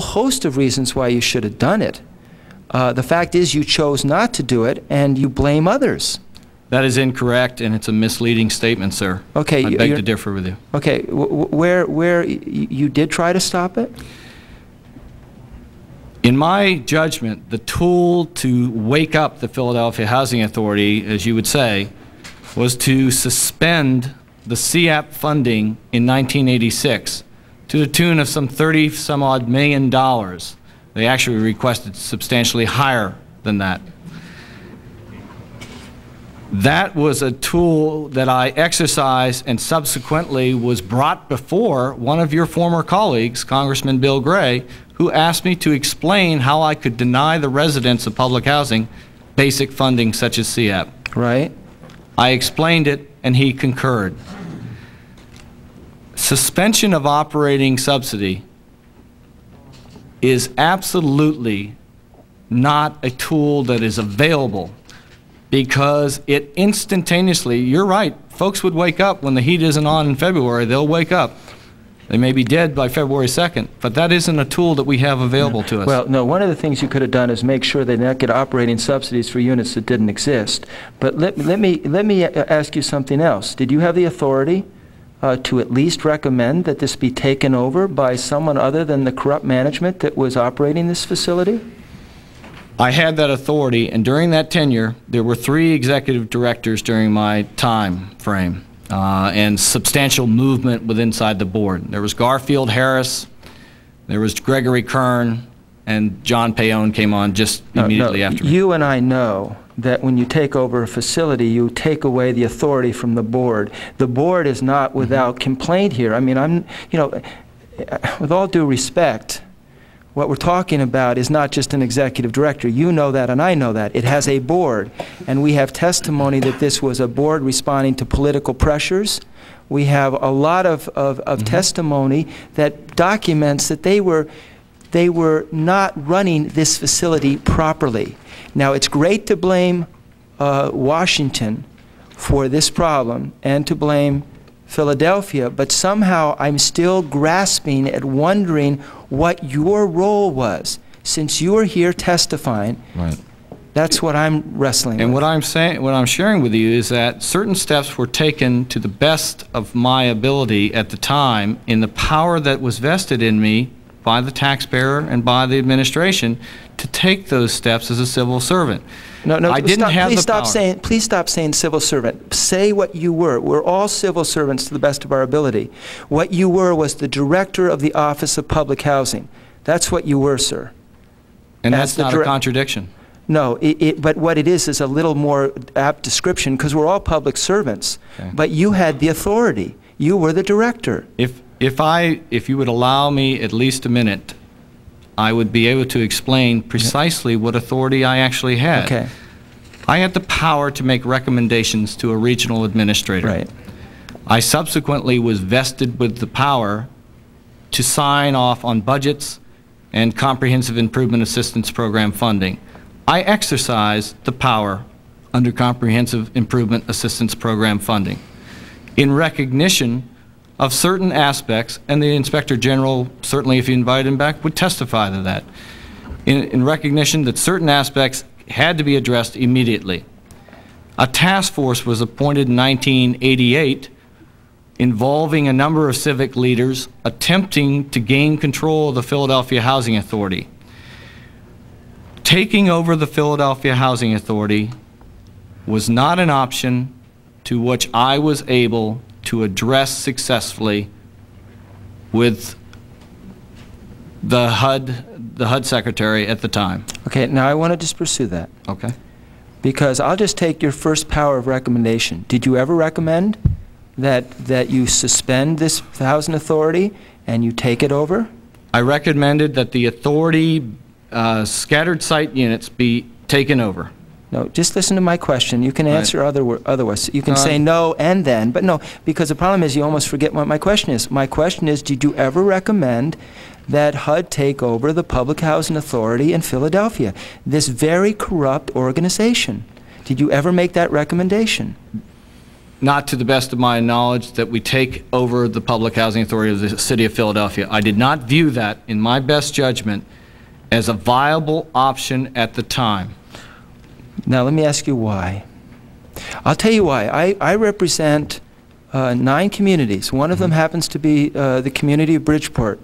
whole host of reasons why you should have done it. Uh, the fact is, you chose not to do it, and you blame others. That is incorrect, and it's a misleading statement, sir. Okay, I beg to differ with you. Okay, wh- wh- where, where, y- you did try to stop it? In my judgment, the tool to wake up the Philadelphia Housing Authority, as you would say, was to suspend the CAP funding in 1986 to the tune of some 30 some odd million dollars. They actually requested substantially higher than that. That was a tool that I exercised and subsequently was brought before one of your former colleagues, Congressman Bill Gray, who asked me to explain how I could deny the residents of public housing basic funding such as CAP. Right? I explained it, and he concurred. Suspension of operating subsidy is absolutely not a tool that is available because it instantaneously, you're right, folks would wake up when the heat isn't on in February, they'll wake up. They may be dead by February 2nd, but that isn't a tool that we have available to us. Well, no, one of the things you could have done is make sure they did not get operating subsidies for units that didn't exist. But let, let me, let me uh, ask you something else. Did you have the authority uh, to at least recommend that this be taken over by someone other than the corrupt management that was operating this facility? I had that authority, and during that tenure, there were three executive directors during my time frame, uh, and substantial movement with inside the board. There was Garfield Harris, there was Gregory Kern, and John Payon came on just No, no, immediately after me. You and I know that when you take over a facility, you take away the authority from the board. The board is not Mm-hmm. without complaint here. I mean, I'm, you know, with all due respect, what we're talking about is not just an executive director. You know that, and I know that. It has a board, and we have testimony that this was a board responding to political pressures. We have a lot of, of, of testimony that documents that they were, they were not running this facility properly. Now, it's great to blame uh, Washington for this problem and to blame Philadelphia, but somehow I'm still grasping at wondering what your role was. Since you are here testifying, Right. that's what I'm wrestling And with. what I'm saying, what I'm sharing with you is that certain steps were taken to the best of my ability at the time in the power that was vested in me by the taxpayer and by the administration to take those steps as a civil servant. No, no, I didn't stop, have please the stop power. saying, please stop saying civil servant. Say what you were. We're all civil servants to the best of our ability. What you were was the director of the Office of Public Housing. That's what you were, sir. And as that's not a contradiction. No, it, it, but what it is is a little more apt description because we're all public servants. Okay. But you had the authority. You were the director. If, if I, if you would allow me at least a minute, I would be able to explain precisely what authority I actually had. Okay, I had the power to make recommendations to a regional administrator. right. I subsequently was vested with the power to sign off on budgets and comprehensive improvement assistance program funding. I exercised the power under comprehensive improvement assistance program funding in recognition of certain aspects, and the Inspector General, certainly if you invited him back, would testify to that, in, in recognition that certain aspects had to be addressed immediately. A task force was appointed in 1988 involving a number of civic leaders attempting to gain control of the Philadelphia Housing Authority. Taking over the Philadelphia Housing Authority was not an option to which I was able to address successfully with the HUD, the HUD secretary at the time. Okay, now I want to just pursue that Okay? because I'll just take your first power of recommendation. Did you ever recommend that, that you suspend this housing authority and you take it over? I recommended that the authority uh, scattered site units be taken over. No, just listen to my question. You can Right. answer other, otherwise. You can No, say I- no and then, but no, because the problem is you almost forget what my question is. My question is, did you ever recommend that HUD take over the Public Housing Authority in Philadelphia, this very corrupt organization? Did you ever make that recommendation? not to the best of my knowledge, that we take over the Public Housing Authority of the City of Philadelphia. I did not view that, in my best judgment, as a viable option at the time. Now, let me ask you why. I'll tell you why. I, I represent uh, nine communities. One of them happens to be uh, the community of Bridgeport.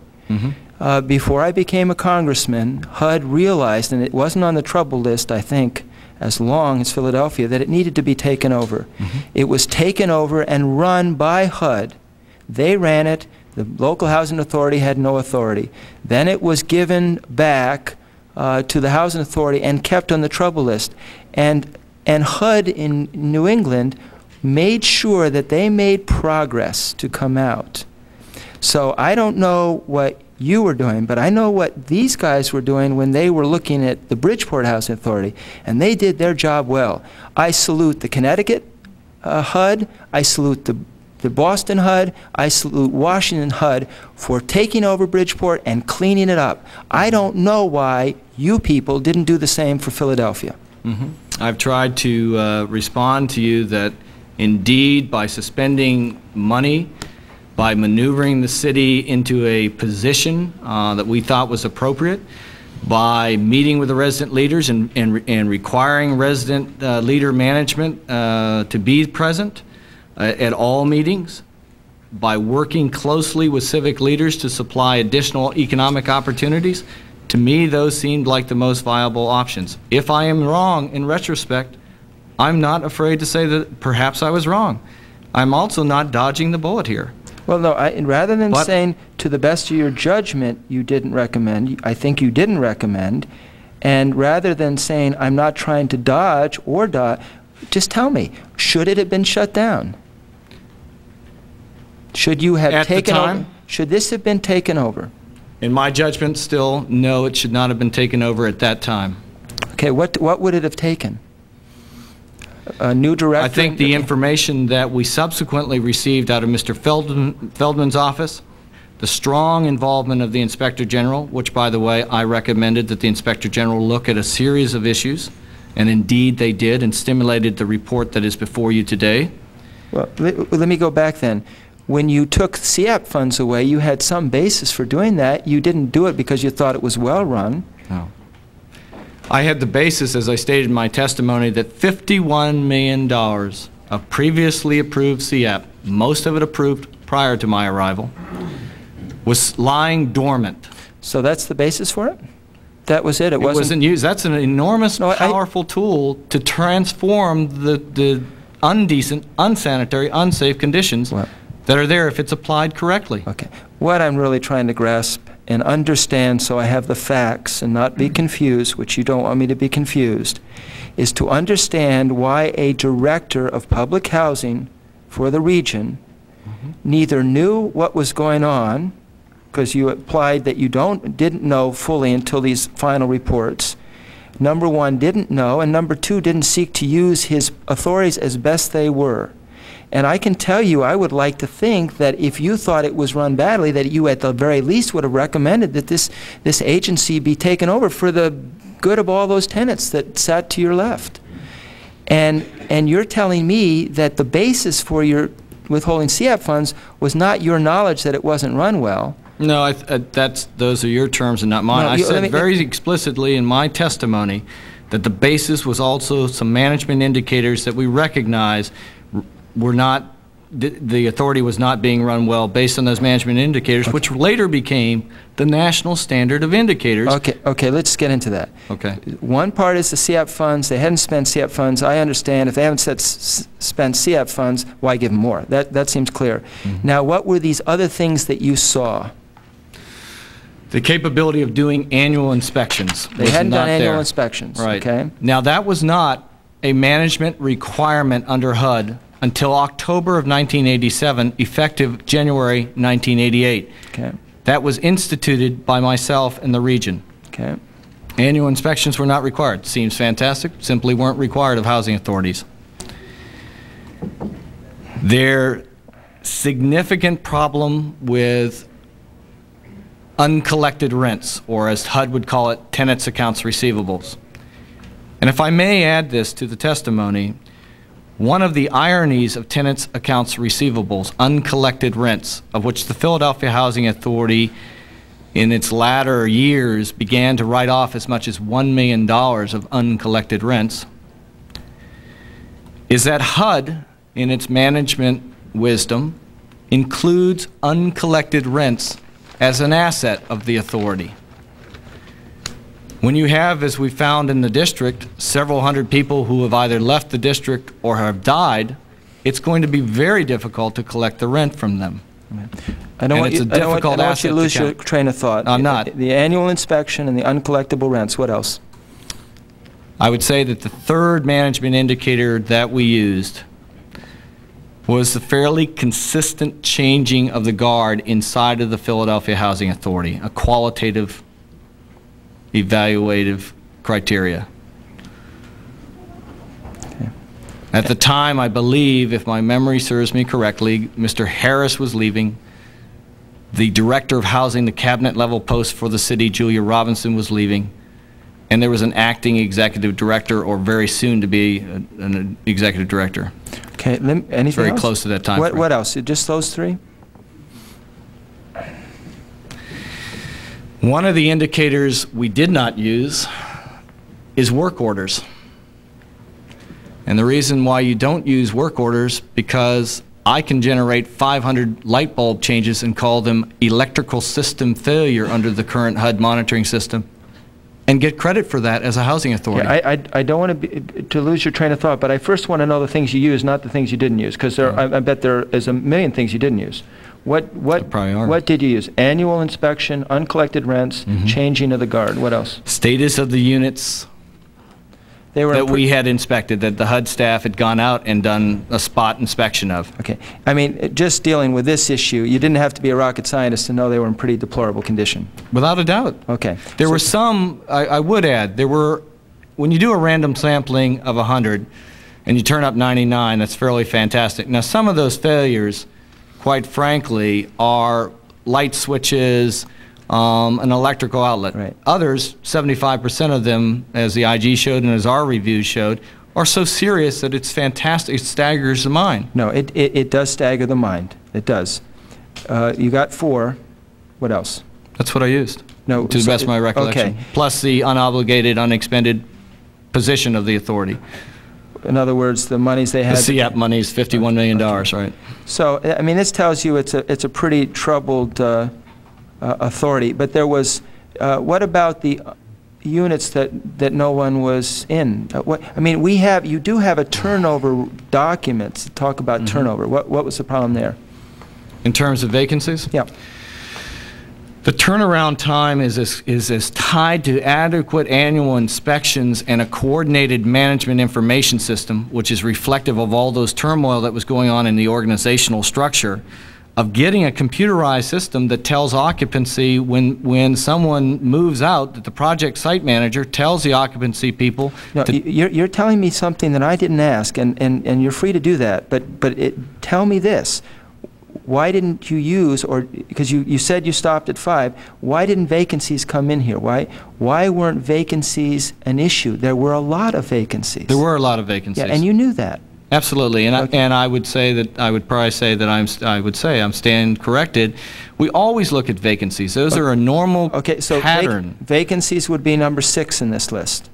Uh, before I became a congressman, HUD realized, and it wasn't on the trouble list, I think, as long as Philadelphia, that it needed to be taken over. It was taken over and run by HUD. They ran it. The local housing authority had no authority. Then it was given back uh, to the housing authority and kept on the trouble list. And and HUD in New England made sure that they made progress to come out. So I don't know what you were doing, but I know what these guys were doing when they were looking at the Bridgeport Housing Authority, and they did their job well. I salute the Connecticut uh, HUD, I salute the, the Boston HUD, I salute Washington HUD for taking over Bridgeport and cleaning it up. I don't know why you people didn't do the same for Philadelphia. I've tried to uh, respond to you that indeed, by suspending money, by maneuvering the city into a position uh, that we thought was appropriate, by meeting with the resident leaders and, and and requiring resident uh, leader management uh, to be present Uh, at all meetings, by working closely with civic leaders to supply additional economic opportunities, to me, those seemed like the most viable options. If I am wrong in retrospect, I'm not afraid to say that perhaps I was wrong. I'm also not dodging the bullet here. Well, no, I, rather than But- saying, to the best of your judgment, you didn't recommend, I think you didn't recommend, and rather than saying, I'm not trying to dodge or dodge, just tell me, should it have been shut down? Should you have At the taken over? Should this have been taken over? In my judgment, still, no, it should not have been taken over at that time. Okay, what, what would it have taken? A new director? I think the information that we subsequently received out of Mr. Feldman- Feldman's office, the strong involvement of the Inspector General, which, by the way, I recommended that the Inspector General look at a series of issues, and indeed they did, and stimulated the report that is before you today. Well, let, let me go back then. When you took CIAP funds away, you had some basis for doing that. You didn't do it because you thought it was well-run. No. I had the basis, as I stated in my testimony, that $51 million of previously approved CIAP, most of it approved prior to my arrival, was lying dormant. So that's the basis for it? That was it? It It wasn't? wasn't used. That's an enormous, No, I- powerful tool to transform the, the undecent, unsanitary, unsafe conditions Well- that are there if it's applied correctly. Okay. What I'm really trying to grasp and understand so I have the facts and not be mm-hmm. confused, which you don't want me to be confused, is to understand why a director of public housing for the region mm-hmm. neither knew what was going on, because you implied that you don't, didn't know fully until these final reports, number one, didn't know, and number two, didn't seek to use his authorities as best they were. And I can tell you, I would like to think that if you thought it was run badly, that you at the very least would have recommended that this, this agency be taken over for the good of all those tenants that sat to your left. And, and you're telling me that the basis for your withholding CIAP funds was not your knowledge that it wasn't run well. No, I, th- uh, that's, those are your terms and not mine. No, I you- said me- very explicitly in my testimony that the basis was also some management indicators that we recognize were not, the, the authority was not being run well based on those management indicators, which later became the national standard of indicators. Okay, okay, let's get into that. Okay. One part is the CIAP funds. They hadn't spent CIAP funds. I understand. If they haven't set, spent CIAP funds, why give them more? That, that seems clear. Mm-hmm. Now, what were these other things that you saw? The capability of doing annual inspections They hadn't done annual there. inspections, Right. okay? Now, that was not a management requirement under HUD until October of 1987, effective January 1988. Okay, That was instituted by myself and the region. okay. Annual inspections were not required. Seems fantastic, simply weren't required of housing authorities. Their significant problem with uncollected rents, or as HUD would call it, tenants' accounts receivables. And if I may add this to the testimony, One of the ironies of tenants' accounts receivables, uncollected rents, of which the Philadelphia Housing Authority in its latter years began to write off as much as $1 million of uncollected rents, is that HUD, in its management wisdom, includes uncollected rents as an asset of the authority. When you have, as we found in the district, several hundred people who have either left the district or have died, it's going to be very difficult to collect the rent from them. I don't want it's you, a I don't want, I difficult don't want you asset to to lose your train of thought. I'm not. The annual inspection and the uncollectible rents, what else? I would say that the third management indicator that we used was the fairly consistent changing of the guard inside of the Philadelphia Housing Authority, a qualitative evaluative criteria. At the time, I believe, if my memory serves me correctly, Mr. Harris was leaving. The Director of Housing, the cabinet level post for the city, Julia Robinson, was leaving. And there was an acting executive director, or very soon to be an executive director. Okay, anything Very else? close to that time What, what else? Just those three? One of the indicators we did not use is work orders. And the reason why you don't use work orders, because I can generate 500 light bulb changes and call them electrical system failure under the current HUD monitoring system, and get credit for that as a housing authority. Yeah, I, I, I don't want to be, to lose your train of thought, but I first want to know the things you use, not the things you didn't use, because there, mm-hmm. I, I bet there is a million things you didn't use. What, what, what did you use? Annual inspection, uncollected rents, Mm-hmm. changing of the guard, what else? Status of the units They were that we had inspected, that the HUD staff had gone out and done a spot inspection of. Okay, I mean, just dealing with this issue, you didn't have to be a rocket scientist to know they were in pretty deplorable condition. Without a doubt. Okay. There So- were some, I, I would add, there were, when you do a random sampling of 100 and you turn up 99, that's fairly fantastic. Now, some of those failures, quite frankly, are light switches, um, an electrical outlet. Right. Others, 75% of them, as the IG showed and as our review showed, are so serious that it's fantastic, it staggers the mind. No, it, it, it does stagger the mind. It does. Uh, you got four. What else? That's what I used, No, to the so best of my recollection. okay. Plus the unobligated, unexpended position of the authority. In other words, the monies they The had. CAP money is $51 million, right? So, I mean, this tells you it's a, it's a pretty troubled uh, uh, authority. But there was, uh, what about the units that, that no one was in? Uh, What, I mean, we have, you do have a turnover documents talk about turnover. What, what was the problem there? In terms of vacancies? Yeah. The turnaround time is as, is as tied to adequate annual inspections and a coordinated management information system, which is reflective of all those turmoil that was going on in the organizational structure, of getting a computerized system that tells occupancy when, when someone moves out, that the project site manager tells the occupancy people No, you're, you're telling me something that I didn't ask, and, and, and you're free to do that, but, but it, tell me this. Why didn't you use, or, because you, you said you stopped at five, why didn't vacancies come in here? Why, why weren't vacancies an issue? There were a lot of vacancies. There were a lot of vacancies. Yeah, and you knew that. Absolutely, and I, and I would say that, I would probably say that I'm, I would say, I'm staying corrected. We always look at vacancies. Those are a normal Okay, so vac- pattern. vacancies would be number six in this list.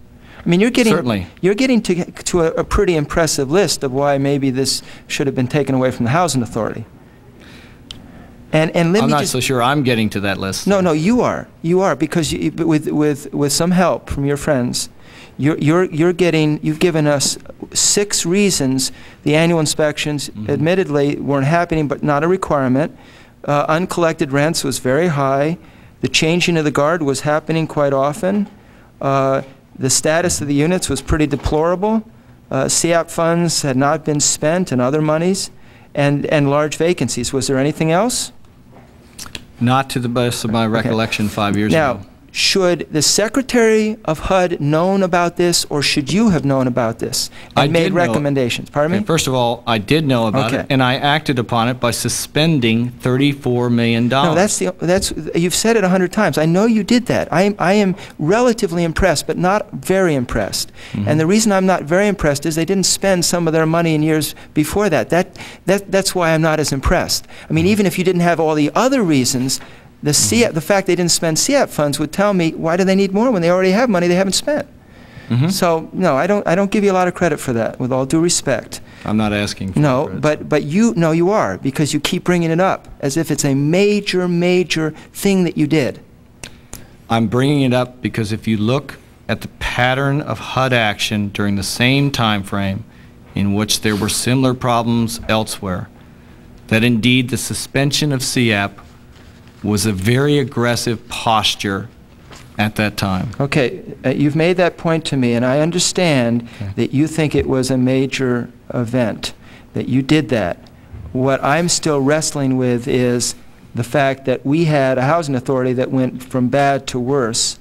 I mean, you're getting, Certainly. you're getting to, to a, a pretty impressive list of why maybe this should have been taken away from the housing authority. And, and let I'm me not just. so sure I'm getting to that list. No, no, you are. You are, because you, with, with, with some help from your friends, you're, you're, you're getting, you've given us six reasons the annual inspections Mm-hmm. admittedly weren't happening, but not a requirement. Uh, uncollected rents was very high. The changing of the guard was happening quite often. Uh, the status of the units was pretty deplorable. Uh, CAP funds had not been spent and other monies, and, and large vacancies. Was there anything else? Not to the best of my recollection five years Now, ago. Should the Secretary of HUD known about this, or should you have known about this I made recommendations? Pardon me? Okay, First of all, I did know about Okay. it, and I acted upon it by suspending $34 million. No, that's the, that's, you've said it a hundred times. I know you did that. I am, I am relatively impressed, but not very impressed. Mm-hmm. And the reason I'm not very impressed is they didn't spend some of their money in years before that. That, that, that's why I'm not as impressed. I Mm-hmm. mean, even if you didn't have all the other reasons, the CIAP, the fact they didn't spend CIAP funds would tell me, why do they need more when they already have money they haven't spent? Mhm. So, no, I don't, I don't give you a lot of credit for that, with all due respect. I'm not asking for No, but, but you, no, you are, because you keep bringing it up as if it's a major, major thing that you did. I'm bringing it up because if you look at the pattern of HUD action during the same time frame in which there were similar problems elsewhere, that indeed the suspension of CIAP was a very aggressive posture at that time. Okay, uh, you've made that point to me, and I understand that you think it was a major event, that you did that. What I'm still wrestling with is the fact that we had a housing authority that went from bad to worse,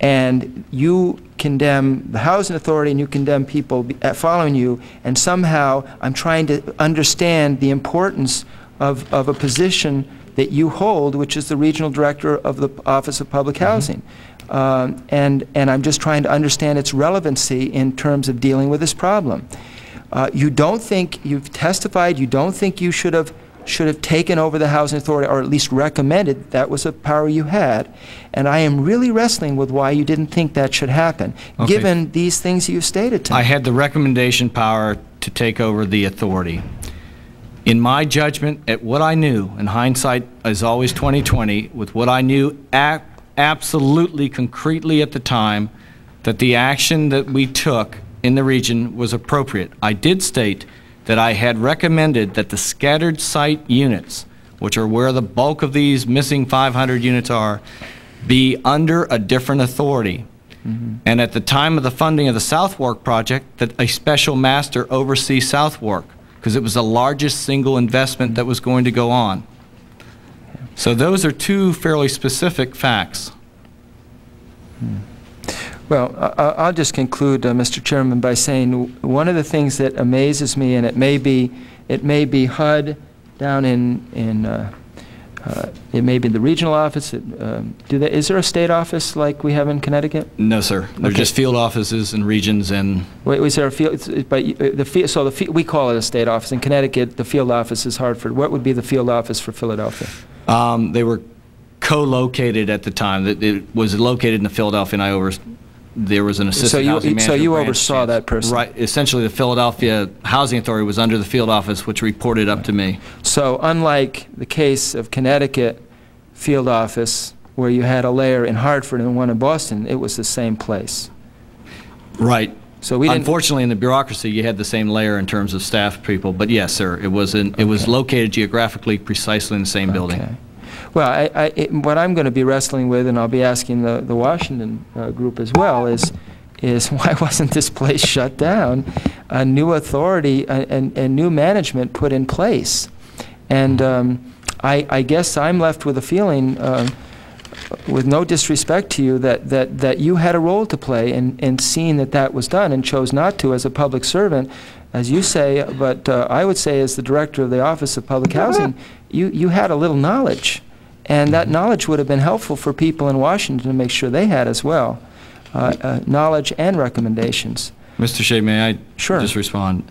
and you condemn the housing authority and you condemn people uh, following you, and somehow I'm trying to understand the importance of, of a position that you hold, which is the regional director of the Office of Public Housing. Um, and, and I'm just trying to understand its relevancy in terms of dealing with this problem. Uh, you don't think, you've testified, you don't think you should have, should have taken over the housing authority, or at least recommended, that was a power you had. And I am really wrestling with why you didn't think that should happen, Okay. given these things you've stated to me. I had the recommendation power to take over the authority. In my judgment, at what I knew, and hindsight is always 2020, with what I knew absolutely concretely at the time, that the action that we took in the region was appropriate. I did state that I had recommended that the scattered site units, which are where the bulk of these missing 500 units are, be under a different authority. Mm-hmm. And at the time of the funding of the Southwark project, that a special master oversee Southwark, because it was the largest single investment that was going to go on. So those are two fairly specific facts. Well, I- I- I'll just conclude, uh, Mr. Chairman, by saying, one of the things that amazes me, and it may be, it may be HUD down in, in, uh, uh, it may be the regional office, it, um, do they, is there a state office like we have in Connecticut? No, sir. They're Okay. just field offices and regions and, Wait, was there a field, but uh, the field, so the, fi- we call it a state office. In Connecticut, the field office is Hartford. What would be the field office for Philadelphia? um, they were co-located at the time. It- It was located in the Philadelphia, and I over, there was an assistant you- housing so manager. you oversaw that person? Right. Essentially, the Philadelphia Housing Authority was under the field office, which reported up to me. So unlike the case of Connecticut field office, where you had a layer in Hartford and one in Boston, it was the same place. Right. So we Unfortunately, in the bureaucracy, you had the same layer in terms of staff people, but yes, sir, it was in, it was located geographically precisely in the same building. Well, I, I, it- what I'm going to be wrestling with, and I'll be asking the, the Washington uh, group as well, is, is why wasn't this place shut down? A new authority uh, and, and new management put in place. And um, I, I guess I'm left with a feeling, uh, with no disrespect to you, that, that, that you had a role to play in, in seeing that that was done and chose not to as a public servant, as you say, but uh, I would say as the director of the Office of Public Housing, you, you had a little knowledge. And that knowledge would have been helpful for people in Washington to make sure they had as well, uh, uh, knowledge and recommendations. Mr. Shays, may I Sure. just respond?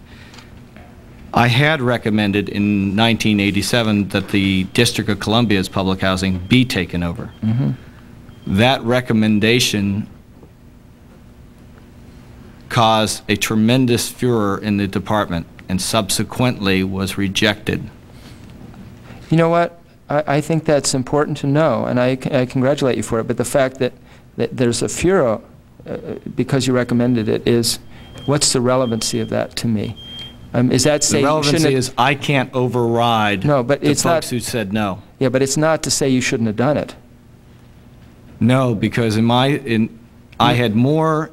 I had recommended in 1987 that the District of Columbia's public housing be taken over. Mhm. That recommendation caused a tremendous furor in the department and subsequently was rejected. You know what? I, I think that's important to know, and I congratulate you for it, but the fact that, that there's a furor uh, because you recommended it is, what's the relevancy of that to me? Um, Is that saying shouldn't relevancy is I can't override No, but the it's not- folks who said no. Yeah, but it's not to say you shouldn't have done it. No, because in my, in, I had more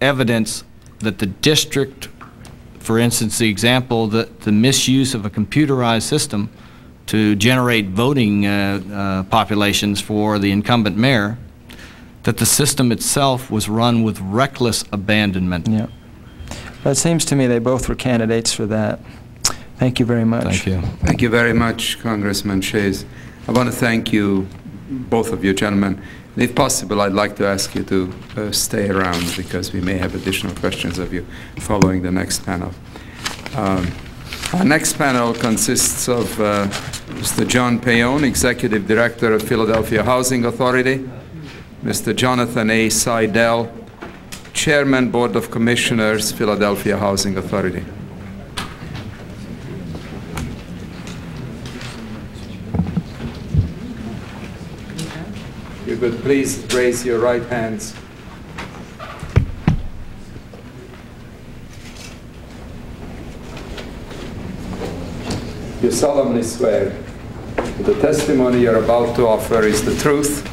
evidence that the district, for instance, the example, that the misuse of a computerized system to generate voting uh, uh, populations for the incumbent mayor, that the system itself was run with reckless abandonment. Yeah. But it seems to me they both were candidates for that. Thank you very much. Thank you. Thank you very much, Congressman Shays. I want to thank you, both of you gentlemen. If possible, I'd like to ask you to uh, stay around because we may have additional questions of you following the next panel. Um, our next panel consists of uh, Mr. John Payon, Executive Director of Philadelphia Housing Authority, Mr. Jonathan A. Saidel, Chairman, Board of Commissioners, Philadelphia Housing Authority. You could please raise your right hands. You solemnly swear that the testimony you're about to offer is the truth,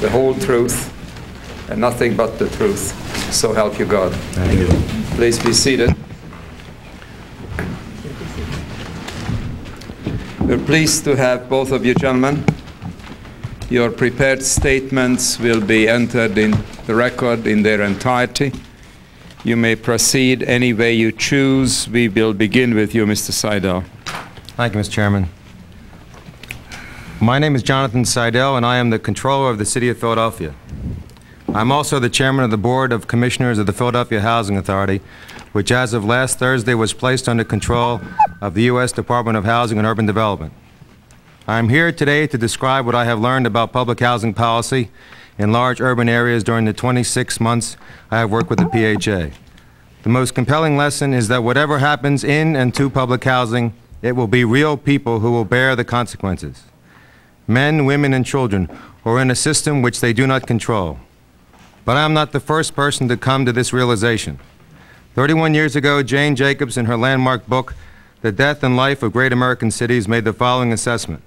the whole truth, and nothing but the truth. So help you God. Thank you. Please be seated. We're pleased to have both of you gentlemen. Your prepared statements will be entered in the record in their entirety. You may proceed any way you choose. We will begin with you, Mr. Saidel. Thank you, Mr. Chairman. My name is Jonathan Saidel, and I am the Controller of the City of Philadelphia. I'm also the Chairman of the Board of Commissioners of the Philadelphia Housing Authority, which as of last Thursday was placed under control of the U.S. Department of Housing and Urban Development. I am here today to describe what I have learned about public housing policy in large urban areas during the 26 months I have worked with the PHA. The most compelling lesson is that whatever happens in and to public housing, it will be real people who will bear the consequences. Men, women, and children who are in a system which they do not control. But I am not the first person to come to this realization. 31 years ago, Jane Jacobs, in her landmark book, The Death and Life of Great American Cities, made the following assessment.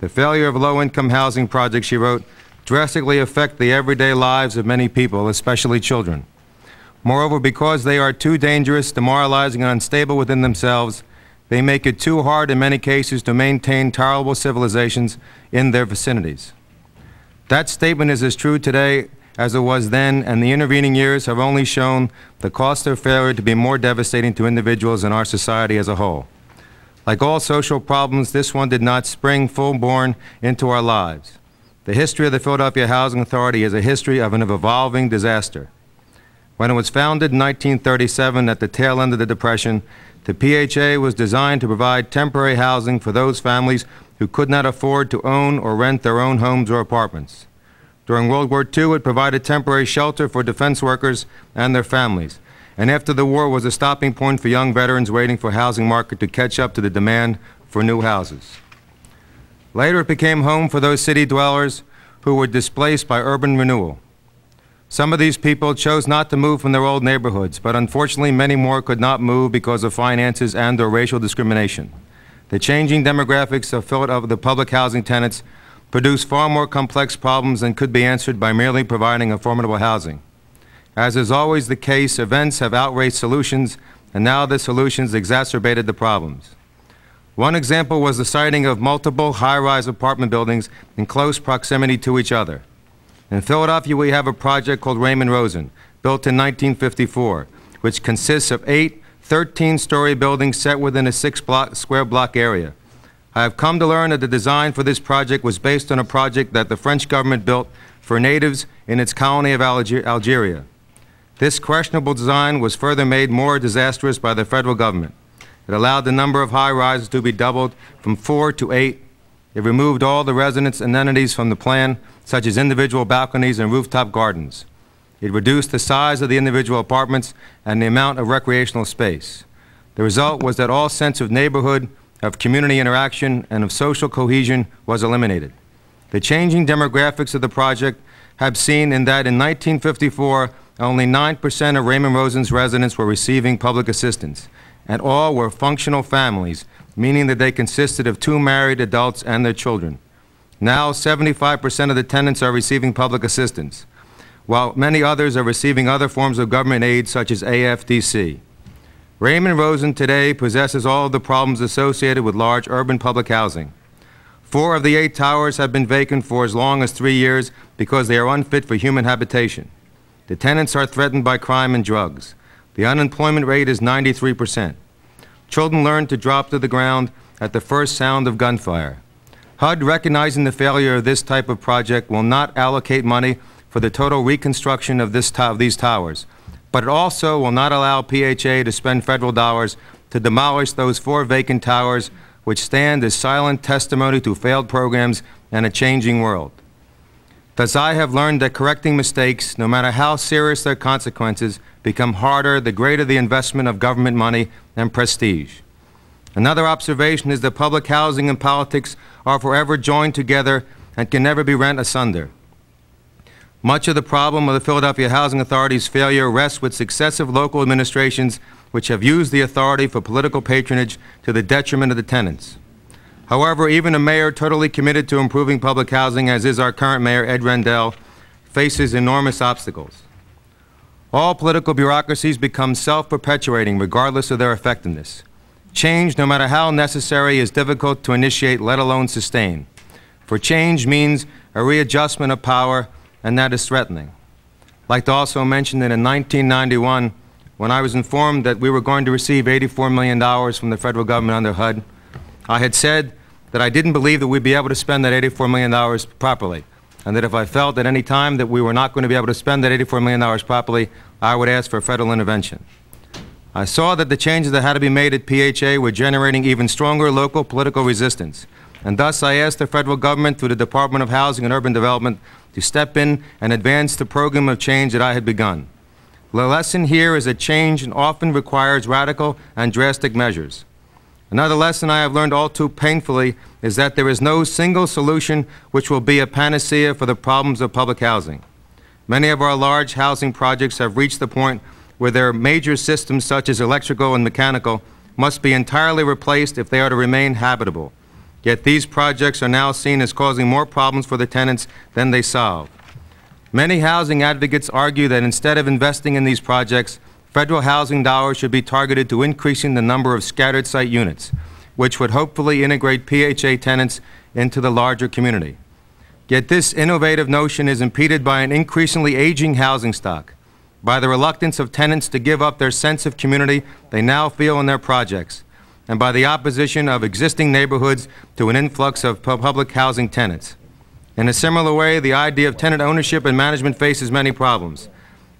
The failure of low-income housing projects, she wrote, drastically affect the everyday lives of many people, especially children. Moreover, because they are too dangerous, demoralizing, and unstable within themselves, they make it too hard in many cases to maintain tolerable civilizations in their vicinities. That statement is as true today as it was then, and the intervening years have only shown the cost of failure to be more devastating to individuals and our society as a whole. Like all social problems, this one did not spring full-born into our lives. The history of the Philadelphia Housing Authority is a history of an evolving disaster. When it was founded in 1937 at the tail end of the Depression, the PHA was designed to provide temporary housing for those families who could not afford to own or rent their own homes or apartments. During World War II, it provided temporary shelter for defense workers and their families. And after the war was a stopping point for young veterans waiting for housing market to catch up to the demand for new houses. Later, it became home for those city dwellers who were displaced by urban renewal. Some of these people chose not to move from their old neighborhoods, but unfortunately many more could not move because of finances and or racial discrimination. The changing demographics of, the public housing tenants produce far more complex problems than could be answered by merely providing affordable housing. As is always the case, events have outraced solutions, and now the solutions exacerbated the problems. One example was the siting of multiple high-rise apartment buildings in close proximity to each other. In Philadelphia, we have a project called Raymond Rosen, built in 1954, which consists of eight 13-story buildings set within a six-block square block area. I have come to learn that the design for this project was based on a project that the French government built for natives in its colony of Alger Algeria. This questionable design was further made more disastrous by the federal government. It allowed the number of high-rises to be doubled from four to eight. It removed all the residence amenities from the plan, such as individual balconies and rooftop gardens. It reduced the size of the individual apartments and the amount of recreational space. The result was that all sense of neighborhood, of community interaction, and of social cohesion was eliminated. The changing demographics of the project have seen in that in 1954, only 9% of Raymond Rosen's residents were receiving public assistance, and all were functional families, meaning that they consisted of two married adults and their children. Now, 75% of the tenants are receiving public assistance, while many others are receiving other forms of government aid, such as AFDC. Raymond Rosen today possesses all of the problems associated with large urban public housing. Four of the eight towers have been vacant for as long as three years because they are unfit for human habitation. The tenants are threatened by crime and drugs. The unemployment rate is 93 percent. Children learn to drop to the ground at the first sound of gunfire. HUD, recognizing the failure of this type of project, will not allocate money for the total reconstruction of, of these towers, but it also will not allow PHA to spend federal dollars to demolish those four vacant towers which stand as silent testimony to failed programs and a changing world. Thus, I have learned that correcting mistakes, no matter how serious their consequences, become harder the greater the investment of government money and prestige. Another observation is that public housing and politics are forever joined together and can never be rent asunder. Much of the problem of the Philadelphia Housing Authority's failure rests with successive local administrations which have used the authority for political patronage to the detriment of the tenants. However, even a mayor totally committed to improving public housing, as is our current mayor, Ed Rendell, faces enormous obstacles. All political bureaucracies become self-perpetuating regardless of their effectiveness. Change, no matter how necessary, is difficult to initiate, let alone sustain. For change means a readjustment of power, and that is threatening. I'd like to also mention that in 1991, when I was informed that we were going to receive $84 million from the federal government under HUD, I had said that I didn't believe that we'd be able to spend that $84 million properly, and that if I felt at any time that we were not going to be able to spend that $84 million properly, I would ask for federal intervention. I saw that the changes that had to be made at PHA were generating even stronger local political resistance, and thus I asked the federal government through the Department of Housing and Urban Development to step in and advance the program of change that I had begun. The lesson here is that change often requires radical and drastic measures. Another lesson I have learned all too painfully is that there is no single solution which will be a panacea for the problems of public housing. Many of our large housing projects have reached the point where their major systems such as electrical and mechanical must be entirely replaced if they are to remain habitable. Yet these projects are now seen as causing more problems for the tenants than they solve. Many housing advocates argue that instead of investing in these projects, federal housing dollars should be targeted to increasing the number of scattered site units, which would hopefully integrate PHA tenants into the larger community. Yet this innovative notion is impeded by an increasingly aging housing stock, by the reluctance of tenants to give up their sense of community they now feel in their projects, and by the opposition of existing neighborhoods to an influx of public housing tenants. In a similar way, the idea of tenant ownership and management faces many problems.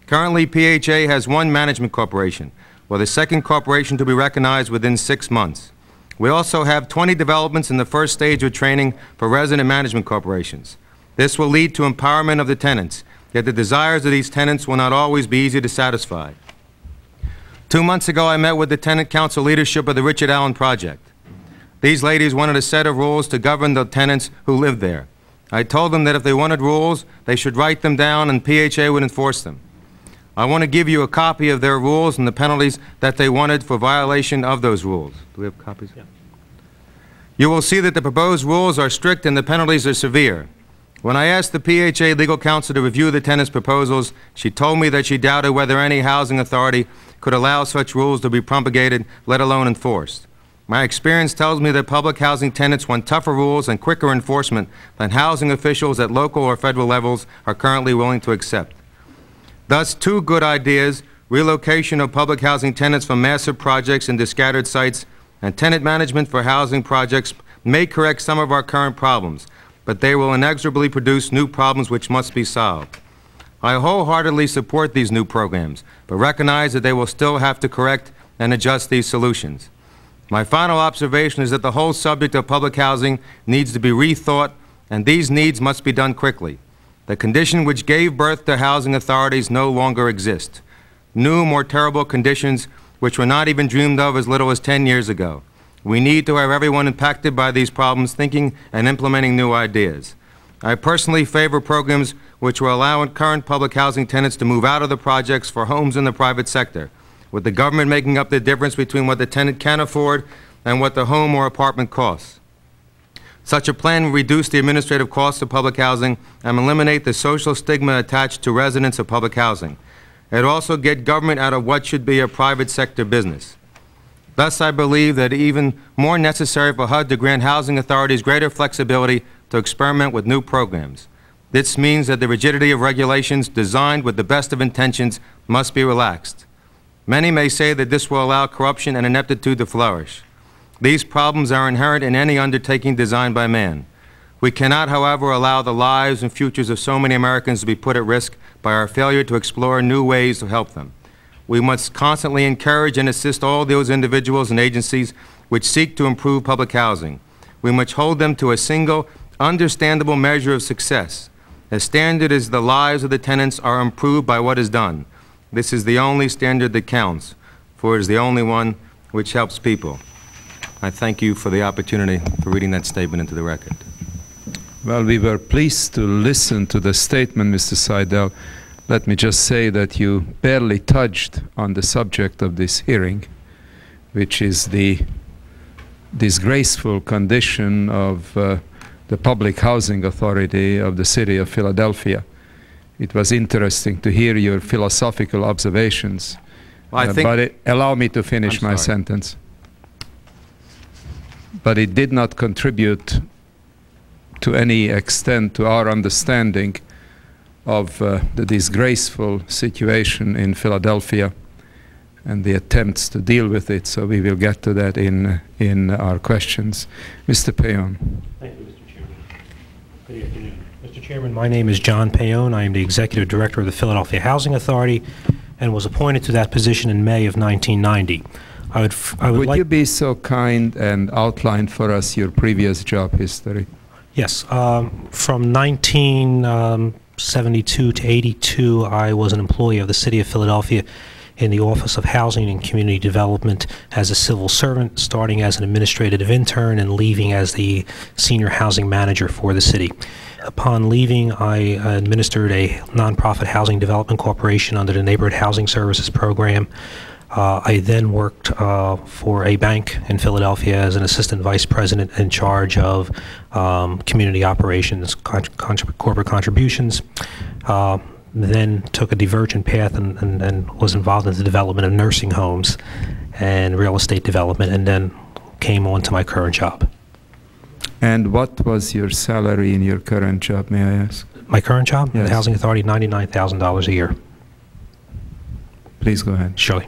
Currently, PHA has one management corporation, with a second corporation to be recognized within six months. We also have 20 developments in the first stage of training for resident management corporations. This will lead to empowerment of the tenants, yet the desires of these tenants will not always be easy to satisfy. Two months ago, I met with the tenant council leadership of the Richard Allen Project. These ladies wanted a set of rules to govern the tenants who lived there. I told them that if they wanted rules, they should write them down and PHA would enforce them. I want to give you a copy of their rules and the penalties that they wanted for violation of those rules. Do we have copies? Yeah. You will see that the proposed rules are strict and the penalties are severe. When I asked the PHA legal counsel to review the tenant's proposals, she told me that she doubted whether any housing authority could allow such rules to be promulgated, let alone enforced. My experience tells me that public housing tenants want tougher rules and quicker enforcement than housing officials at local or federal levels are currently willing to accept. Thus, two good ideas, relocation of public housing tenants from massive projects into scattered sites and tenant management for housing projects may correct some of our current problems, but they will inexorably produce new problems which must be solved. I wholeheartedly support these new programs, but recognize that they will still have to correct and adjust these solutions. My final observation is that the whole subject of public housing needs to be rethought, and these needs must be done quickly. The condition which gave birth to housing authorities no longer exist. New, more terrible conditions which were not even dreamed of as little as 10 years ago. We need to have everyone impacted by these problems thinking and implementing new ideas. I personally favor programs which will allow current public housing tenants to move out of the projects for homes in the private sector with the government making up the difference between what the tenant can afford and what the home or apartment costs. Such a plan will reduce the administrative costs of public housing and eliminate the social stigma attached to residents of public housing. It will also get government out of what should be a private sector business. Thus, I believe that even more necessary for HUD to grant housing authorities greater flexibility to experiment with new programs. This means that the rigidity of regulations designed with the best of intentions must be relaxed. Many may say that this will allow corruption and ineptitude to flourish. These problems are inherent in any undertaking designed by man. We cannot, however, allow the lives and futures of so many Americans to be put at risk by our failure to explore new ways to help them. We must constantly encourage and assist all those individuals and agencies which seek to improve public housing. We must hold them to a single, understandable measure of success. A standard is the lives of the tenants are improved by what is done. This is the only standard that counts, for it is the only one which helps people. I thank you for the opportunity for reading that statement into the record. Well, we were pleased to listen to the statement, Mr. Saidel. Let me just say that you barely touched on the subject of this hearing, which is the disgraceful condition of uh, the Public Housing Authority of the City of Philadelphia. It was interesting to hear your philosophical observations. Well, I Uh, think, but it, allow me to finish my sentence. But it did not contribute to any extent to our understanding of uh, the disgraceful situation in Philadelphia and the attempts to deal with it. So we will get to that in in our questions. Mr. Paone. Thank you, Mr. Chairman. Good afternoon. Mr. Chairman, my name is John Paone. I am the Executive Director of the Philadelphia Housing Authority and was appointed to that position in May of 1990. I would, f- I would Would like... you be so kind and outline for us your previous job history? Yes, um, from 1972 to 82, I was an employee of the City of Philadelphia in the Office of Housing and Community Development as a civil servant, starting as an administrative intern and leaving as the senior housing manager for the city. Upon leaving, I administered a nonprofit housing development corporation under the Neighborhood Housing Services Program. Uh, I then worked uh, for a bank in Philadelphia as an assistant vice president in charge of um, community operations, con- contrib- corporate contributions. Uh, then took a divergent path and, and, and was involved in the development of nursing homes and real estate development, and then came on to my current job. And what was your salary in your current job, may I ask? My current job, Yes. the Housing Authority, $99,000 a year. Please go ahead. Surely.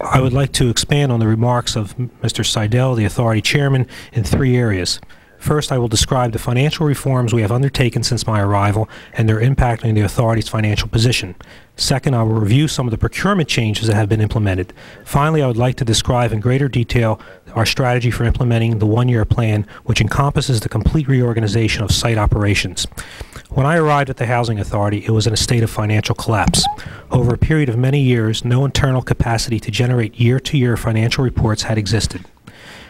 I would like to expand on the remarks of Mr. Saidel, the authority chairman, in three areas. First, I will describe the financial reforms we have undertaken since my arrival and their impact on the authority's financial position. Second, I will review some of the procurement changes that have been implemented. Finally, I would like to describe in greater detail our strategy for implementing the one-year plan, which encompasses the complete reorganization of site operations. When I arrived at the Housing Authority, it was in a state of financial collapse. Over a period of many years, no internal capacity to generate year-to-year financial reports had existed.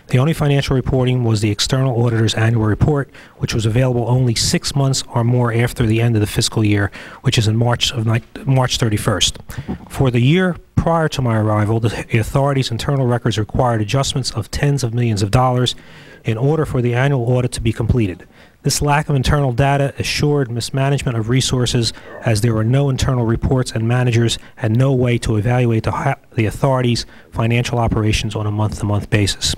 The only financial reporting was the external auditor's annual report, which was available only six months or more after the end of the fiscal year, which is in March of March 31st. For the year prior to my arrival, the the authority's internal records required adjustments of tens of millions of dollars in order for the annual audit to be completed. This lack of internal data assured mismanagement of resources as there were no internal reports and managers had no way to evaluate the, the authority's financial operations on a month-to-month basis.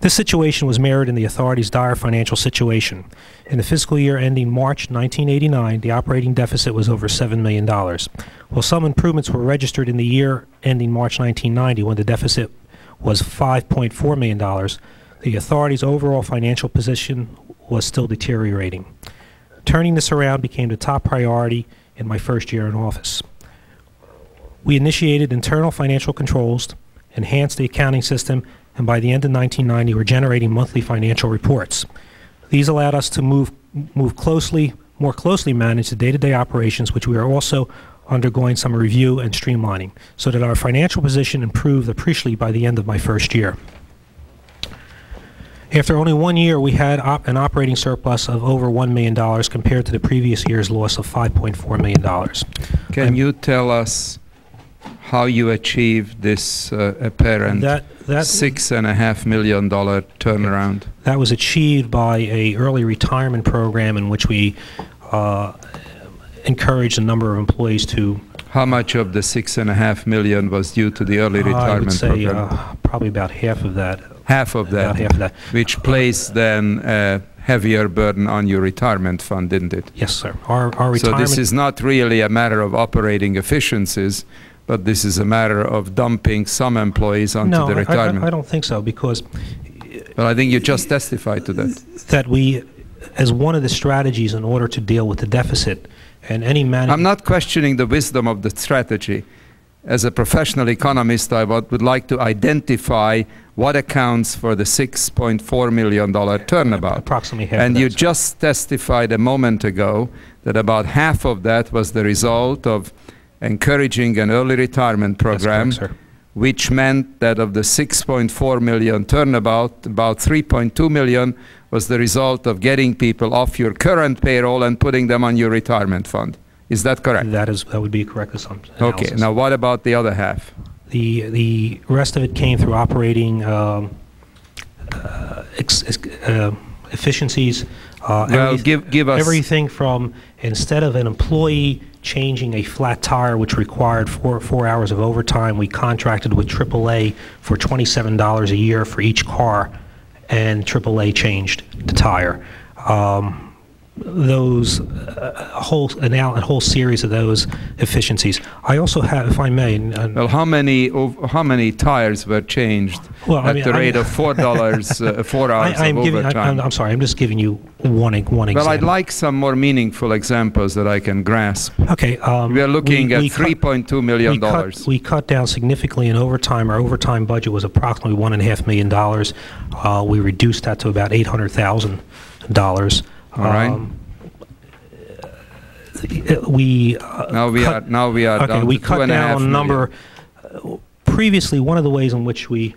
This situation was mirrored in the authority's dire financial situation. In the fiscal year ending March 1989, the operating deficit was over $7 million. While some improvements were registered in the year ending March 1990 when the deficit was $5.4 million, the authority's overall financial position was still deteriorating. Turning this around became the top priority in my first year in office. We initiated internal financial controls, enhanced the accounting system, and by the end of 1990, were generating monthly financial reports. These allowed us to move, move closely, more closely manage the day-to-day operations, which we are also undergoing some review and streamlining, so that our financial position improved appreciably by the end of my first year. After only one year, we had op- an operating surplus of over $1 million compared to the previous year's loss of $5.4 million. Can I'm- you tell us how you achieved this uh, apparent That, that, six and a half million dollar turnaround? that was achieved by a early retirement program in which we uh, encouraged a number of employees to How much of the six and a half million was due to the early I would retirement say program? uh, probably about half of that. Half of that? Half that. Which placed then a heavier burden on your retirement fund, didn't it? Yes, sir. Our our So this is not really a matter of operating efficiencies, but this is a matter of dumping some employees onto No, the I- I- retirement. I don't think so, because Well, I think you just testified to that. that we, as one of the strategies in order to deal with the deficit, and any man... I'm not questioning the wisdom of the strategy. As a professional economist, I would like to identify what accounts for the $6.4 million turnabout. Approximately half And you just testified a moment ago that about half of that was the result of encouraging an early retirement correct, program, sir. which meant that of the 6.4 million turnabout, about 3.2 million was the result of getting people off your current payroll and putting them on your retirement fund. Is that correct? That is, that would be a correct assumption. Okay, now what about the other half? The, the rest of it came through operating um, uh, ex- uh, efficiencies. uh, Well, every- give, give us, Everything from, instead of an employee changing a flat tire, which required four, four hours of overtime, we contracted with AAA for $27 a year for each car, and AAA changed the tire. Um, Those, uh, a whole, an a whole series of those efficiencies. I also have, if I may, and well, how many, ov- how many tires were changed Well, I at mean, the I- rate of $4, uh, four I- hours I'm of giving, I- I'm? I'm sorry, I'm just giving you one, one Well, I'd like some more meaningful examples that I can grasp. Okay. um, We are looking at we cut- $3.2 million. We cut, we cut down significantly in overtime. Our overtime budget was approximately one and a half million dollars. Uh, we reduced that to about eight hundred thousand dollars. All right. We. uh, Now we cut- are, now we are Okay, we cut down a number. uh, Previously, one of the ways in which we,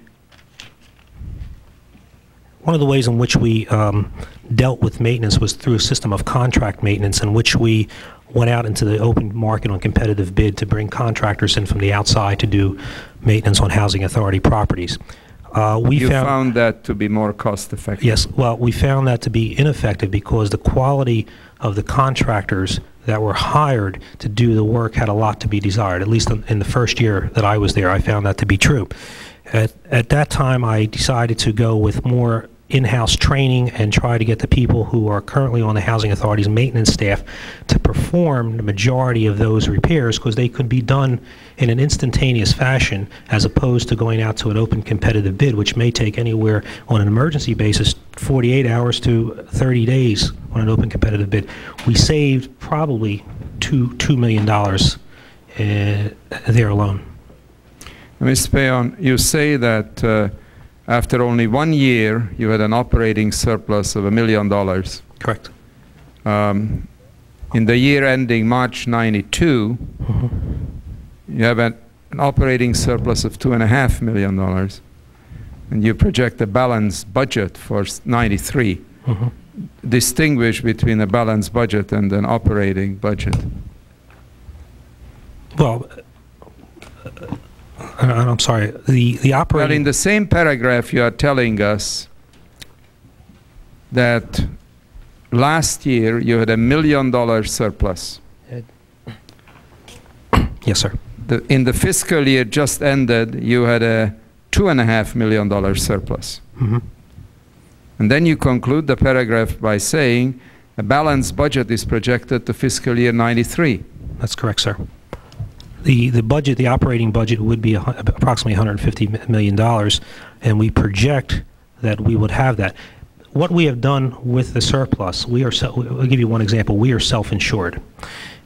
one of the ways in which we um, dealt with maintenance was through a system of contract maintenance in which we went out into the open market on competitive bid to bring contractors in from the outside to do maintenance on housing authority properties. Uh, We You found... found that to be more cost effective? Yes, well, we found that to be ineffective because the quality of the contractors that were hired to do the work had a lot to be desired. At least in, in the first year that I was there, I found that to be true. At, at that time, I decided to go with more in-house training and try to get the people who are currently on the Housing Authority's maintenance staff to perform the majority of those repairs because they could be done in an instantaneous fashion as opposed to going out to an open competitive bid, which may take anywhere on an emergency basis 48 hours to 30 days on an open competitive bid. We saved probably two $2 million uh, there alone. Ms. Paone, you say that uh, after only one year, you had an operating surplus of a million dollars. Correct. Um, In the year ending March 92, you have an an operating surplus of two and a half million dollars, and you project a balanced budget for s- 93. Mhm. Distinguish between a balanced budget and an operating budget. Well, uh, uh, I'm sorry, the, the operating... Well, in the same paragraph, you are telling us that last year you had a million dollar surplus. yes, sir. The, in the fiscal year just ended, you had a two and a half million dollar surplus. Mhm. And then you conclude the paragraph by saying a balanced budget is projected to fiscal year 93. That's correct, sir. The, the budget, the operating budget would be approximately $150 million, dollars, and we project that we would have that. What we have done with the surplus, we are, I'll give you one example, we are self-insured.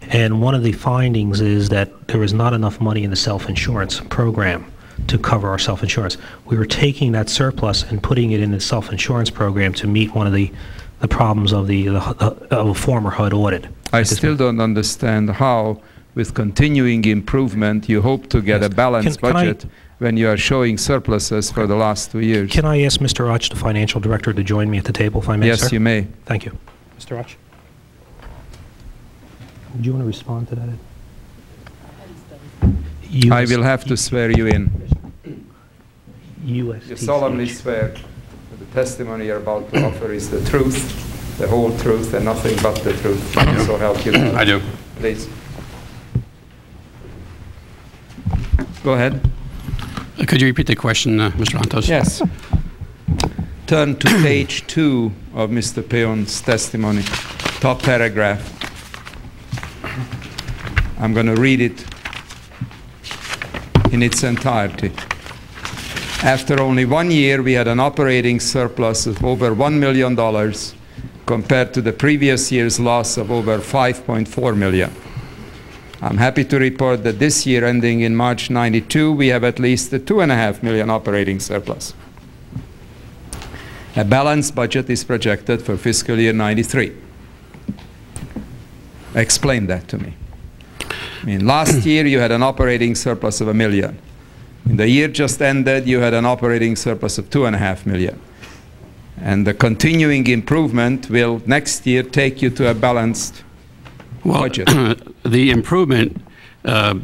And one of the findings is that there is not enough money in the self-insurance program to cover our self-insurance. We were taking that surplus and putting it in the self-insurance program to meet one of the, the problems of the, the hu- of a former HUD audit. I still don't understand how, with continuing improvement, you hope to get a balanced Can- can I- budget when you are showing surpluses for the last two years. Can I ask Mr. Uch, the financial director, to join me at the table, if I may, sir? Yes, you may. Thank you. Mr. Uch? Do you want to respond to that? Ed? I will have to swear you in. You solemnly swear that the testimony you're about to offer is the truth, the whole truth, and nothing but the truth. So help you God. I do. Please. Go ahead. Could you repeat the question, uh, Mr. Lantos? Yes. Turn to page two of Mr. Paone's testimony, top paragraph. I'm going to read it in its entirety. After only one year, we had an operating surplus of over $1 million compared to the previous year's loss of over 5.4 million. I'm happy to report that this year, ending in March 92, we have at least a two and a half million operating surplus. A balanced budget is projected for fiscal year 93. Explain that to me. I mean, last year you had an operating surplus of a million. In the year just ended, you had an operating surplus of two and a half million. And the continuing improvement will next year take you to a balanced Well, budget. the improvement uh,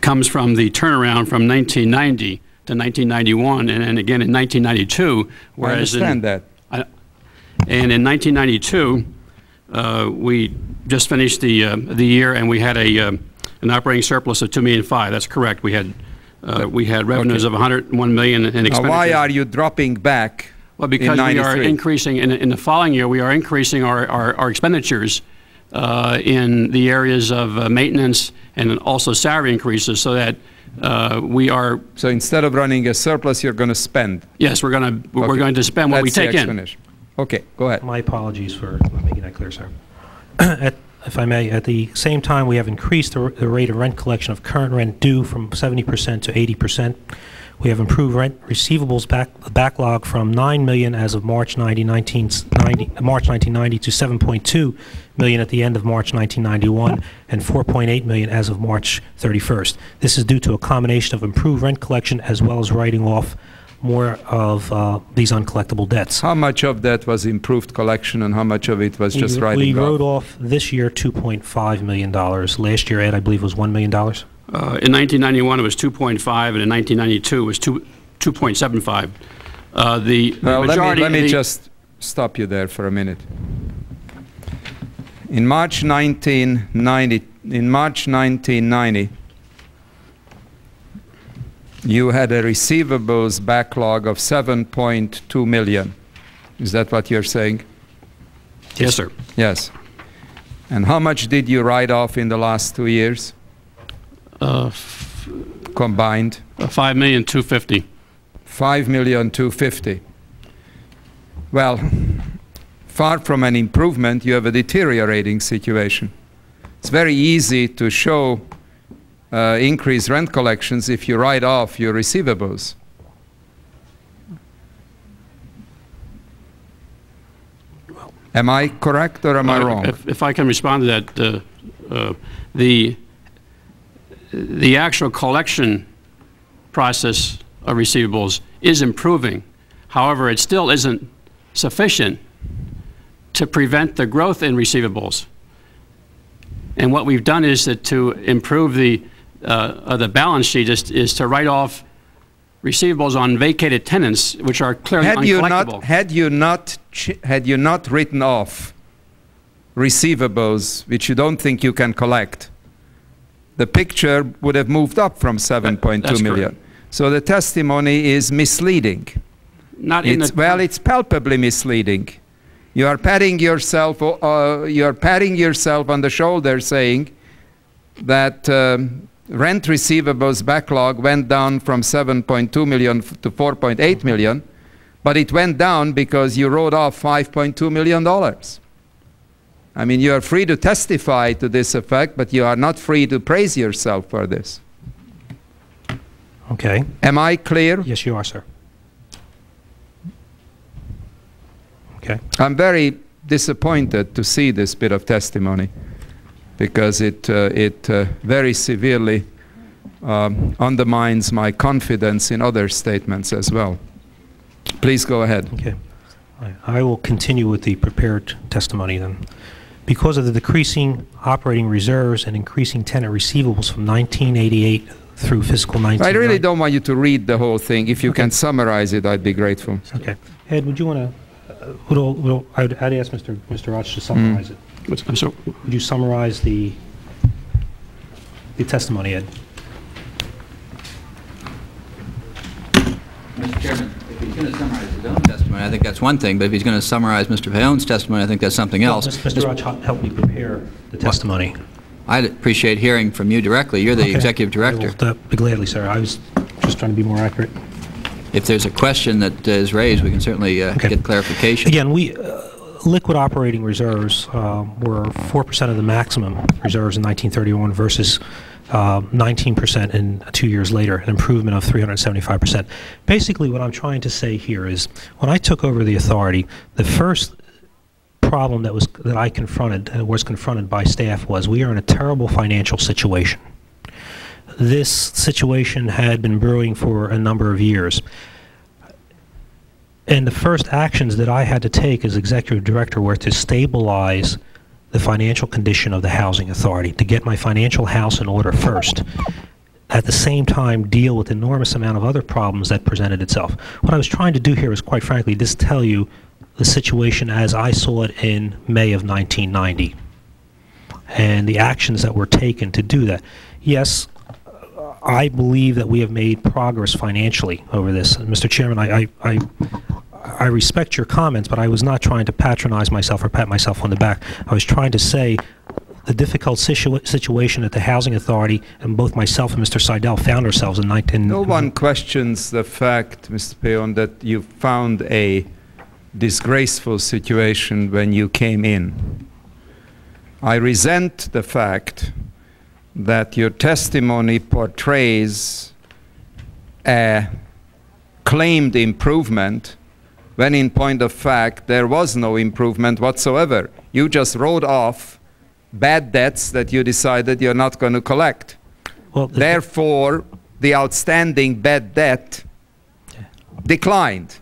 comes from the turnaround from 1990 to 1991, and then again in 1992, I whereas in- that. I- And in 1992, uh, we just finished the, uh, the year, and we had a, um, an operating surplus of 2 million five. That's correct. We had, uh, we had revenues of 101 million and Now, expenditures. why are you dropping back Well, because we are increasing, in, in the following year, we are increasing our, our, our expenditures uh, in the areas of uh, maintenance and also salary increases, so that uh, we are, So instead of running a surplus, you're going to spend. yes, we're going to, we're Okay. going to spend what we That's the take in. explanation. Okay, go ahead. My apologies for not making that clear, sir. At- If I may, at the same time, we have increased the r- the rate of rent collection of current rent due from 70% to 80%. We have improved rent receivables back, backlog from 9 million as of March 90, 1990, March 1990 to 7.2 million at the end of March 1991 and 4.8 million as of March 31st. This is due to a combination of improved rent collection as well as writing off more of uh, these uncollectible debts. How much of that was improved collection and how much of it was just We- writing We off? wrote off this year $2.5 million. Last year, Ed, I believe, was $1 million. Uh, In 1991, it was 2.5, and in 1992, it was 2.75. Uh, The the Well, let me, majority... let me just stop you there for a minute. In March 1990, in March 1990, you had a receivables backlog of 7.2 million. Is that what you're saying? Yes, sir. Yes. And how much did you write off in the last two years Uh, combined? uh, 5,250,000. Five million two fifty. Well, far from an improvement, you have a deteriorating situation. It's very easy to show uh, increased rent collections if you write off your receivables. Am I correct or am I Uh, wrong? If if I can respond to that, uh, uh, the, the actual collection process of receivables is improving. However, it still isn't sufficient to prevent the growth in receivables. And what we've done is that to improve the, uh, uh, the balance sheet is, is to write off receivables on vacated tenants, which are clearly Had you not, had you not, ch- had you not written off receivables which you don't think you can collect, the picture would have moved up from 7.2 million. correct. So the testimony is misleading. Not in It's, the. well, it's palpably misleading. You are patting yourself, uh, you are patting yourself on the shoulder, saying that um, rent receivables backlog went down from 7.2 million to 4.8 million, but it went down because you wrote off 5.2 million dollars. I mean, you are free to testify to this effect, but you are not free to praise yourself for this. Okay. Am I clear? Yes, you are, sir. Okay. I'm very disappointed to see this bit of testimony because it, uh, it uh, very severely um, undermines my confidence in other statements as well. Please go ahead. Okay. I- I will continue with the prepared testimony then. Because of the decreasing operating reserves and increasing tenant receivables from 1988 through fiscal 19. I really don't want you to read the whole thing. If you okay. can summarize it, I'd be grateful. Okay. Ed, would you want to, uh, little, little, I'd, I'd ask Mr. Mr. Roach to summarize mm. it. I'm sorry. Would you summarize the, the testimony, Ed? Mr. Chairman, if you're going to summarize his own testimony, I think that's one thing, but if he's going to summarize Mr. Paone's testimony, I think that's something else. Mr. Raj helped me prepare the testimony. I'd appreciate hearing from you directly. You're the Okay. executive director. I will, uh, Gladly, sir. I was just trying to be more accurate. If there's a question that uh, is raised, we can certainly uh, Okay. get clarification. Again, we, uh, liquid operating reserves uh, were 4% of the maximum reserves in 1931 versus uh, 19% in two years later, an improvement of 375%. Basically, what I'm trying to say here is, when I took over the authority, the first problem that was that I confronted uh, was confronted by staff was we are in a terrible financial situation. This situation had been brewing for a number of years. And the first actions that I had to take as executive director were to stabilize the financial condition of the housing authority, to get my financial house in order first. At the same time, deal with enormous amount of other problems that presented itself. What I was trying to do here is, quite frankly, just tell you the situation as I saw it in May of 1990 and the actions that were taken to do that. Yes, I believe that we have made progress financially over this. Mr. Chairman, I, I, I, I respect your comments, but I was not trying to patronize myself or pat myself on the back. I was trying to say the difficult situa- situation that the Housing Authority and both myself and Mr. Saidel found ourselves in 19... No one questions the fact, Mr. Paone, that you found a disgraceful situation when you came in. I resent the fact that your testimony portrays a claimed improvement when in point of fact there was no improvement whatsoever. You just wrote off bad debts that you decided you're not going to collect. Well, the- Therefore, the outstanding bad debt declined.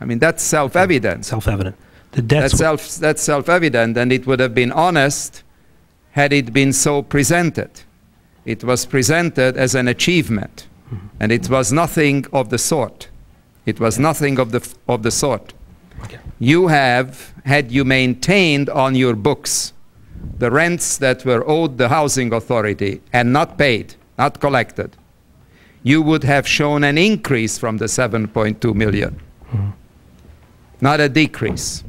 I mean, that's self-evident. self-evident. The debts... That's self, that's self-evident, and it would have been honest had it been so presented. It was presented as an achievement, mm-hmm. and it was nothing of the sort. It was nothing of the, f- of the sort. Okay. You have, had you maintained on your books the rents that were owed the housing authority and not paid, not collected, you would have shown an increase from the 7.2 million, hmm. not a decrease.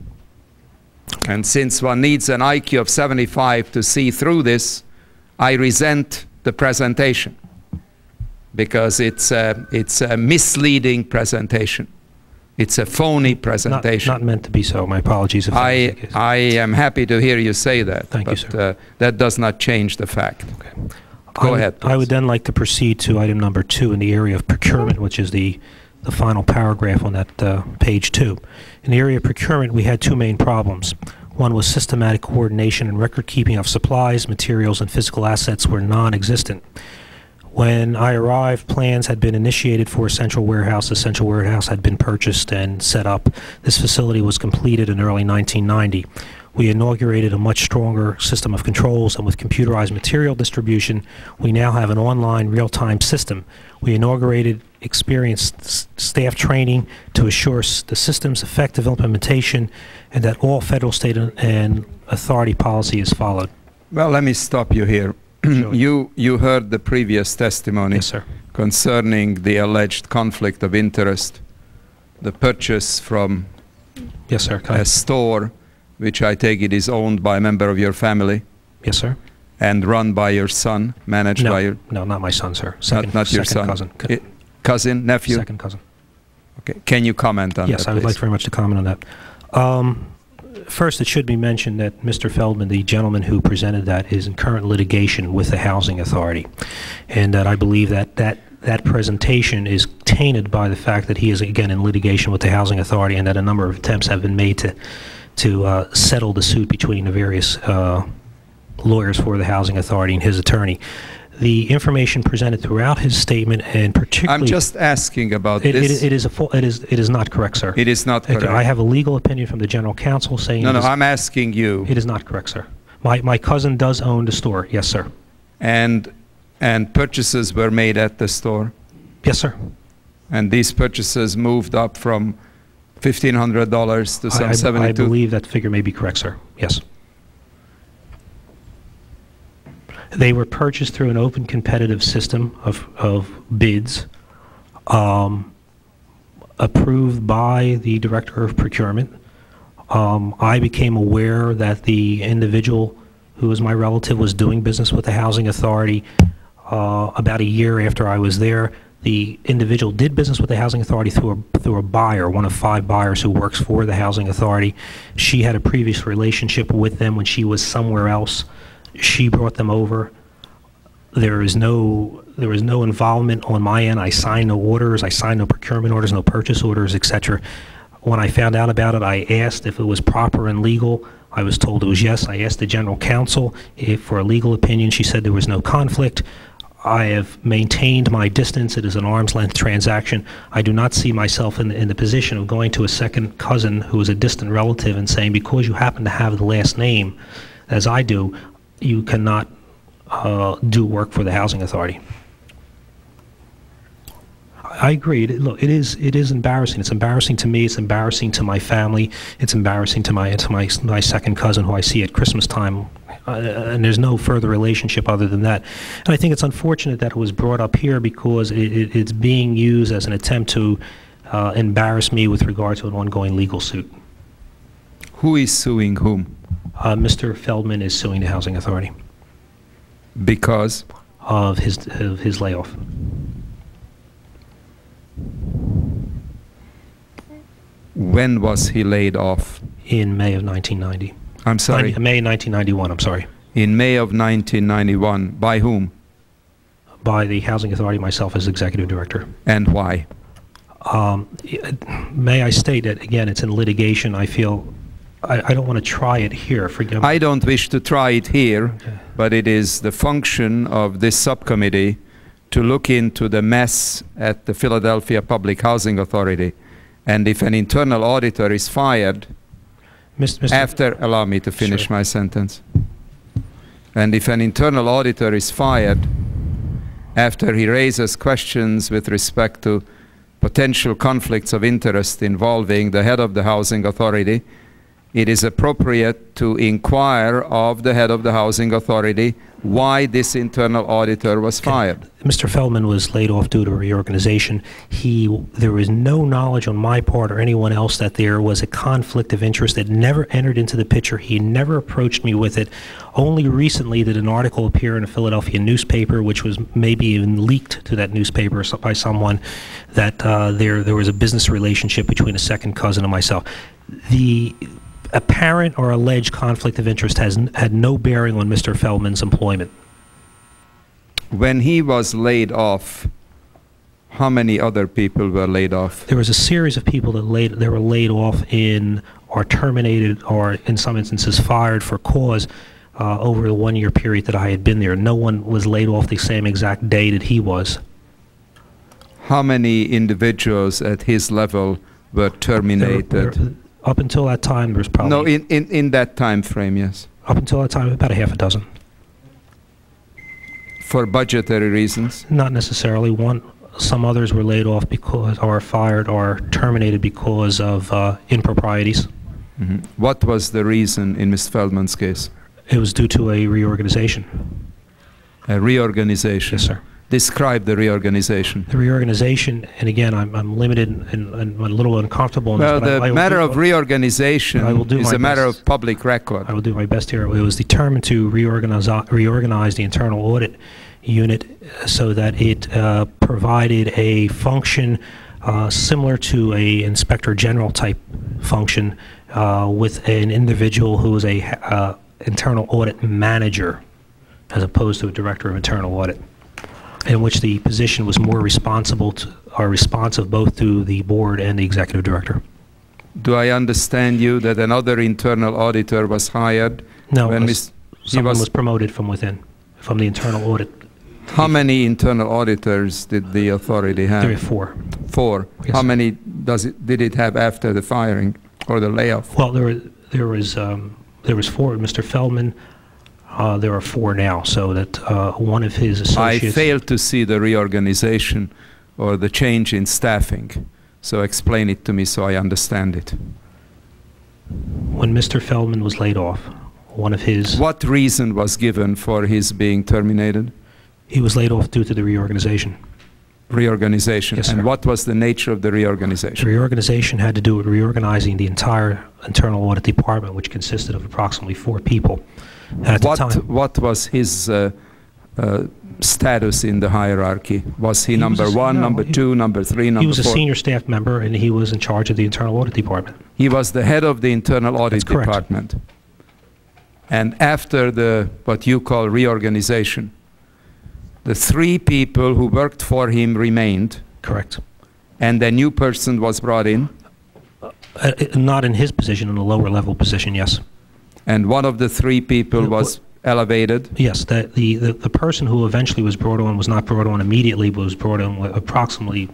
And since one needs an IQ of 75 to see through this, I resent the presentation because it's a, it's a misleading presentation. It's a phony not, presentation. not meant to be so. My apologies if I. I am happy to hear you say that. Thank you, but, sir. Uh, that does not change the fact. Okay. Go I ahead, I would then like to proceed to item number two in the area of procurement, which is the, the final paragraph on that uh, page two. In the area of procurement, we had two main problems. One was systematic coordination and record keeping of supplies, materials, and physical assets were non-existent. When I arrived, plans had been initiated for a central warehouse. The central warehouse had been purchased and set up. This facility was completed in early 1990. We inaugurated a much stronger system of controls, and with computerized material distribution, we now have an online real-time system. We inaugurated experienced staff training to assure the system's effective implementation and that all federal, state, and authority policy is followed. Well, let me stop you here. You, you heard the previous testimony Yes, concerning the alleged conflict of interest, the purchase from Yes, sir. A store, which I take it is owned by a member of your family Yes, sir. and run by your son, managed by No, your no, not my son, sir. not, Second, not your second son, cousin. I- cousin, nephew. Second cousin. Okay, can you comment on Yes, that? I would like very much to comment on that. Um, First, it should be mentioned that Mr. Feldman, the gentleman who presented that, is in current litigation with the Housing Authority, and that I believe that that that presentation is tainted by the fact that he is, again, in litigation with the Housing Authority, and that a number of attempts have been made to to uh, settle the suit between the various uh, lawyers for the Housing Authority and his attorney. The information presented throughout his statement, and particularly... I'm just asking about It, this. it, it is a full, it is it is not correct, sir. It is not correct. I have a legal opinion from the general counsel saying no, no, is- I'm asking you. it is not correct, sir. My my cousin does own the store. Yes, sir. and and purchases were made at the store, Yes, sir. and these purchases moved up from fifteen hundred dollars to I- some I, I seventy-two. believe that figure may be correct, sir. Yes. They were purchased through an open competitive system of of bids. Um, approved by the Director of Procurement. Um, I became aware that the individual who was my relative was doing business with the Housing Authority uh, about a year after I was there. The individual did business with the Housing Authority through a, through a buyer, one of five buyers who works for the Housing Authority. She had a previous relationship with them when she was somewhere else. She brought them over. There is no, there was no involvement on my end. I signed no orders, I signed no procurement orders, no purchase orders, etc. When I found out about it, I asked if it was proper and legal. I was told it was yes. I asked the general counsel if, for a legal opinion. She said there was no conflict. I have maintained my distance. It is an arm's length transaction. I do not see myself in the, in the position of going to a second cousin who is a distant relative and saying, because you happen to have the last name, as I do, you cannot uh, do work for the housing authority. I agree. It, look, it is it is embarrassing. It's embarrassing to me. It's embarrassing to my family. It's embarrassing to my to my my second cousin who I see at Christmas time, uh, and there's no further relationship other than that. And I think it's unfortunate that it was brought up here because it, it, it's being used as an attempt to uh, embarrass me with regard to an ongoing legal suit. Who is suing whom? Uh, Mr. Feldman is suing the housing authority Because of his of his layoff. when was he laid off? in May of 1990. I'm sorry, Nin- May 1991, I'm sorry, in May of 1991. By whom by the Housing Authority, myself as Executive Director. and why? Um, May I state that, again, it's in litigation, I feel, I I don't want to try it here, forgive me. I don't wish to try it here, but it is the function of this subcommittee to look into the mess at the Philadelphia Public Housing Authority. And if an internal auditor is fired, Mis- Mr. after, allow me to finish Sure. my sentence. And if an internal auditor is fired after he raises questions with respect to potential conflicts of interest involving the head of the housing authority, it is appropriate to inquire of the head of the housing authority why this internal auditor was fired. Mr. Feldman was laid off due to reorganization. He, there was no knowledge on my part or anyone else that there was a conflict of interest that never entered into the picture. He never approached me with it. Only recently did an article appear in a Philadelphia newspaper, which was maybe even leaked to that newspaper by someone, that uh, there there was a business relationship between a second cousin and myself. The apparent or alleged conflict of interest has n- had no bearing on Mr. Feldman's employment. When he was laid off, how many other people were laid off? there was a series of people that laid that were laid off in or terminated or in some instances fired for cause uh, over the one year period that I had been there. No one was laid off the same exact day that he was. How many individuals at his level were There- terminated? there- up until that time, there was probably No, in, in, in that time frame, yes. up until that time about a half a dozen. For budgetary reasons. Not necessarily one. Some others were laid off because or fired or terminated because of uh, improprieties. Mhm. What was the reason in Ms. Feldman's case? It was due to a reorganization. A reorganization. Yes, sir. Describe the reorganization. The reorganization, and again, I'm, I'm limited and, and a little uncomfortable in this, Well, but I- I the matter of reorganization I will do is a matter of public record. I will do my best here. It was determined to reorganize, reorganize the internal audit unit so that it uh, provided a function uh, similar to a inspector general type function uh, with an individual who is a uh, internal audit manager as opposed to a director of internal audit, in which the position was more responsible to, or responsive both to the board and the executive director. Do I understand you that another internal auditor was hired? No, when he someone was- was promoted from within, from the internal audit. How many internal auditors did the authority There are have? four. Four. Yes. How many does it, did it have after the firing or the layoff? Well, there were, there was, um, there was four, Mr. Feldman, uh, there are four now, so that, uh, one of his associates. I failed to see the reorganization or the change in staffing. So explain it to me so I understand it. When Mr. Feldman was laid off, one of his, What reason was given for his being terminated? he was laid off due to the reorganization. reorganization. Yes, And what was the nature of the reorganization? The reorganization? reorganization had to do with reorganizing the entire internal audit department, which consisted of approximately four people. And at the What, what was his uh, uh, status in the hierarchy? Was he He was number one, no, number he- two, number three, number four? he was a four? senior staff member, and he was in charge of the internal audit department. He was the head of the internal audit department. And after the, what you call reorganization, the three people who worked for him remained, Correct. and a new person was brought in, Uh, uh, Not in his position, in a lower level position, yes. And one of the three people was elevated. Yes, the, the, the the person who eventually was brought on was not brought on immediately, but was brought on approximately,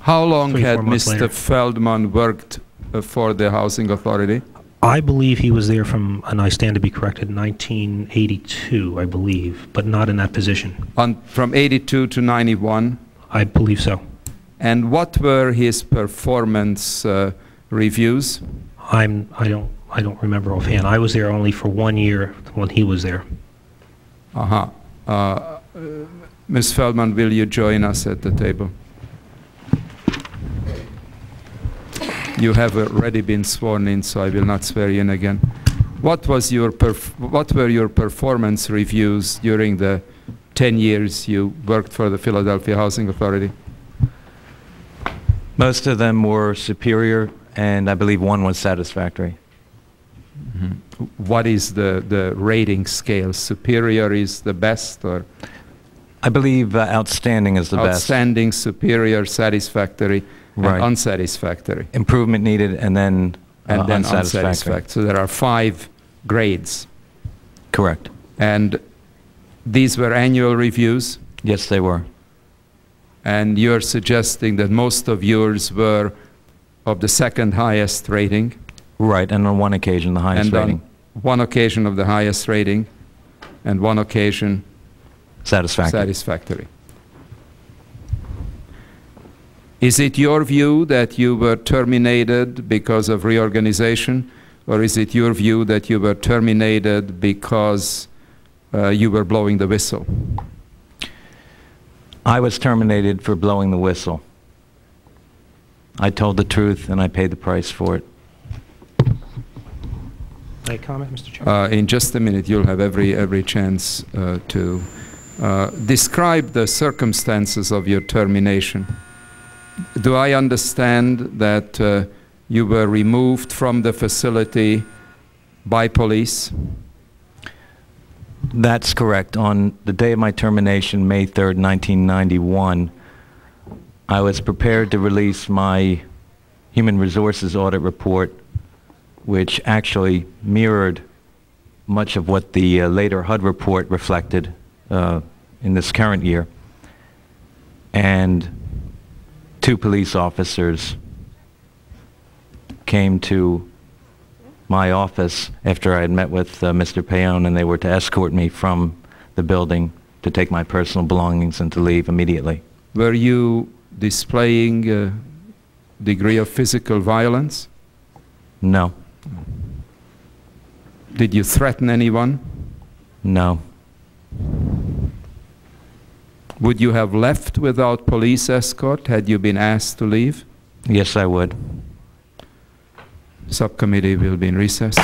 How long Three, had Mr. later. Feldman worked uh, for the housing authority? I believe he was there from, and I stand to be corrected, 1982, I believe, but not in that position. On, from 82 to 91? I believe so. And what were his performance uh, reviews? I'm, I don't, I don't remember offhand. I was there only for one year when he was there. Uh-huh. Uh, uh, Ms. Feldman, will you join us at the table? You have already been sworn in, so I will not swear you in again. What was your perf- what were your performance reviews during the 10 years you worked for the Philadelphia Housing Authority? Most of them were superior, and I believe one was satisfactory. What is the, the rating scale? Superior is the best or I believe uh, outstanding is the best. outstanding, superior, satisfactory, Right. and unsatisfactory? Improvement needed, and then uh, and then unsatisfactory. unsatisfactory. So there are five grades. Correct. And these were annual reviews, Yes, they were. and you're suggesting that most of yours were of the second highest rating, Right, and on one occasion, the highest and rating. on one occasion of the highest rating, and one occasion Satisfactory. satisfactory. Is it your view that you were terminated because of reorganization, or is it your view that you were terminated because uh, you were blowing the whistle? I was terminated for blowing the whistle. I told the truth, and I paid the price for it. May I comment, Mr. Chairman? Uh, in just a minute, you'll have every every chance uh, to uh, describe the circumstances of your termination. Do I understand that uh, you were removed from the facility by police? That's correct. On the day of my termination, May 3rd, 1991, I was prepared to release my Human Resources Audit Report, which actually mirrored much of what the uh, later HUD report reflected uh, in this current year. And two police officers came to my office after I had met with uh, Mr. Paone, and they were to escort me from the building to take my personal belongings and to leave immediately. Were you displaying a degree of physical violence? No, Did you threaten anyone? no, Would you have left without police escort had you been asked to leave? yes, I would. Subcommittee will be in recess.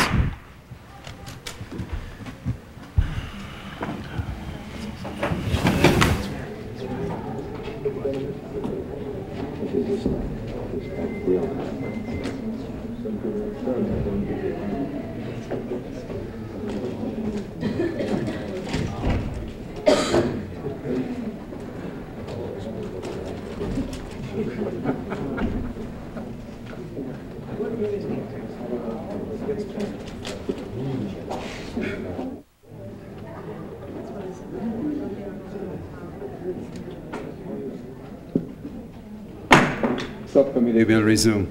Resume.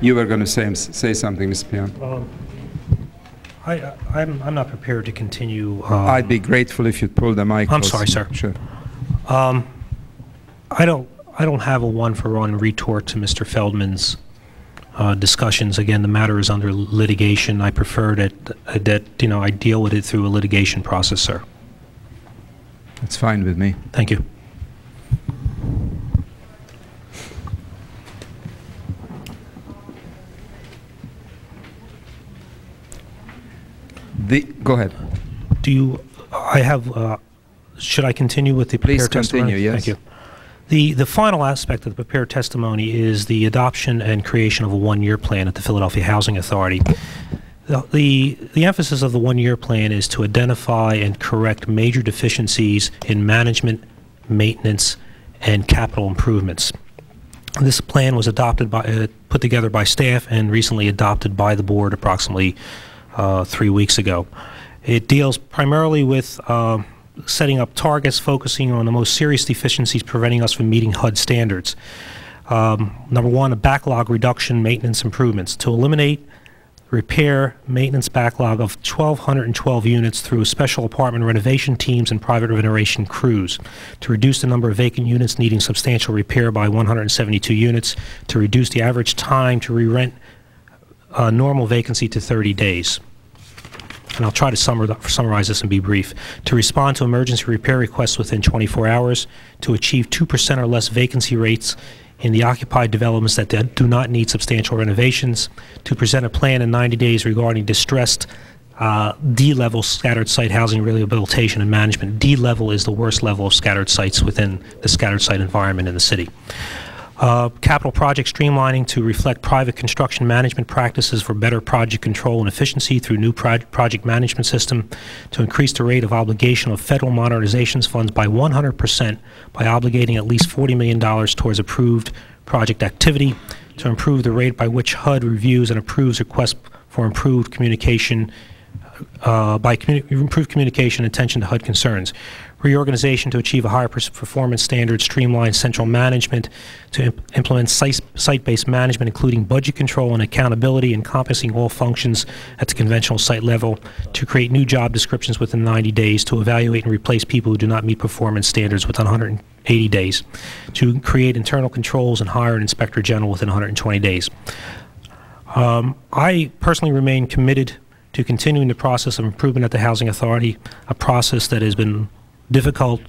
You were going to say, say something, Ms. Paone. Um, I, I- I'm, I'm not prepared to continue. um, I'd be grateful if you'd pull the mic. I'm sorry, sir. Sure. Um, I don't, I don't have a one-for-one retort to Mr. Feldman's uh, discussions. Again, the matter is under litigation. I prefer that, uh, that, you know, I deal with it through a litigation process, sir. That's fine with me. Thank you. The, go ahead. Do you, I have, uh, should I continue with the Please prepared testimony? continue, yes. Thank you. The, the final aspect of the prepared testimony is the adoption and creation of a one-year plan at the Philadelphia Housing Authority. The, the, the emphasis of the one-year plan is to identify and correct major deficiencies in management, maintenance, and capital improvements. This plan was adopted by, uh, put together by staff and recently adopted by the board approximately uh, three weeks ago. It deals primarily with uh, setting up targets focusing on the most serious deficiencies preventing us from meeting HUD standards. Um, number one, a backlog reduction, maintenance improvements. To eliminate repair maintenance backlog of 1,212 units through special apartment renovation teams and private renovation crews, to reduce the number of vacant units needing substantial repair by 172 units, to reduce the average time to re-rent a normal vacancy to 30 days. And I'll try to summar- summarize this and be brief. To respond to emergency repair requests within 24 hours, to achieve 2% or less vacancy rates in the occupied developments that do not need substantial renovations, to present a plan in 90 days regarding distressed uh, D-level scattered site housing rehabilitation and management. D-level is the worst level of scattered sites within the scattered site environment in the city. Uh, capital project streamlining to reflect private construction management practices for better project control and efficiency through new proj- project management system, to increase the rate of obligation of federal modernizations funds by 100% by obligating at least $40 million towards approved project activity, to improve the rate by which HUD reviews and approves requests for improved communication uh, by commu- improved communication attention to HUD concerns, reorganization to achieve a higher performance standard, streamline central management, to imp- implement site- site-based management, including budget control and accountability, encompassing all functions at the conventional site level, to create new job descriptions within 90 days, to evaluate and replace people who do not meet performance standards within 180 days, to create internal controls and hire an inspector general within 120 days. Um, I personally remain committed to continuing the process of improvement at the Housing Authority, a process that has been difficult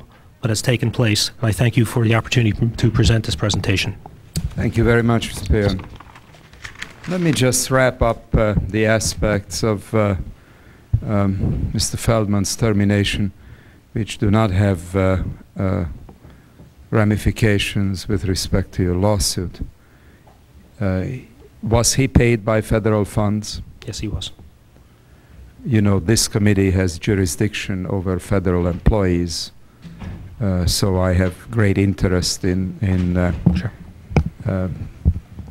but has taken place. I thank you for the opportunity to present this presentation. Thank you very much, Mr. Paone. Let me just wrap up uh, the aspects of uh, um, Mr. Feldman's termination, which do not have uh, uh, ramifications with respect to your lawsuit. Uh, was he paid by federal funds? Yes, he was. You know, this committee has jurisdiction over federal employees, uh, so I have great interest in, in uh, Sure. uh,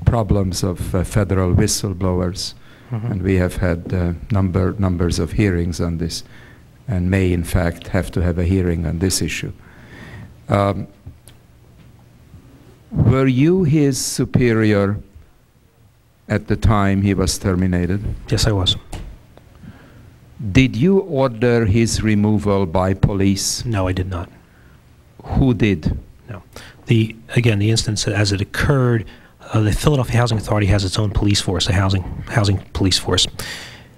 problems of uh, federal whistleblowers, Mhm. and we have had uh, number, numbers of hearings on this, and may in fact have to have a hearing on this issue. Um, were you his superior at the time he was terminated? Yes, I was. Did you order his removal by police? No, I did not. Who did? No. The, again, the instance as it occurred, uh, the Philadelphia Housing Authority has its own police force, the housing, housing police force.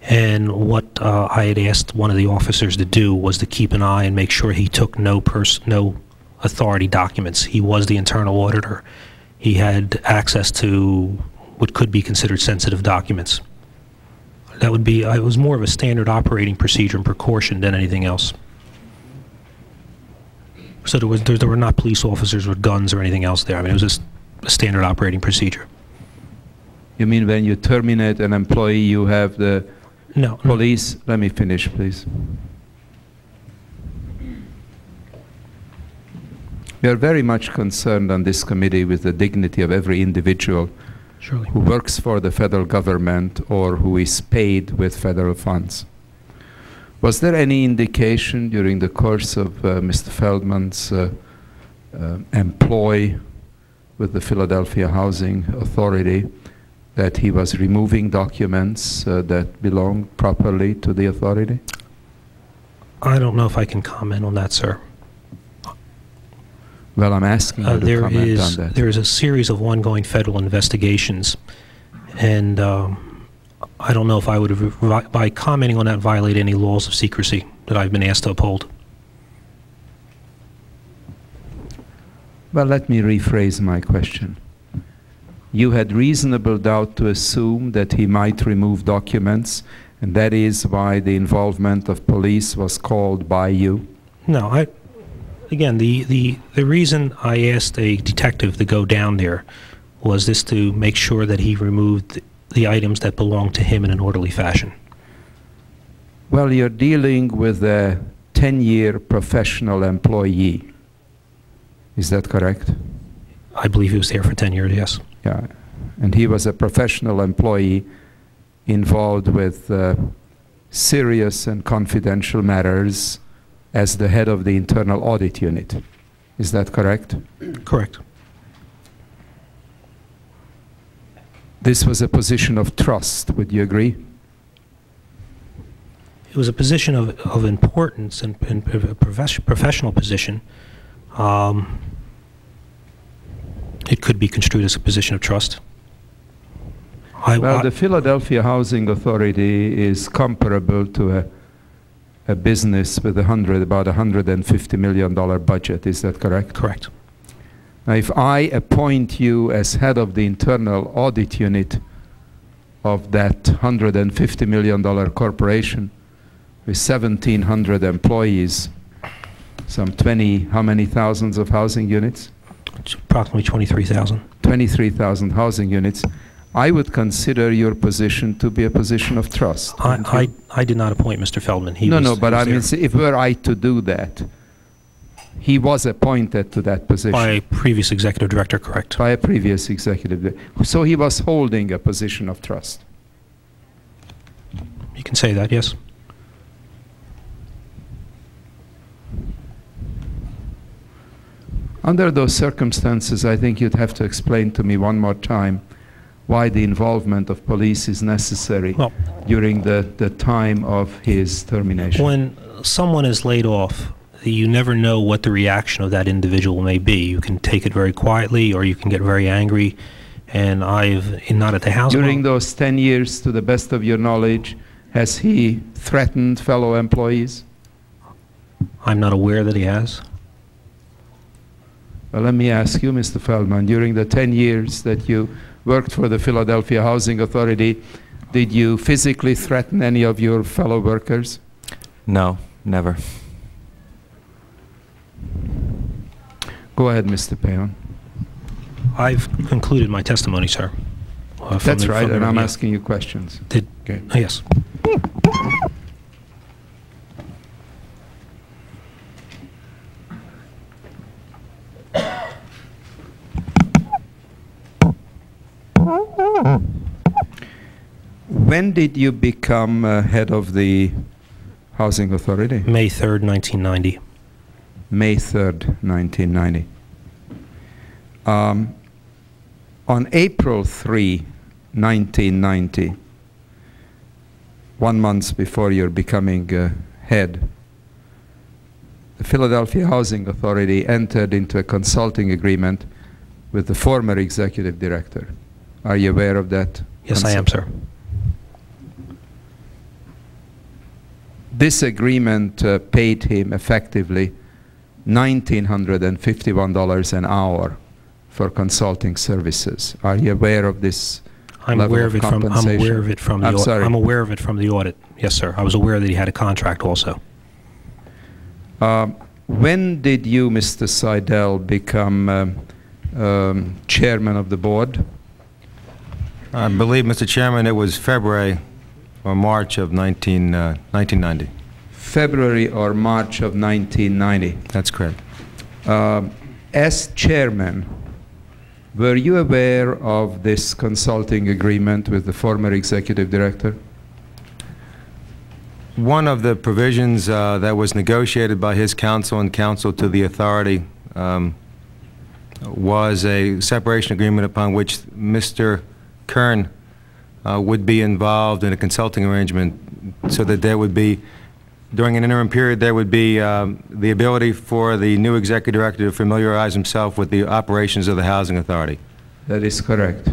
And what uh, I had asked one of the officers to do was to keep an eye and make sure he took no pers- no authority documents. He was the internal auditor. He had access to what could be considered sensitive documents. That would be, uh, it was more of a standard operating procedure and precaution than anything else. So there was, there, there were not police officers with guns or anything else there. I mean, it was just a standard operating procedure. You mean when you terminate an employee, you have the No, no. police? Let me finish, please. We are very much concerned on this committee with the dignity of every individual surely. who works for the federal government or who is paid with federal funds. Was there any indication during the course of uh, Mr. Feldman's uh, uh, employ with the Philadelphia Housing Authority that he was removing documents uh, that belonged properly to the authority? I don't know if I can comment on that, sir. Well, I'm asking you Uh, to there comment on is that. there is a series of ongoing federal investigations, and um, I don't know if I would by commenting on that, violate any laws of secrecy that I've been asked to uphold. Well, let me rephrase my question. You had reasonable doubt to assume that he might remove documents And that is why the involvement of police was called by you? No, I, again, the, the, the reason I asked a detective to go down there was this to make sure that he removed the items that belonged to him in an orderly fashion. Well, you're dealing with a 10-year professional employee. Is that correct? I believe he was there for 10 years, yes. Yeah. And he was a professional employee involved with uh, serious and confidential matters as the head of the internal audit unit. Is that correct? Correct. This was a position of trust, would you agree? It was a position of, of importance and, and a profes- professional position. Um, it could be construed as a position of trust. I, Well, I- the Philadelphia Housing Authority is comparable to a, a business with a hundred, about a hundred and fifty million dollar budget. Is that correct? correct. Now, if I appoint you as head of the internal audit unit of that $150 million corporation with 1,700 employees, some 20, how many thousands of housing units? It's approximately 23,000. 23,000 housing units. I would consider your position to be a position of trust. I. I, I did not appoint Mr. Feldman. He no, was, no, but I mean, there if were I to do that, he was appointed to that position. by a previous executive director, correct. by a previous executive. Director. So he was holding a position of trust. You can say that, yes. Under those circumstances, I think you'd have to explain to me one more time why the involvement of police is necessary Well- during the, the time of his termination. When someone is laid off, you never know what the reaction of that individual may be. You can take it very quietly, or you can get very angry. And I've not at the house. During those 10 years, to the best of your knowledge, has he threatened fellow employees? I'm not aware that he has. Well, let me ask you, Mr. Feldman, during the 10 years that you worked for the Philadelphia Housing Authority, did you physically threaten any of your fellow workers? No, never. Go ahead, Mr. Paone. I've concluded my testimony, sir. Uh, That's the- right, and I'm review. asking you questions. Did, Okay. uh, yes. When did you become uh, head of the Housing Authority? May 3rd, 1990. May 3rd, 1990. Um, on April 3, 1990, one month before you're becoming uh, head, the Philadelphia Housing Authority entered into a consulting agreement with the former executive director. Are you aware of that? Yes, I am, sir. This agreement uh, paid him effectively $1,951 an hour for consulting services. Are you aware of this? I'm level aware of of it from, I'm aware of it from the, I'm au- sorry. I'm aware of it from the audit. Yes, sir. I was aware that he had a contract also. Um, when did you, Mr. Saidel, become um, um, chairman of the board? I believe, Mr. Chairman, it was February or March of 19, uh, 1990. February or March of 1990. That's correct. Um, as chairman, were you aware of this consulting agreement with the former executive director? One of the provisions uh, that was negotiated by his counsel and counsel to the authority um, was a separation agreement upon which Mr. Kern uh, would be involved in a consulting arrangement so that there would be, during an interim period, there would be um, the ability for the new executive director to familiarize himself with the operations of the housing authority. That is correct.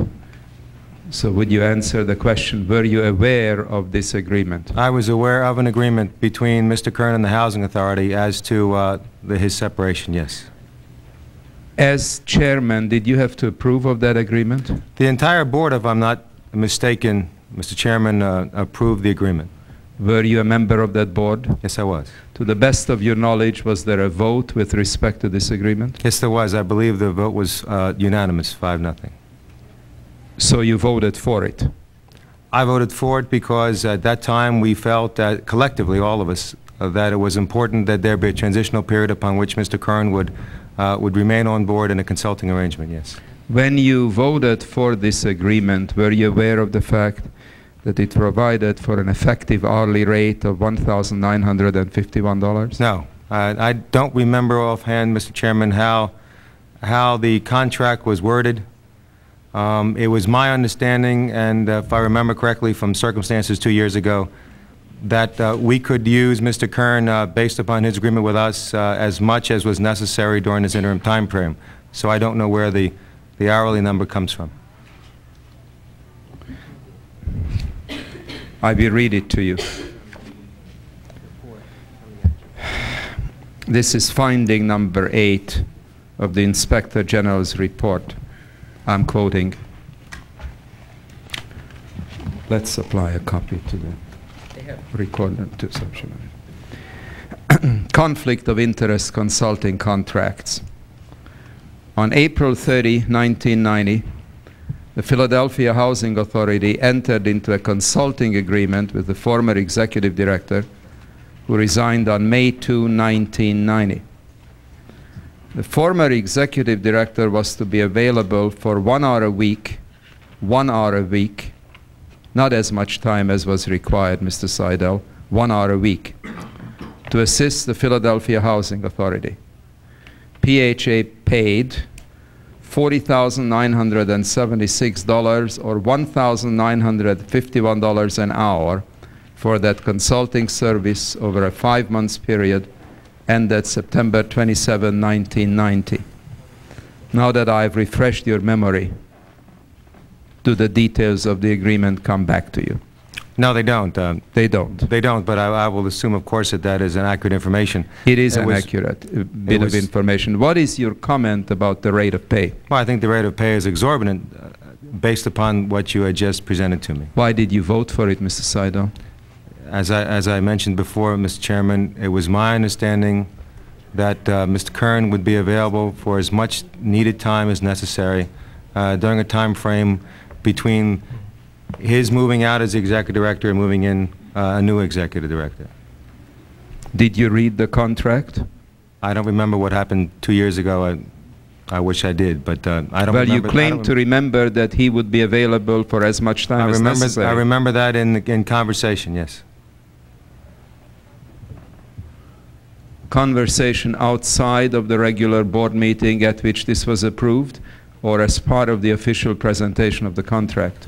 So would you answer the question, were you aware of this agreement? I was aware of an agreement between Mr. Kern and the Housing Authority as to uh, the- his separation, yes. As chairman, did you have to approve of that agreement? The entire board, if I'm not mistaken, Mr. Chairman uh, approved the agreement. Were you a member of that board? Yes, I was. To the best of your knowledge, was there a vote with respect to this agreement? Yes, there was. I believe the vote was uh, unanimous, five nothing. So you voted for it? I voted for it because at that time we felt that collectively, all of us, uh, that it was important that there be a transitional period upon which Mr. Kern would, uh, would remain on board in a consulting arrangement, yes. When you voted for this agreement, were you aware of the fact that it provided for an effective hourly rate of $1,951? No, I don't remember offhand, Mr. Chairman, how, how the contract was worded. Um, It was my understanding, and uh, if I remember correctly from circumstances two years ago, that uh, we could use Mr. Kern, uh, based upon his agreement with us, uh, as much as was necessary during this interim time frame. So I don't know where the the hourly number comes from. I will read it to you. This is finding number eight of the Inspector General's report. I'm quoting. Let's supply a copy to the recorder to. Conflict of interest consulting contracts. On April 30, 1990, the Philadelphia Housing Authority entered into a consulting agreement with the former executive director who resigned on May 2, 1990. The former executive director was to be available for one hour a week, one hour a week, not as much time as was required, Mr. Saidel, one hour a week, to assist the Philadelphia Housing Authority. PHA paid $40,976 or $1,951 an hour for that consulting service over a five months period ended September 27, 1990. Now that I've refreshed your memory, do the details of the agreement come back to you? No, they don't. uh, They don't. They don't, but I I will assume, of course, that that is an accurate information. It is It an was- accurate uh, bit of information. What is your comment about the rate of pay? Well, I think the rate of pay is exorbitant uh, based upon what you had just presented to me. Why did you vote for it, Mr. Saidel? As I, as I mentioned before, Mr. Chairman, it was my understanding that uh, Mr. Kern would be available for as much needed time as necessary uh, during a time frame between his moving out as the executive director and moving in uh, a new executive director. Did you read the contract? I don't remember what happened two years ago. I, I wish I did, but uh, I don't Well, you remember. I claim to remember that he would be available for as much time I as remember, necessary. I remember that in, in conversation, yes. Conversation outside of the regular board meeting at which this was approved, or as part of the official presentation of the contract?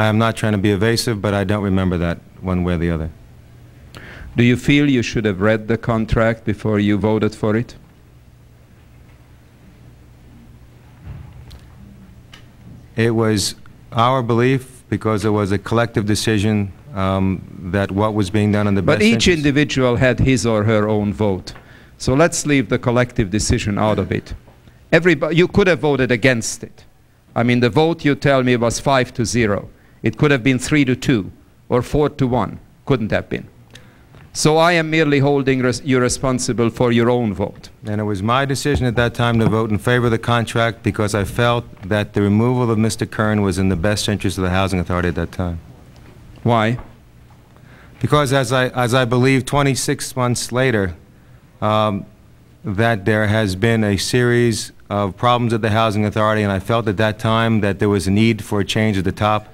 I am not trying to be evasive, but I don't remember that one way or the other. Do you feel you should have read the contract before you voted for it? It was our belief, because it was a collective decision, um, that what was being done in the best But each interest- individual had his or her own vote. So let's leave the collective decision out of it. Everybody, you could have voted against it. I mean, the vote you tell me was five to zero. It could have been three to two or four to one. Couldn't have been. So I am merely holding res- you responsible for your own vote. And it was my decision at that time to vote in favor of the contract because I felt that the removal of Mr. Kern was in the best interest of the Housing Authority at that time. Why? Because as I, as I believe 26 months later, um, that there has been a series of problems at the Housing Authority, and I felt at that time that there was a need for a change at the top,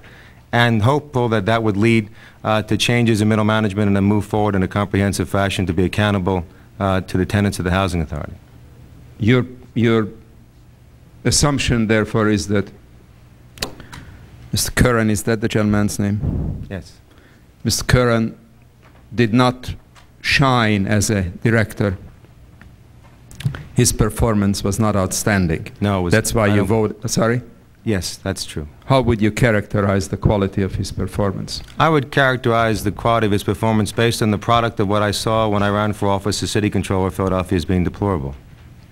and hopeful that that would lead uh, to changes in middle management and then move forward in a comprehensive fashion to be accountable uh, to the tenants of the Housing Authority. Your, your assumption, therefore, is that Mr. Curran, is that the gentleman's name? Yes. Mr. Curran did not shine as a director. His performance was not outstanding. No, it was... That's why I you voted. Sorry? Yes, that's true. How would you characterize the quality of his performance? I would characterize the quality of his performance based on the product of what I saw when I ran for office as city controller of Philadelphia as being deplorable.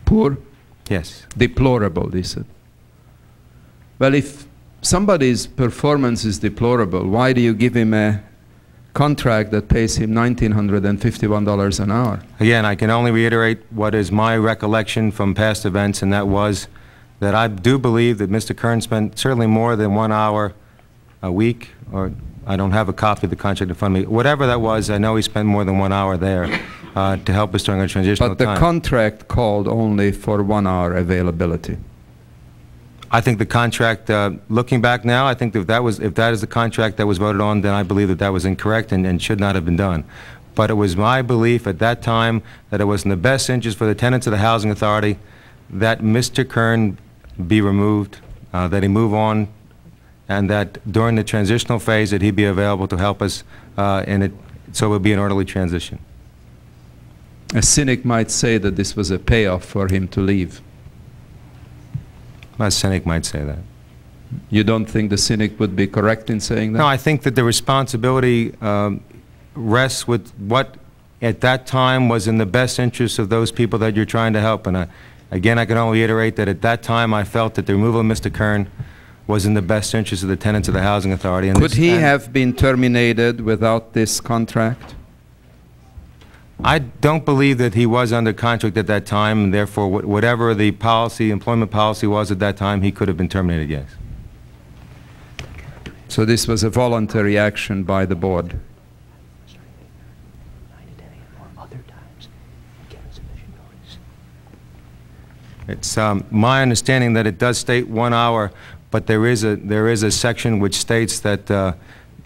Poor, Yes. deplorable, they said. Well, if somebody's performance is deplorable, why do you give him a contract that pays him $1,951 an hour? Again, I can only reiterate what is my recollection from past events, and that was that I do believe that Mr. Kern spent certainly more than one hour a week, or I don't have a copy of the contract in front of me. Whatever that was, I know he spent more than one hour there uh, to help us during our transitional But the time. contract called only for one hour availability. I think the contract, uh, looking back now, I think that if that was, if that is the contract that was voted on, then I believe that that was incorrect and, and should not have been done. But it was my belief at that time that it was in the best interest for the tenants of the Housing Authority that Mr. Kern be removed, uh, that he move on, and that during the transitional phase that he be available to help us uh, in it, so it would be an orderly transition. A cynic might say that this was a payoff for him to leave. A cynic might say that. You don't think the cynic would be correct in saying that? No, I think that the responsibility um, rests with what, at that time, was in the best interest of those people that you're trying to help. And I- again, I can only reiterate that at that time, I felt that the removal of Mr. Kern was in the best interest of the tenants of the Housing Authority. and Could he have been terminated without this contract? I don't believe that he was under contract at that time, and therefore, wh- whatever the policy, employment policy was at that time, he could have been terminated, yes. So this was a voluntary action by the board. It's um, my understanding that it does state one hour, but there is a, there is a section which states that, uh,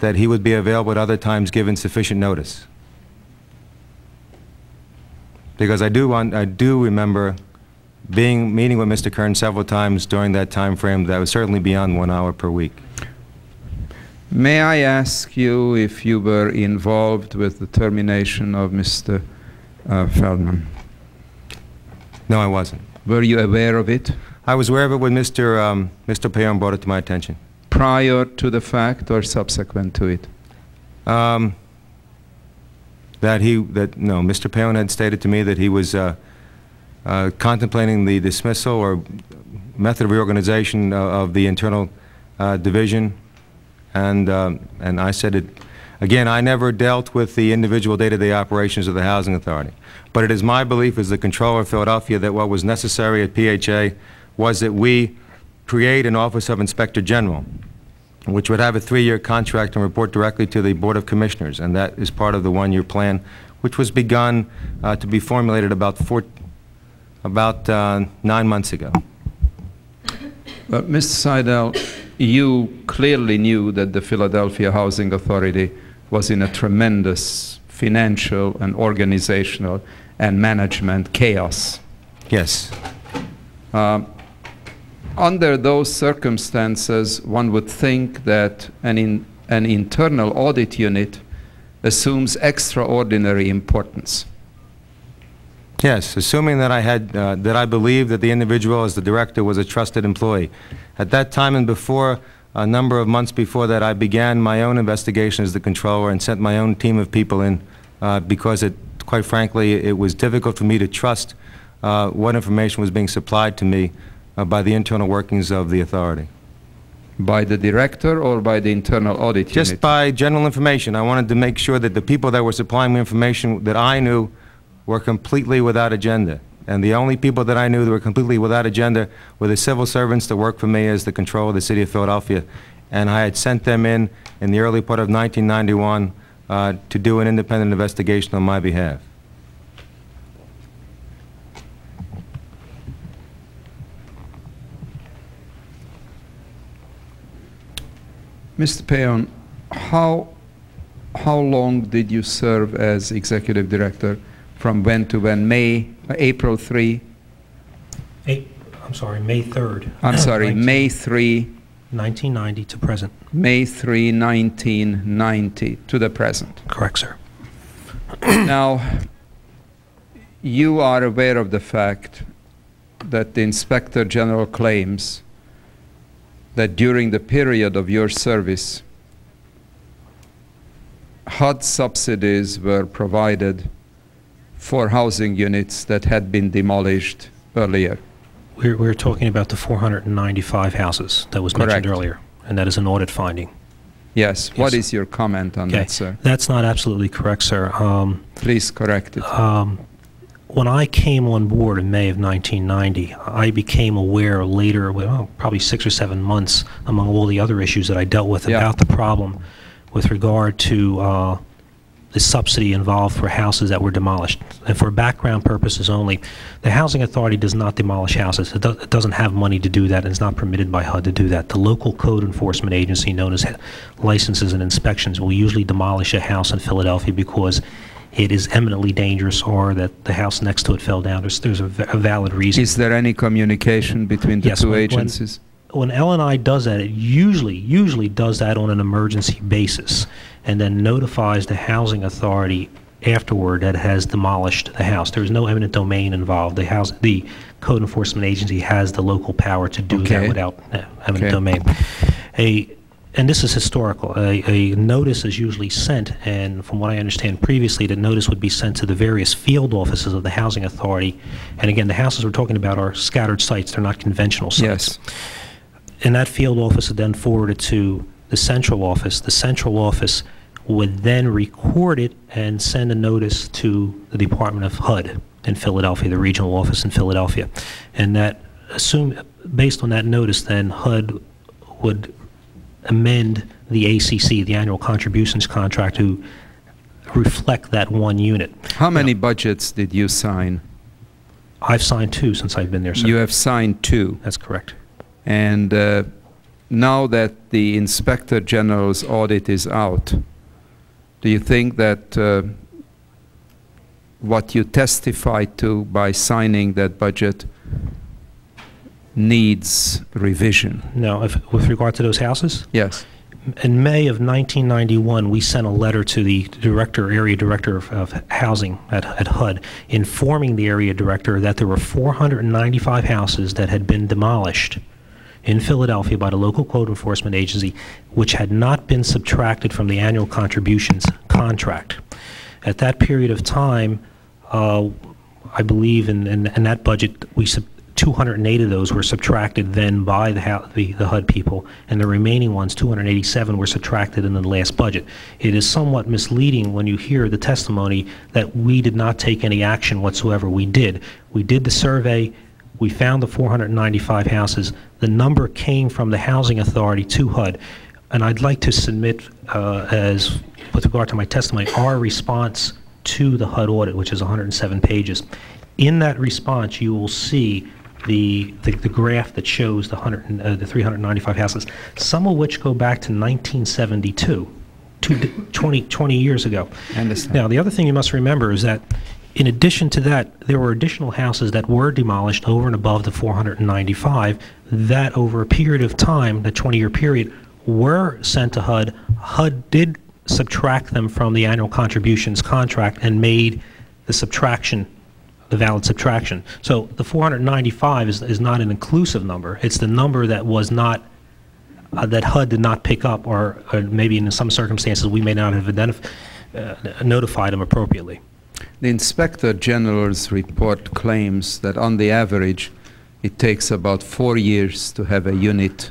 that he would be available at other times given sufficient notice. Because I do, want- I do remember being, meeting with Mr. Kern several times during that time frame that was certainly beyond one hour per week. May I ask you if you were involved with the termination of Mr. uh, Feldman? No, I wasn't. Were you aware of it I was aware of it when Mr. Um, Mr. Paone brought it to my attention. prior to the fact or subsequent to it? Um, That he, that, no, Mr. Paone had stated to me that he was uh, uh, contemplating the dismissal or method of reorganization o- of the internal uh, division, and, um, and I said it, again, I never dealt with the individual day-to-day operations of the Housing Authority, but it is my belief as the Controller of Philadelphia that what was necessary at PHA was that we create an Office of Inspector General, which would have a three-year contract and report directly to the Board of Commissioners, and that is part of the one-year plan, which was begun uh, to be formulated about four, about uh, nine months ago. But Mr. Saidel, you clearly knew that the Philadelphia Housing Authority was in a tremendous financial and organizational and management chaos. Yes. Um, Under those circumstances, one would think that an, in, an internal audit unit assumes extraordinary importance. Yes, assuming that I had, uh, that I believed that the individual as the director was a trusted employee. At that time and before, a number of months before that, I began my own investigation as the controller and sent my own team of people in uh, because it, quite frankly, it was difficult for me to trust uh, what information was being supplied to me uh, by the internal workings of the authority. By the director or by the internal audit Just unit? by general information, I wanted to make sure that the people that were supplying me information that I knew were completely without agenda. And the only people that I knew that were completely without agenda were the civil servants that worked for me as the controller of the city of Philadelphia. And I had sent them in in the early part of 1991 uh, to do an independent investigation on my behalf. Mr. Paone, how, how long did you serve as executive director? From when to when? May, April 3? Eight, I'm sorry, May 3rd. I'm sorry, 19 May 3, 1990 to present. May 3, 1990 to the present. Correct, sir. Now, you are aware of the fact that the Inspector General claims that during the period of your service, HUD subsidies were provided for housing units that had been demolished earlier. We're, we're talking about the 495 houses that was mentioned earlier, and that is an audit finding. Yes. What Yes. is your comment on Okay. that, sir? That's not absolutely correct, sir. Um, Please correct it. um, when I came on board in May of 1990, I became aware later, well, probably six or seven months, among all the other issues that I dealt with, Yeah. about the problem with regard to uh, the subsidy involved for houses that were demolished. And for background purposes only, the Housing Authority does not demolish houses. It, do- it doesn't have money to do that, and it's not permitted by HUD to do that. The local code enforcement agency, known as Licenses and Inspections, will usually demolish a house in Philadelphia because it is eminently dangerous or that the house next to it fell down. There's, there's a, a valid reason. Is there any communication between the Yes, two when- when- agencies? when L&I does that, it usually, usually does that on an emergency basis and then notifies the housing authority afterward that has demolished the house. There is no eminent domain involved. The house, the code enforcement agency has the local power to do Okay. that without uh, eminent Okay. domain. A, and this is historical. A, a notice is usually sent, and from what I understand previously, the notice would be sent to the various field offices of the housing authority. And again, the houses we're talking about are scattered sites; they're not conventional sites Yes. and that field office would then forwarded to the central office. The central office would then record it and send a notice to the Department of HUD in Philadelphia, the regional office in Philadelphia. And that, assume, based on that notice, then HUD would amend the ACC, the annual contributions contract, to reflect that one unit. How many budgets did you sign? I've signed two since I've been there, sir. You have signed two. That's correct. And uh, now that the Inspector General's audit is out, do you think that uh, what you testified to by signing that budget needs revision? Now, if, with regard to those houses? Yes. In May of 1991, we sent a letter to the director, area director of, of housing at, at HUD, informing the area director that there were 495 houses that had been demolished in Philadelphia by the local code enforcement agency, which had not been subtracted from the annual contributions contract. At that period of time, uh, I believe in, in, in that budget, we sub- 208 of those were subtracted then by the, the, the HUD people, and the remaining ones, 287, were subtracted in the last budget. It is somewhat misleading when you hear the testimony that we did not take any action whatsoever. We did. We did the survey. We found the 495 houses. The number came from the Housing Authority to HUD. And I'd like to submit, uh, as, with regard to my testimony, our response to the HUD audit, which is 107 pages. In that response, you will see the, the, the graph that shows the 100, uh, the 395 houses, some of which go back to 1972, two, 20, 20 years ago. Now, the other thing you must remember is that in addition to that, there were additional houses that were demolished over and above the 495 that over a period of time, the 20-year period, were sent to HUD. HUD did subtract them from the annual contributions contract and made the subtraction the valid subtraction. So the 495 is, is not an inclusive number. It's the number that was not, uh, that HUD did not pick up, or, or maybe in some circumstances, we may not have uh, notified them appropriately. The Inspector General's report claims that on the average, it takes about four years to have a unit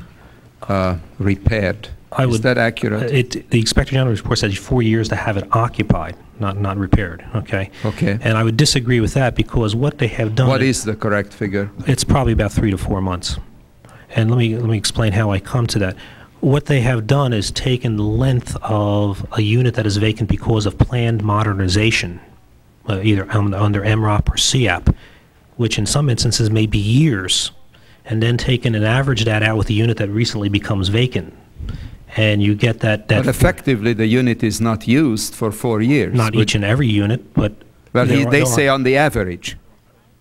uh, repaired. I Is would- that accurate? It, the Inspector General's report says four years to have it occupied, not, not repaired, okay? Okay. And I would disagree with that because what they have done. What is the correct figure? It's probably about three to four months. And let me, let me explain how I come to that. What they have done is taken the length of a unit that is vacant because of planned modernization, uh, either under MROP or CAP, which in some instances may be years, and then taken and averaged that out with a unit that recently becomes vacant. And you get that, that But effectively, the unit is not used for four years. not each and every unit, but Well, he- there are- they say on the average.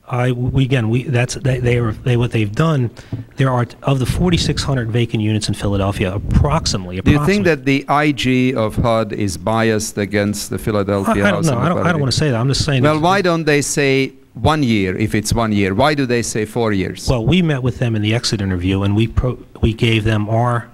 I, we, again, we, that's, they, they are, they, what they've done, there are, of the 4,600 vacant units in Philadelphia, approximately, Do you think that the IG of HUD is biased against the Philadelphia I don't Housing know, I don't, I don't want to say that, I'm just saying. Well, why don't they say one year if it's one year? Why do they say four years? Well, we met with them in the exit interview, and we pro, we gave them our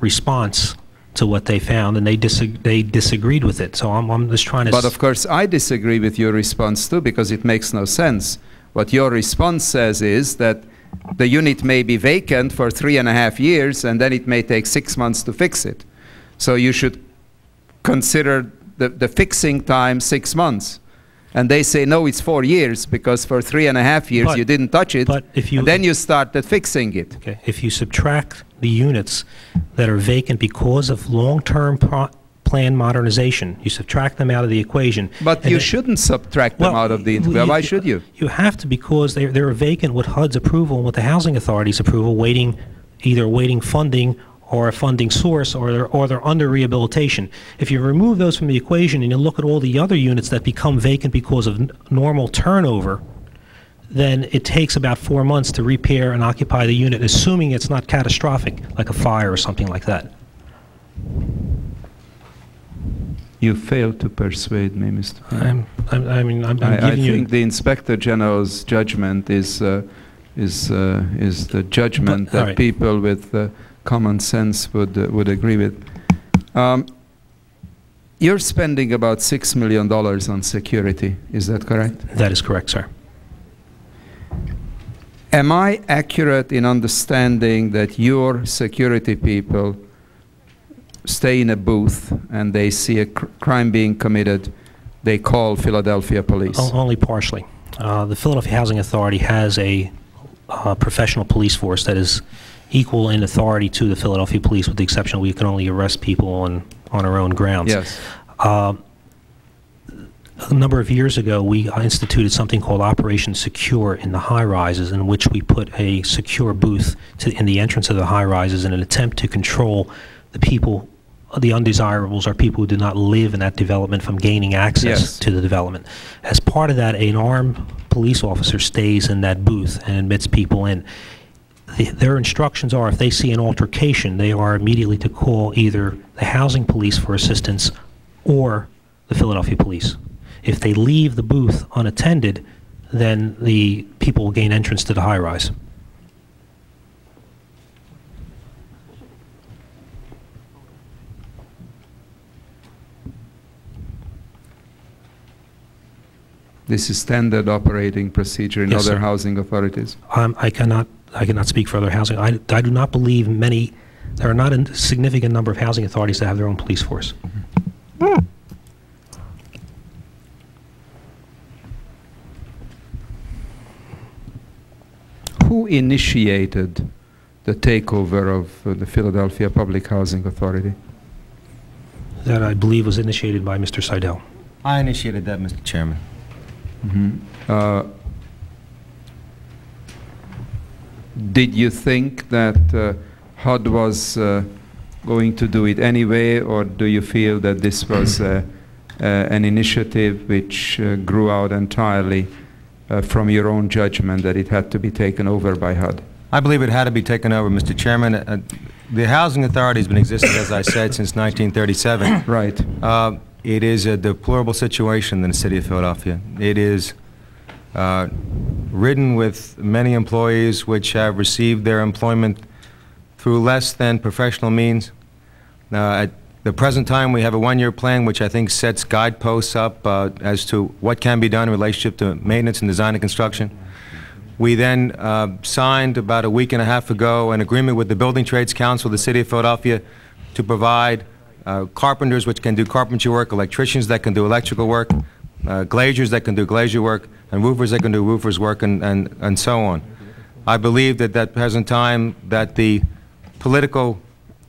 response to what they found, and they disag, they disagreed with it, so I'm, I'm just trying to. But of course, I disagree with your response too because it makes no sense. What your response says is that the unit may be vacant for three and a half years, and then it may take six months to fix it. So you should consider the, the fixing time six months. And they say, no, it's four years, because for three and a half years But- you didn't touch it. but if you- and then you started fixing it. Okay, if you subtract the units that are vacant because of long-term plan modernization, you subtract them out of the equation. But you shouldn't subtract them out of the, you- why should you? You have to because they're, they're vacant with HUD's approval and with the Housing Authority's approval, waiting, either waiting funding or a funding source, or they're, or they're under rehabilitation. If you remove those from the equation and you look at all the other units that become vacant because of normal turnover, then it takes about four months to repair and occupy the unit, assuming it's not catastrophic, like a fire or something like that. You failed to persuade me, Mr. I'm, I'm, I mean, I'm, I'm I, I think the Inspector General's judgment is, uh, is, uh, is the judgment But- that right. people with uh, common sense would, uh, would agree with. Um, You're spending about $6 million on security, is that correct? That is correct, sir. Am I accurate in understanding that your security people stay in a booth and they see a cr- crime being committed, they call Philadelphia police? O- Only partially. Uh, The Philadelphia Housing Authority has a uh, professional police force that is equal in authority to the Philadelphia Police, with the exception we can only arrest people on, on our own grounds. Yes. Uh, A number of years ago, we instituted something called Operation Secure in the high-rises, in which we put a secure booth to, in the entrance of the high-rises in an attempt to control the people, the undesirables are people who do not live in that development from gaining access Yes. to the development. As part of that, an armed police officer stays in that booth and admits people in. The- Their instructions are, if they see an altercation, they are immediately to call either the housing police for assistance or the Philadelphia police. If they leave the booth unattended, then the people will gain entrance to the high-rise. This is standard operating procedure in Yes, other sir. housing authorities. Um, I cannot, I cannot speak for other housing. I, I do not believe many, there are not a significant number of housing authorities that have their own police force. Who initiated the takeover of uh, the Philadelphia Public Housing Authority? That I believe was initiated by Mr. Saidel. I initiated that, Mr. Chairman. Uh, Did you think that uh, HUD was uh, going to do it anyway, or do you feel that this was uh, uh, an initiative which uh, grew out entirely uh, from your own judgment that it had to be taken over by HUD? I believe it had to be taken over, Mr. Chairman. Uh, The Housing Authority has been existing, as I said, since 1937. Right. Uh, It is a deplorable situation in the city of Philadelphia. It is uh, ridden with many employees which have received their employment through less than professional means. Uh, At the present time, we have a one-year plan which I think sets guideposts up uh, as to what can be done in relationship to maintenance and design and construction. We then uh, signed about a week and a half ago an agreement with the Building Trades Council of the City of Philadelphia to provide uh, carpenters which can do carpentry work, electricians that can do electrical work, uh, glaziers that can do glazier work, and roofers that can do roofers work, and, and, and so on. I believe that at present time that the political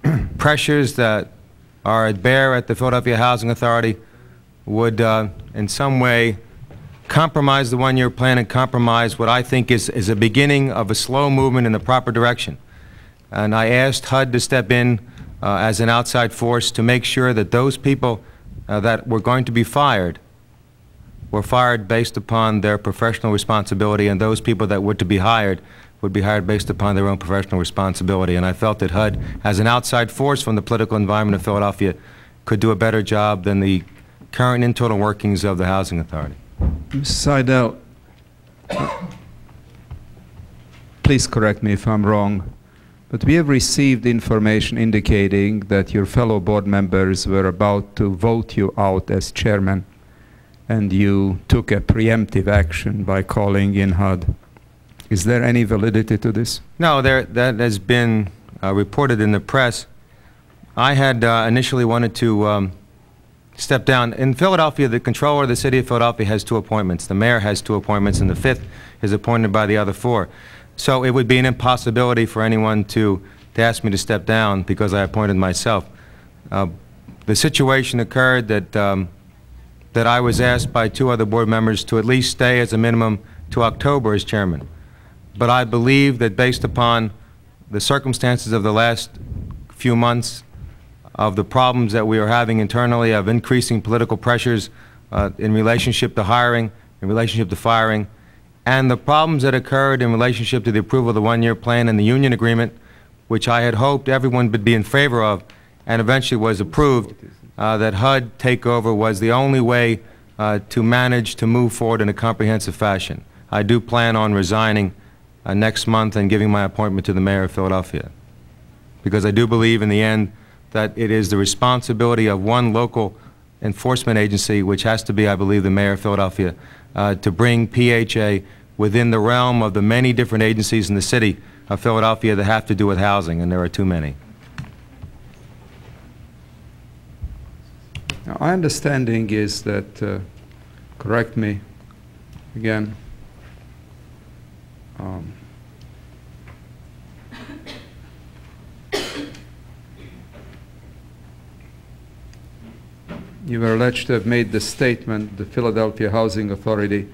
pressures that are at bear at the Philadelphia Housing Authority would uh, in some way compromise the one-year plan and compromise what I think is, is a beginning of a slow movement in the proper direction. And I asked HUD to step in uh, as an outside force to make sure that those people uh, that were going to be fired were fired based upon their professional responsibility, and those people that were to be hired would be hired based upon their own professional responsibility. And I felt that HUD, as an outside force from the political environment of Philadelphia, could do a better job than the current internal workings of the Housing Authority. Mr. Saidel, please correct me if I'm wrong, but we have received information indicating that your fellow board members were about to vote you out as chairman, and you took a preemptive action by calling in HUD. Is there any validity to this? No, there, that has been uh, reported in the press. I had uh, initially wanted to um, step down. In Philadelphia, the controller of the city of Philadelphia has two appointments. The mayor has two appointments, and the fifth is appointed by the other four. So it would be an impossibility for anyone to, to ask me to step down because I appointed myself. Uh, the situation occurred that, um, that I was asked by two other board members to at least stay as a minimum to October as chairman. But I believe that based upon the circumstances of the last few months, of the problems that we are having internally, of increasing political pressures uh, in relationship to hiring, in relationship to firing, and the problems that occurred in relationship to the approval of the one-year plan and the union agreement, which I had hoped everyone would be in favor of, and eventually was approved, uh, that HUD takeover was the only way uh, to manage to move forward in a comprehensive fashion. I do plan on resigning uh, next month and giving my appointment to the mayor of Philadelphia, because I do believe in the end that it is the responsibility of one local enforcement agency, which has to be, I believe, the mayor of Philadelphia, uh, to bring PHA within the realm of the many different agencies in the city of Philadelphia that have to do with housing, and there are too many. Now, our understanding is that, uh, correct me again, um, you were alleged to have made the statement the Philadelphia Housing Authority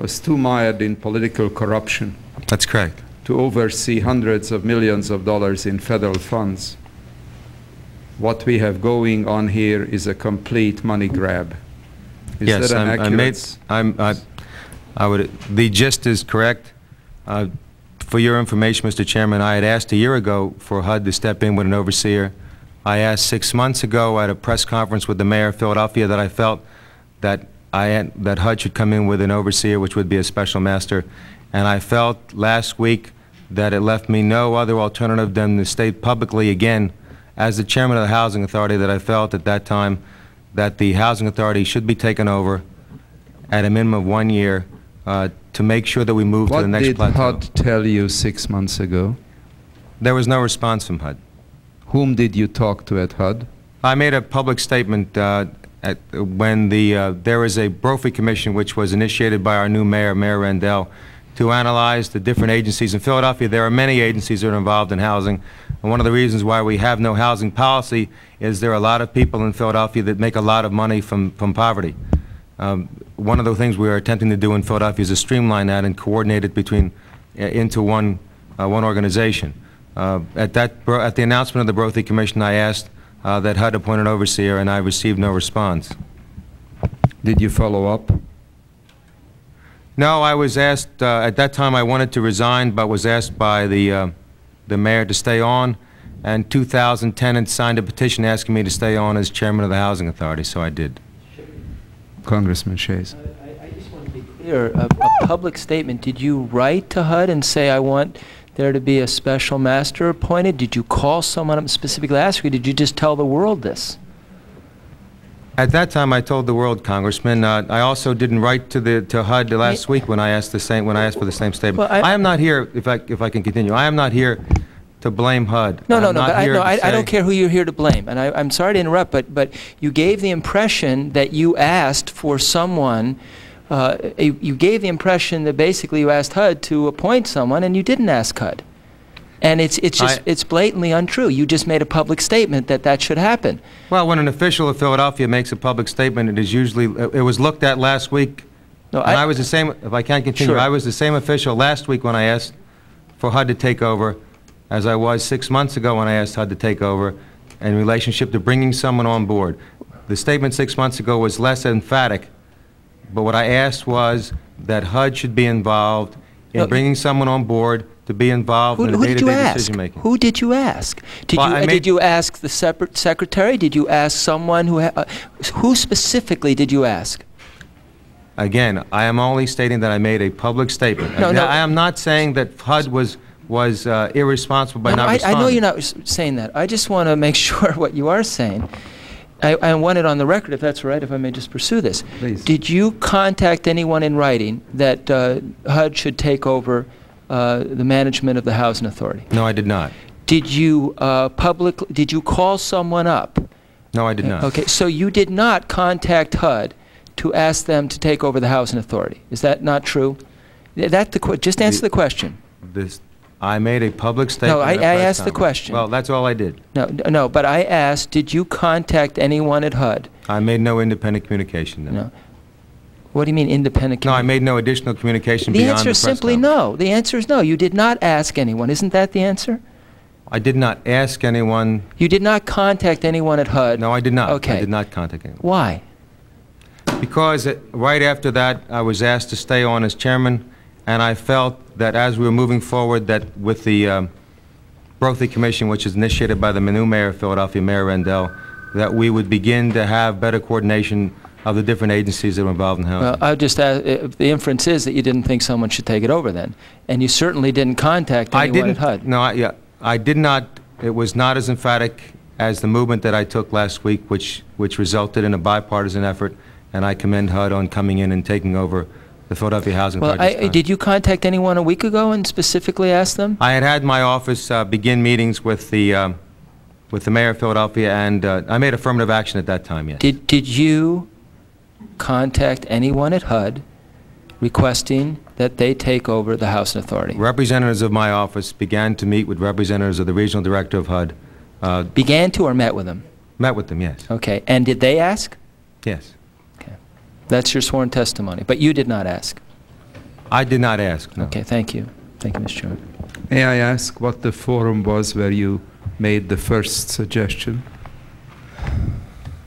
was too mired in political corruption That's correct. to oversee hundreds of millions of dollars in federal funds. What we have going on here is a complete money grab. Is yes, that an I'm, I made, I'm, I, I would, the gist is correct. Uh, For your information, Mr. Chairman, I had asked a year ago for HUD to step in with an overseer. I asked six months ago at a press conference with the mayor of Philadelphia that I felt that I had, that HUD should come in with an overseer, which would be a special master. And I felt last week that it left me no other alternative than to state publicly again, as the chairman of the Housing Authority, that I felt at that time that the Housing Authority should be taken over at a minimum of one year uh, to make sure that we move to the next plateau. What did. HUD tell you six months ago? There was no response from HUD. Whom did you talk to at HUD? I made a public statement uh, at, when the, uh, there is a Brophy Commission which was initiated by our new mayor, Mayor Rendell, to analyze the different agencies. In Philadelphia, there are many agencies that are involved in housing. And one of the reasons why we have no housing policy is there are a lot of people in Philadelphia that make a lot of money from, from poverty. Um, one of the things we are attempting to do in Philadelphia is to streamline that and coordinate it between, uh, into one, uh, one organization. Uh, At that, at the announcement of the Brophy Commission, I asked uh, that HUD appointed overseer, and I received no response. Did you follow up? No, I was asked, uh, at that time, I wanted to resign, but was asked by the, uh, the mayor to stay on, and 2,000 tenants signed a petition asking me to stay on as chairman of the Housing Authority, so I did. Congressman Shays. I I just want to be clear, a a public statement, did you write to HUD and say, I want there to be a special master appointed? Did you call someone up specifically ask, or did you just tell the world this? At that time, I told the world, Congressman, uh, I also didn't write to the, to HUD last week when I asked the same, when I asked for the same statement. Well, I- I am not here, if I, if I can continue, I am not here to blame HUD. No, no, I'm no, but I, no, I, I don't care who you're here to blame, and I, I'm sorry to interrupt, but, but you gave the impression that you asked for someone, uh, you you gave the impression that basically you asked HUD to appoint someone, and you didn't ask HUD. And it's, it's just, I- it's blatantly untrue. You just made a public statement that that should happen. Well, when an official of Philadelphia makes a public statement, it is usually, it was looked at last week, No, and I was the same, if I can't continue, Sure. I was the same official last week when I asked for HUD to take over, as I was six months ago when I asked HUD to take over, in relationship to bringing someone on board. The statement six months ago was less emphatic, but what I asked was that HUD should be involved No, in bringing someone on board to be involved Who, in the who did you day-to-day ask? decision-making. Who did you ask? Did Well, you I uh, made- did you ask the separate secretary? Did you ask someone who? Ha- uh, who specifically did you ask? Again, I am only stating that I made a public statement. No, no. I am not saying that HUD was, was uh, irresponsible by No, no, not I, responding. I know you're not s- saying that. I just want to make sure what you are saying. I, I want it on the record, if that's right, if I may just pursue this. Please. Did you contact anyone in writing that uh, HUD should take over uh, the management of the Housing Authority? No, I did not. Did you uh, public, did you call someone up? No, I did not. Okay, so you did not contact HUD to ask them to take over the Housing Authority. Is that not true? That the, just answer the question. This, I made a public statement. No, I- I asked the question. Well, that's all I did. No, no, but I asked, did you contact anyone at HUD? I made no independent communication then. No. What do you mean independent? No, I made no additional communication The answer is simply conference. no. The answer is no. You did not ask anyone. Isn't that the answer? I did not ask anyone, You did not contact anyone at HUD. no, I did not. Okay. I did not contact anyone. Why? Because it- right after that, I was asked to stay on as chairman, and I felt that as we were moving forward, that with the um, Brophy Commission, which is initiated by the new mayor of Philadelphia, Mayor Rendell, that we would begin to have better coordination of the different agencies that were involved in housing. Well, I just, ask- uh, the inference is that you didn't think someone should take it over then. And you certainly didn't contact I didn't. at HUD. No, I, yeah, I did not. It was not as emphatic as the movement that I took last week, which which resulted in a bipartisan effort, and I commend HUD on coming in and taking over the Philadelphia Housing Well. I, did you contact anyone a week ago and specifically ask them? I had had my office uh, begin meetings with the um, with the mayor of Philadelphia, and uh, I made affirmative action at that time. Yes. Did, did you contact anyone at HUD requesting that they take over the Housing Authority? Representatives of my office began to meet with representatives of the regional director of HUD. Uh, Began to or met with them? met with them. Yes. Okay. And did they ask? Yes. That's your sworn testimony. But you did not ask? I did not ask. No. Okay, thank you. Thank you, Mr. Chairman. May I ask what the forum was where you made the first suggestion?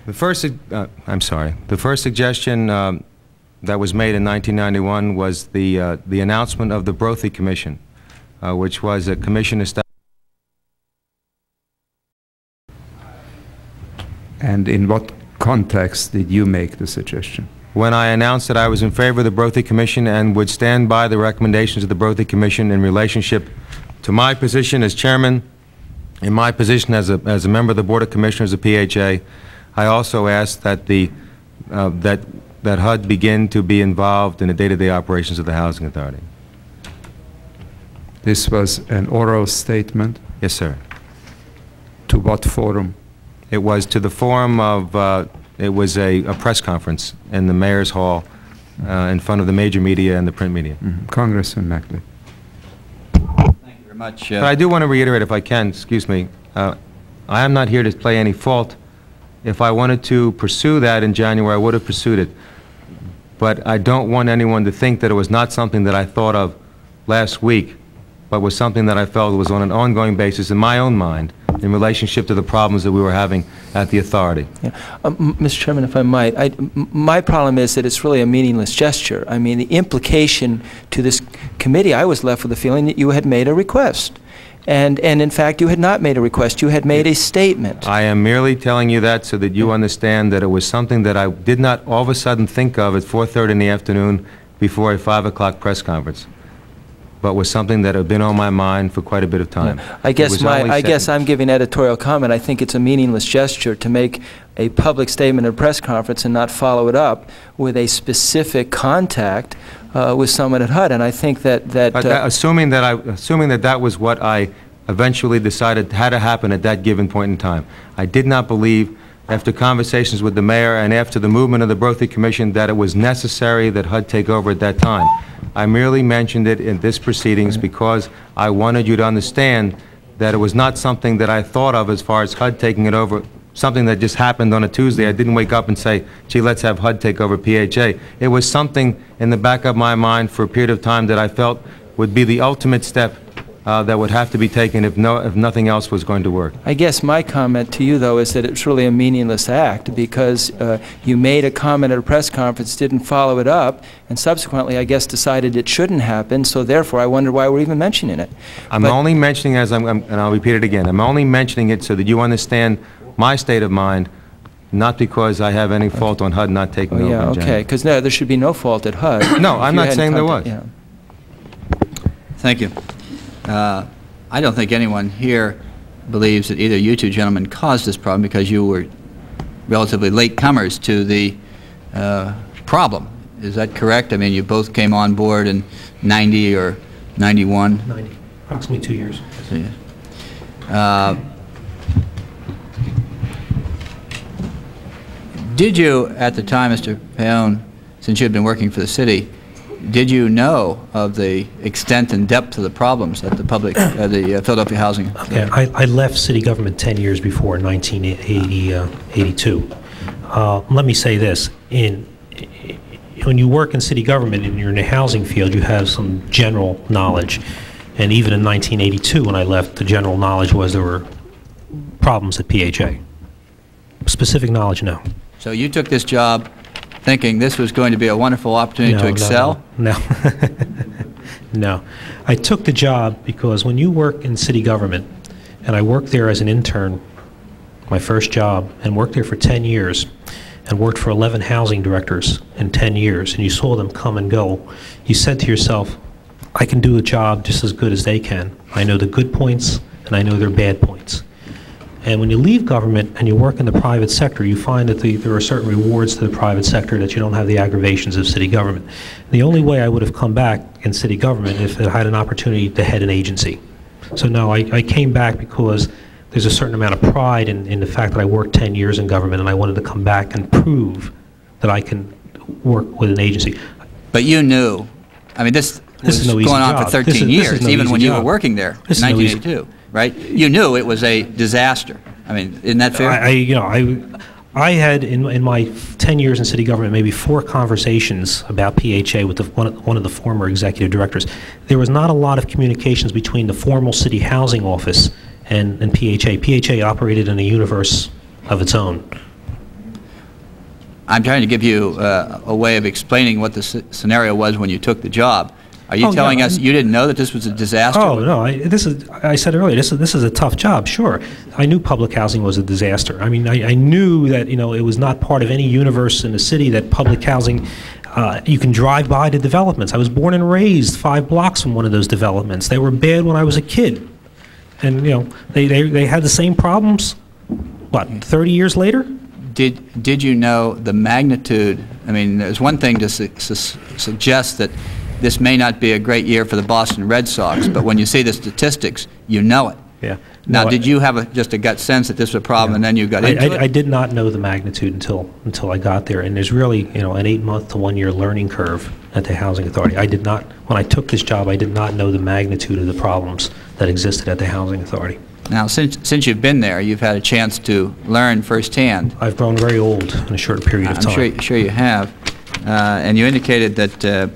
The first, uh, I'm sorry, the first suggestion um, that was made in 1991 was the, uh, the announcement of the Brophy Commission, uh, which was a commission established And in what context did you make the suggestion? When I announced that I was in favor of the Brophy Commission and would stand by the recommendations of the Brophy Commission in relationship to my position as chairman, in my position as a, as a member of the Board of Commissioners of PHA, I also asked that the, uh, that, that HUD begin to be involved in the day-to-day operations of the Housing Authority. This was an oral statement. Yes, sir. To what forum? It was to the forum of, uh, it was a, a press conference in the Mayor's Hall uh, in front of the major media and the print media. Mhm. Congressman Mackley. Thank you very much. uh, But I do want to reiterate, if I can, excuse me, uh, I am not here to play any fault. If I wanted to pursue that in January, I would have pursued it. But I don't want anyone to think that it was not something that I thought of last week, but was something that I felt was on an ongoing basis in my own mind in relationship to the problems that we were having at the authority. Yeah. Um, Mr. Chairman, if I might, I, my problem is that it's really a meaningless gesture. I mean, the implication to this committee, I was left with the feeling that you had made a request. And, and in fact, you had not made a request. You had made a statement. I am merely telling you that so that you understand that it was something that I did not all of a sudden think of at 4:30 in the afternoon before a 5 o'clock press conference, but was something that had been on my mind for quite a bit of time. I guess my, I said- guess I'm giving editorial comment. I think it's a meaningless gesture to make a public statement at a press conference and not follow it up with a specific contact uh, with someone at HUD. And I think that, that, uh, that- Assuming that I, assuming that that was what I eventually decided had to happen at that given point in time, I did not believe, after conversations with the mayor and after the movement of the Brophy Commission, that it was necessary that HUD take over at that time. I merely mentioned it in this proceedings because I wanted you to understand that it was not something that I thought of as far as HUD taking it over, something that just happened on a Tuesday. I didn't wake up and say, gee, let's have HUD take over PHA. It was something in the back of my mind for a period of time that I felt would be the ultimate step uh, that would have to be taken if no, if nothing else was going to work. I guess my comment to you, though, is that it's really a meaningless act because uh, you made a comment at a press conference, didn't follow it up, and subsequently, I guess, decided it shouldn't happen, so therefore, I wonder why we're even mentioning it. I'm But- only mentioning, as I'm, I'm- and I'll repeat it again, I'm only mentioning it so that you understand my state of mind, not because I have any fault on HUD not taking Oh, over yeah, okay, because no, there should be no fault at HUD. No, I'm not saying there was. yeah. Thank you. Uh, I don't think anyone here believes that either you two gentlemen caused this problem because you were relatively late comers to the uh, problem. Is that correct? I mean, you both came on board in 90 or 91? 90, approximately two years. Uh, Did you, at the time, Mr. Paone, since you had been working for the city, did you know of the extent and depth of the problems at the public, uh, the uh, Philadelphia Housing? Okay, I, I left city government 10 years before, 1982. Uh, let me say this, in, when you work in city government and you're in the housing field, you have some general knowledge. And even in 1982, when I left, the general knowledge was there were problems at PHA. Specific knowledge, no. So you took this job thinking this was going to be a wonderful opportunity No, to no, excel? No. No. I took the job because when you work in city government, and I worked there as an intern, my first job, and worked there for 10 years, and worked for 11 housing directors in 10 years, and you saw them come and go, you said to yourself, I can do a job just as good as they can. I know the good points, and I know their bad points. And when you leave government and you work in the private sector, you find that the, there are certain rewards to the private sector that you don't have the aggravations of city government. The only way I would have come back in city government if I had an opportunity to head an agency. So no, I, I came back because there's a certain amount of pride in, in the fact that I worked 10 years in government and I wanted to come back and prove that I can work with an agency. But you knew, I mean, this This was is no going on job. for This is- 13 is years, no even when you were working there in This is no 1982, right? You knew it was a disaster. I mean, isn't that fair? I, I, you know, I, I had in, in my 10 years in city government maybe four conversations about PHA with the, one, of, one of the former executive directors. There was not a lot of communications between the formal city housing office and, and PHA. PHA operated in a universe of its own. I'm trying to give you uh, a way of explaining what the sce- scenario was when you took the job. Are you Oh, telling us you didn't know that this was a disaster? Oh no! I, this is I said earlier. This is this is a tough job. Sure, I knew public housing was a disaster. I mean, I, I knew that you know it was not part of any universe in the city that public housing. Uh, you can drive by the developments. I was born and raised five blocks from one of those developments. They were bad when I was a kid, and you know they they, they had the same problems. What, 30 years later? Did, did you know the magnitude? I mean, there's one thing to su- su- suggest that this may not be a great year for the Boston Red Sox, but when you see the statistics, you know it. Yeah. Now, No, I- did you have a, just a gut sense that this was a problem, and then you got I, into I, I it? did not know the magnitude until until I got there, and there's really you know an eight month to one year learning curve at the housing authority. I did not when I took this job, I did not know the magnitude of the problems that existed at the housing authority. Now, since, since you've been there, you've had a chance to learn firsthand. I've grown very old in a short period of time. I'm sure, sure you have. Uh, And you indicated that uh,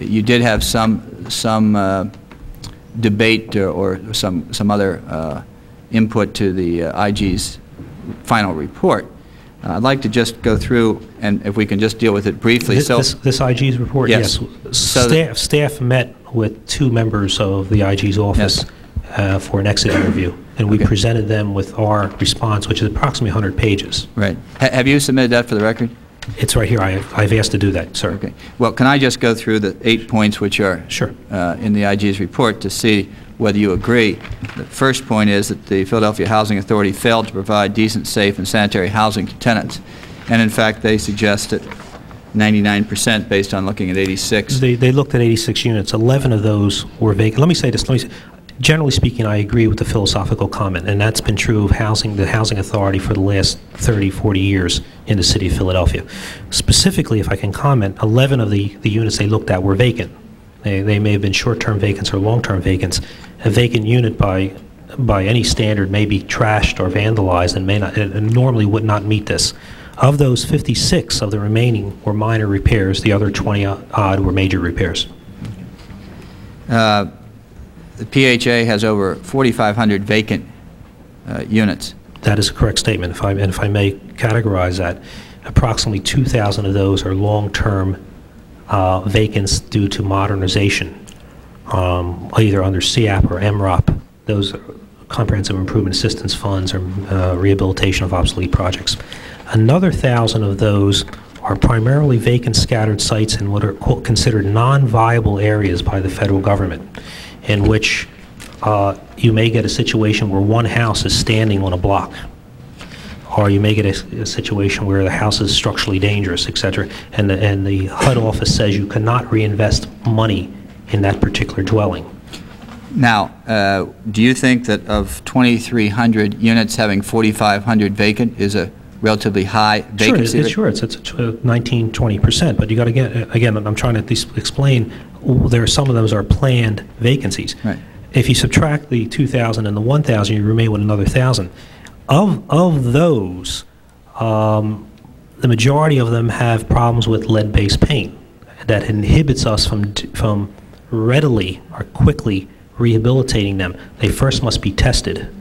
you did have some, some uh, debate or- or some, some other uh, input to the uh, IG's final report. Uh, I'd like to just go through, and if we can just deal with it briefly. This, So, this, this IG's report, Yes. yes. So Staff, staff met with two members of the IG's office uh, for an exit interview, and we Okay. presented them with our response, which is approximately 100 pages. right. Ha- Have you submitted that for the record? It's right here. I, I've asked to do that, sir. Okay. Well, can I just go through the eight points which are Sure. uh, in the IG's report to see whether you agree? The first point is that the Philadelphia Housing Authority failed to provide decent, safe, and sanitary housing to tenants. And in fact, they suggest that 99% based on looking at 86. They, they looked at 86 units. 11 of those were vacant. Let me say this. Let me say, generally speaking, I agree with the philosophical comment, and that's been true of housing, the housing authority for the last 30, 40 years in the city of Philadelphia. Specifically, if I can comment, 11 of the, the units they looked at were vacant. They, they may have been short-term vacants or long-term vacants. A vacant unit by, by any standard may be trashed or vandalized and may not, and normally would not meet this. Of those, 56 of the remaining were minor repairs. The other 20 odd were major repairs. Uh, The PHA has over 4,500 vacant uh, units. That is a correct statement. If I, and if I may categorize that, approximately 2,000 of those are long-term uh, vacants due to modernization, um, either under CIAP or MROP. Those comprehensive improvement assistance funds or uh, rehabilitation of obsolete projects. Another 1,000 of those are primarily vacant scattered sites in what are considered non-viable areas by the federal government, in which uh, you may get a situation where one house is standing on a block, or you may get a, a situation where the house is structurally dangerous, et cetera, and the, and the HUD office says you cannot reinvest money in that particular dwelling. Now, uh, do you think that of 2,300 units, having 4,500 vacant is a relatively high Sure, vacancy it's, sure, it's, it's uh, 19, 20%, but you got to get, again, I'm trying to at least explain, there are, some of those are planned vacancies. Right. If you subtract the 2,000 and the 1,000, you remain with another 1,000. Of, of those, um, the majority of them have problems with lead-based paint that inhibits us from, from readily or quickly rehabilitating them. They first must be tested.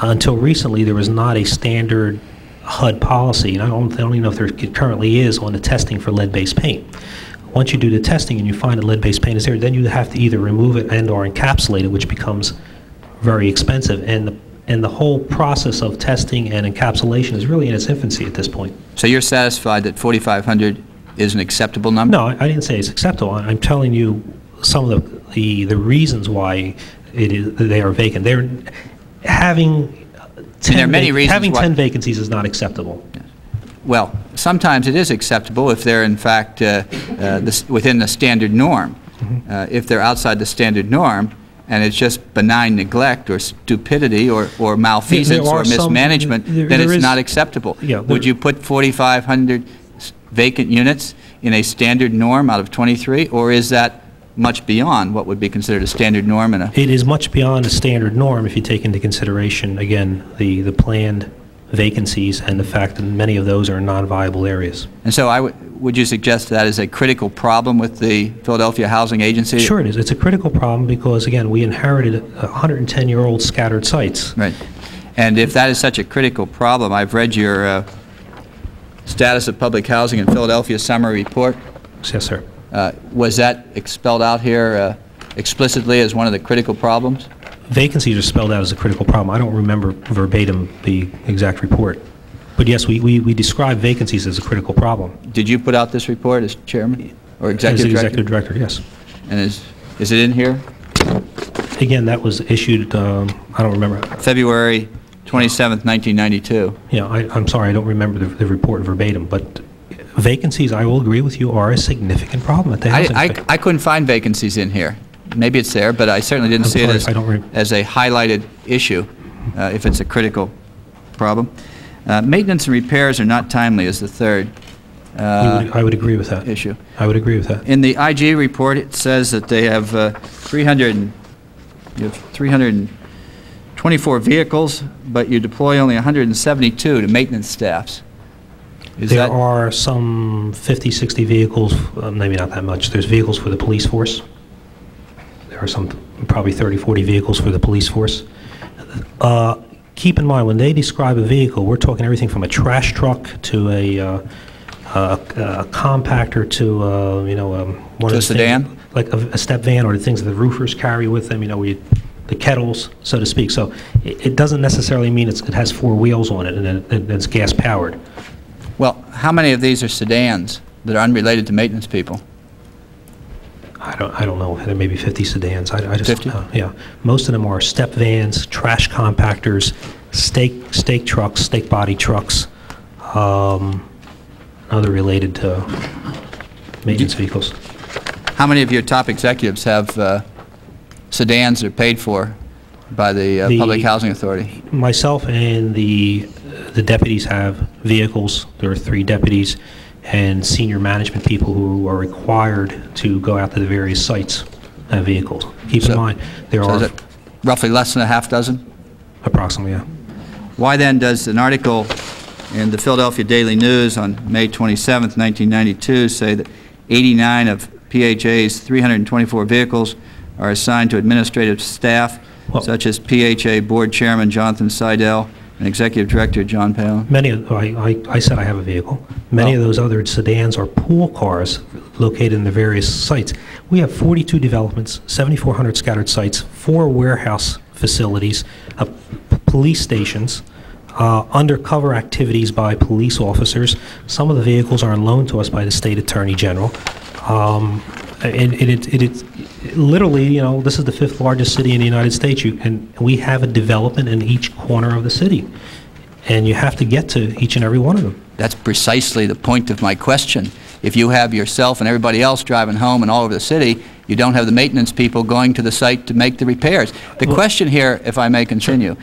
Until recently, there was not a standard HUD policy, and I don't, I don't even know if there currently is on the testing for lead-based paint. Once you do the testing and you find that lead-based paint is there, then you have to either remove it and/or encapsulate it, which becomes very expensive. And the, and the whole process of testing and encapsulation is really in its infancy at this point. So you're satisfied that 4,500 is an acceptable number? No, I I didn't say it's acceptable. I- I'm telling you some of the, the, the reasons why it is, they are vacant. They're, having 10... there are many reasons Having 10 vacancies is not acceptable. Well, sometimes it is acceptable if they're in fact uh, uh, within the standard norm. Mm-hmm. Uh, If they're outside the standard norm, and it's just benign neglect or stupidity or or malfeasance or some- mismanagement, there- then there it's is- not acceptable. Yeah, Would you put 4,500 vacant units in a standard norm out of 23, or is that much beyond what would be considered a standard norm in a... It is much beyond a standard norm if you take into consideration, again, the, the planned vacancies and the fact that many of those are non-viable areas. And so I would, would you suggest that is a critical problem with the Philadelphia Housing Agency? Sure it is. It's a critical problem because, again, we inherited 110-year-old scattered sites. Right. And if that is such a critical problem, I've read your uh, status of public housing in Philadelphia summary report. Yes, sir. Uh, Was that expelled out here uh, explicitly as one of the critical problems? Vacancies are spelled out as a critical problem. I don't remember verbatim the exact report. But yes, we, we, we describe vacancies as a critical problem. Did you put out this report as chairman or executive director? As executive director, yes. And is, is it in here? Again, that was issued, um, I don't remember, February 27th, 1992. Yeah, I, I'm sorry, I don't remember the, the report verbatim, but vacancies, I will agree with you, are a significant problem at the I, housing. I. I couldn't find vacancies in here. Maybe it's there, but I certainly didn't I'm see it as, I don't as a highlighted issue, uh, if it's a critical problem. Uh, Maintenance and repairs are not timely is the third uh, would- I would agree with that. issue. I would agree with that. In the IG report, it says that they have uh, 300, and- you have 324 vehicles, but you deploy only 172 to maintenance staffs. Is There are some 50, 60 vehicles, uh, maybe not that much. There's vehicles for the police force. There are some, probably 30, 40 vehicles for the police force. Uh, Keep in mind, when they describe a vehicle, we're talking everything from a trash truck to a uh, a a compactor to, uh, you know, um, one To of a the things- sedan? Like a a step van or the things that the roofers carry with them, you know, you- the kettles, so to speak. So it it doesn't necessarily mean it's- it has four wheels on it and it- and it's gas-powered. Well, how many of these are sedans that are unrelated to maintenance people? I don't, I don't know, there may be 50 sedans, I, I just, 50? uh, yeah. Most of them are step vans, trash compactors, stake, stake trucks, stake body trucks, um, other related to maintenance vehicles. How many of your top executives have uh, sedans that are paid for by the uh, The- Public Housing Authority? Myself and the, the deputies have vehicles, there are three deputies, and senior management people who are required to go out to the various sites have vehicles. Keep in mind, there So are roughly less than a half dozen? approximately, yeah. Why then does an article in the Philadelphia Daily News on May 27, 1992, say that 89 of PHA's 324 vehicles are assigned to administrative staff, Well- such as PHA Board Chairman Jonathan Saidel and Executive Director John Paone? Many, of I, I, I said I have a vehicle. Many of those other sedans are pool cars located in the various sites. We have 42 developments, 7,400 scattered sites, four warehouse facilities, uh, police stations, uh, undercover activities by police officers. Some of the vehicles are on loan to us by the state attorney general. Um, and and it, it, it, literally, you know, this is the fifth largest city in the United States, you, and we have a development in each corner of the city. And you have to get to each and every one of them. That's precisely the point of my question. if you have yourself and everybody else driving home and all over the city, you don't have the maintenance people going to the site to make the repairs. The question here, if I may continue,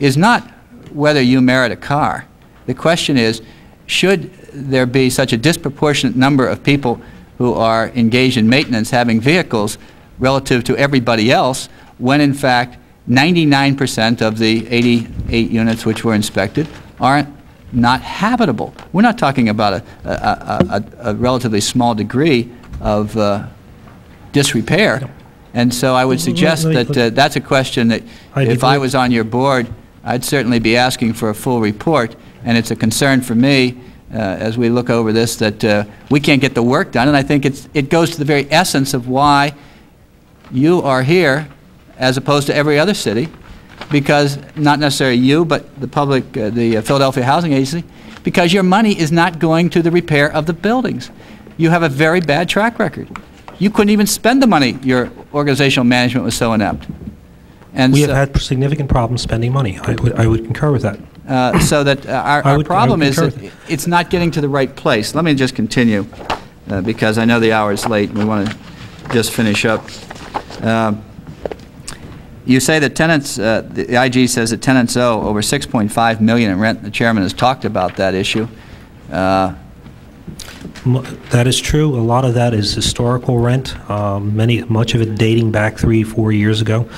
is not whether you merit a car. The question is, should there be such a disproportionate number of people who are engaged in maintenance having vehicles relative to everybody else, when in fact 99% of the 88 units which were inspected aren't not habitable. We're not talking about a, a, a, a relatively small degree of uh, disrepair. And so I would suggest Let me- that uh, that's a question that, I if I was on your board, I'd certainly be asking for a full report, and it's a concern for me, as we look over this, that uh, we can't get the work done, and I think it's, it goes to the very essence of why you are here as opposed to every other city, because, not necessarily you, but the public, uh, the Philadelphia Housing Agency, because your money is not going to the repair of the buildings. You have a very bad track record. You couldn't even spend the money, your organizational management was so inept. And We have had significant problems spending money. I would, I would concur with that. Uh, so that uh, our, our would- problem is that it's not getting to the right place. Let me just continue, uh, because I know the hour is late, and we want to just finish up. Um, You say that tenants, uh, the IG says that tenants owe over 6.5 million in rent. The chairman has talked about that issue. Uh, That is true. A lot of that is historical rent, um, many, much of it dating back three, four years ago.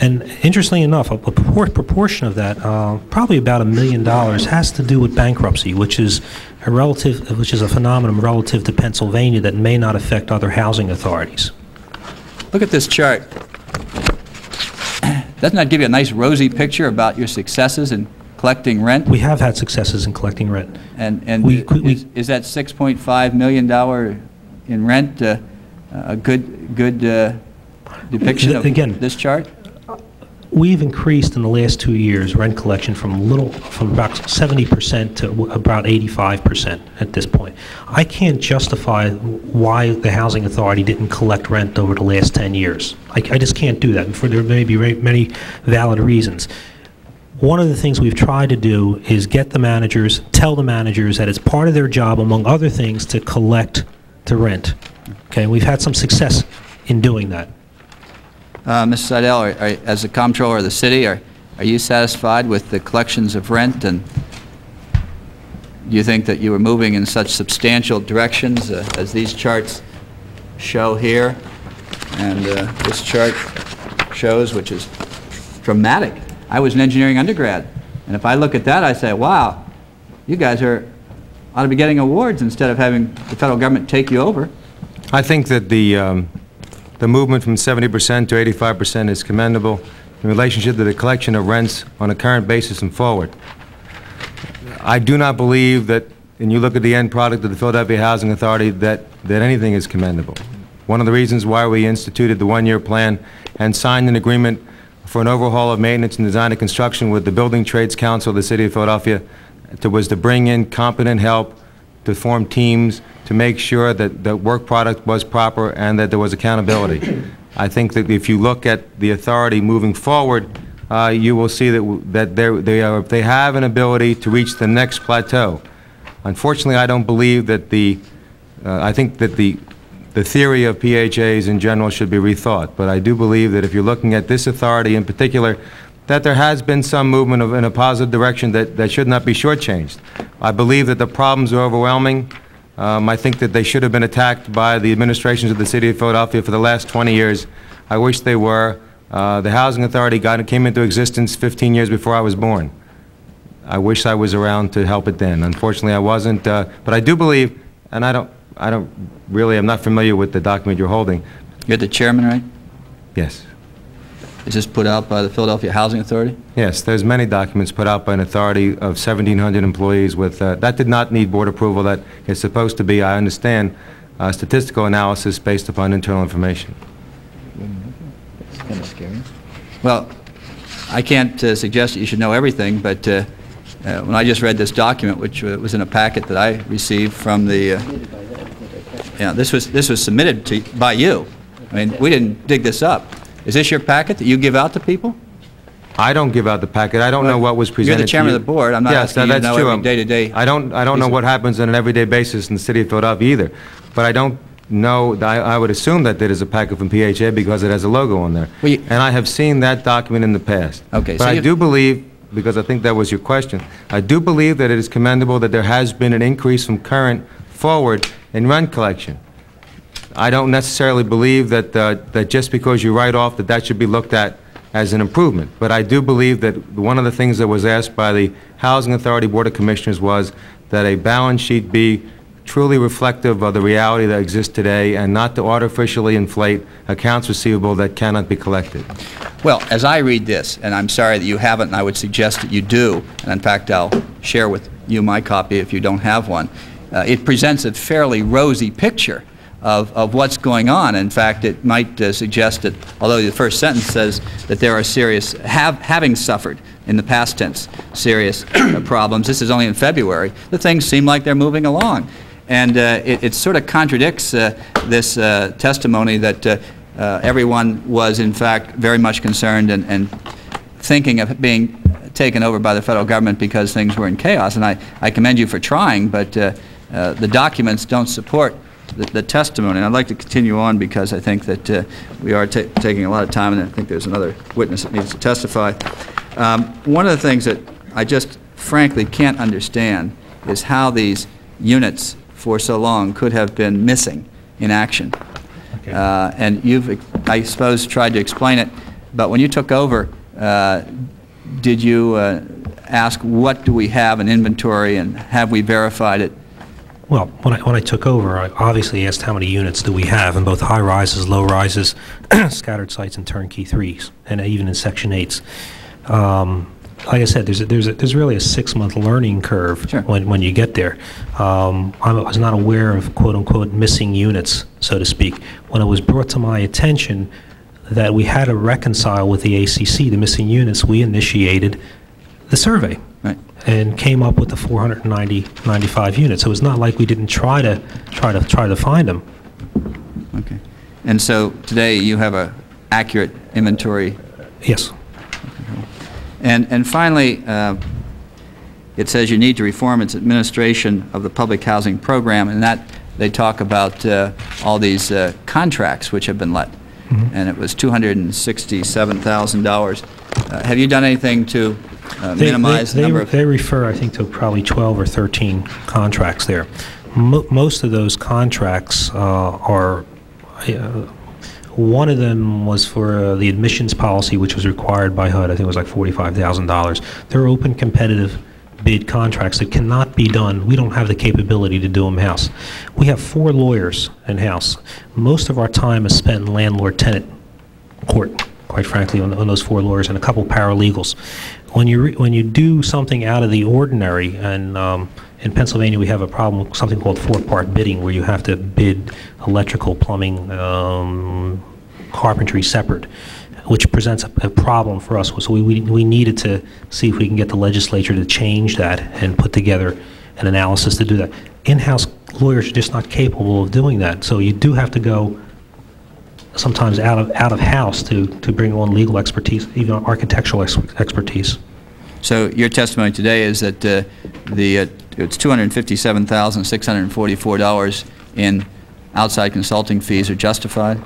And interestingly enough, a a propor- proportion of that, uh, probably about a million dollars, has to do with bankruptcy, which is a relative, which is a phenomenon relative to Pennsylvania that may not affect other housing authorities. Look at this chart. Doesn't that give you a nice rosy picture about your successes in collecting rent? We have had successes in collecting rent. And, and We- we- is is that $6.5 million in rent uh, a good, good uh, depiction of Again- this chart? We've increased in the last two years rent collection from little, from about 70% to about 85% at this point. I can't justify why the housing authority didn't collect rent over the last 10 years. I, I just can't do that, and for, there may be many valid reasons. One of the things we've tried to do is get the managers, tell the managers that it's part of their job, among other things, to collect the rent. Okay, we've had some success in doing that. Uh, Ms. Saidel, are- are- as the comptroller of the city, are are you satisfied with the collections of rent? And do you think that you were moving in such substantial directions uh, as these charts show here? And uh, this chart shows, which is dramatic. I was an engineering undergrad, and if I look at that, I say, wow, you guys are, ought to be getting awards instead of having the federal government take you over. I think that the, um, the movement from 70% to 85% is commendable in relationship to the collection of rents on a current basis and forward. I do not believe that, and you look at the end product of the Philadelphia Housing Authority, that, that anything is commendable. One of the reasons why we instituted the one-year plan and signed an agreement for an overhaul of maintenance and design and construction with the Building Trades Council of the City of Philadelphia to, was to bring in competent help, to form teams, to make sure that the work product was proper and that there was accountability. I think that if you look at the authority moving forward, uh, you will see that, w- that they are, they have an ability to reach the next plateau. Unfortunately, I don't believe that the, uh, I think that the, the theory of PHAs in general should be rethought, but I do believe that if you're looking at this authority in particular, that there has been some movement of, in a positive direction that, that should not be shortchanged. I believe that the problems are overwhelming. Um, I think that they should have been attacked by the administrations of the city of Philadelphia for the last 20 years. I wish they were. Uh, the housing authority got, came into existence 15 years before I was born. I wish I was around to help it then. Unfortunately, I wasn't, uh, but I do believe, and I don't, I don't really, I'm not familiar with the document you're holding. You're the chairman, right? Yes. Is this put out by the Philadelphia Housing Authority? Yes, there's many documents put out by an authority of 1,700 employees with, uh, that did not need board approval. That is supposed to be, I understand, uh, statistical analysis based upon internal information. It's kind of scary. Well, I can't uh, suggest that you should know everything, but uh, uh, when I just read this document, which uh, was in a packet that I received from the, uh, yeah, this was, this was submitted to, by you. I mean, we didn't dig this up. Is this your packet that you give out to people? I don't give out the packet. I don't know what was presented you're the presented to chairman of the board. I'm not Yes, asking you to that's know true. every day-to-day I don't, I don't know what happens on an everyday basis in the city of Philadelphia either. But I don't know, I, I would assume that there is a packet from PHA because it has a logo on there. Well, you- And I have seen that document in the past. Okay, But so I you- do believe, because I think that was your question, I do believe that it is commendable that there has been an increase from current forward in rent collection. I don't necessarily believe that, uh, that just because you write off, that that should be looked at as an improvement. But I do believe that one of the things that was asked by the Housing Authority Board of Commissioners was that a balance sheet be truly reflective of the reality that exists today and not to artificially inflate accounts receivable that cannot be collected. Well, as I read this, and I'm sorry that you haven't, and I would suggest that you do, and in fact, I'll share with you my copy if you don't have one, uh, it presents a fairly rosy picture of, of what's going on. In fact, it might uh, suggest that, although the first sentence says that there are serious, have, having suffered in the past tense, serious problems, this is only in February, the things seem like they're moving along. And uh, it, it sort of contradicts uh, this uh, testimony that uh, uh, everyone was, in fact, very much concerned and, and thinking of being taken over by the federal government because things were in chaos. And I, I commend you for trying, but the documents don't support the, the testimony. And I'd like to continue on because I think that uh, we are ta taking a lot of time, and I think there's another witness that needs to testify. Um, one of the things that I just frankly can't understand is how these units for so long could have been missing in action. Uh, And you've, I suppose, tried to explain it, but when you took over, uh, did you uh, ask, what do we have in inventory, and have we verified it? Well, when I, when I took over, I obviously asked how many units do we have in both high rises, low rises, scattered sites, and turnkey threes, and even in Section 8s. Um, like I said, there's a, there's a, there's really a six month learning curve Sure. when, when you get there. Um, I was not aware of quote unquote missing units, so to speak. When it was brought to my attention that we had to reconcile with the ACC the missing units, we initiated the survey. And came up with the 490, 95 units. So it's not like we didn't try to, try to, try to find them. Okay. And so today, you have a accurate inventory Yes. And, and finally, uh, it says you need to reform its administration of the public housing program, and that, they talk about uh, all these uh, contracts which have been let, and it was $267,000. Uh, Have you done anything to uh, They- minimize they- the they- number of... They refer, I think, to probably 12 or 13 contracts there. Mo- Most of those contracts uh, are, uh, one of them was for uh, the admissions policy, which was required by HUD, I think it was like $45,000. They're open competitive bid contracts that cannot be done, we don't have the capability to do them in-house. We have four lawyers in-house. Most of our time is spent in landlord-tenant court, quite frankly, on, on those four lawyers and a couple paralegals. When you when you do something out of the ordinary, and um, in Pennsylvania we have a problem, something called four-part bidding, where you have to bid electrical, plumbing, um, carpentry separate, which presents a, a problem for us. So we, we we needed to see if we can get the legislature to change that and put together an analysis to do that. In-house lawyers are just not capable of doing that, so you do have to go sometimes out of, out of house to, to bring on legal expertise, even architectural ex- expertise. So your testimony today is that uh, the, uh, it's $257,644 in outside consulting fees are justified?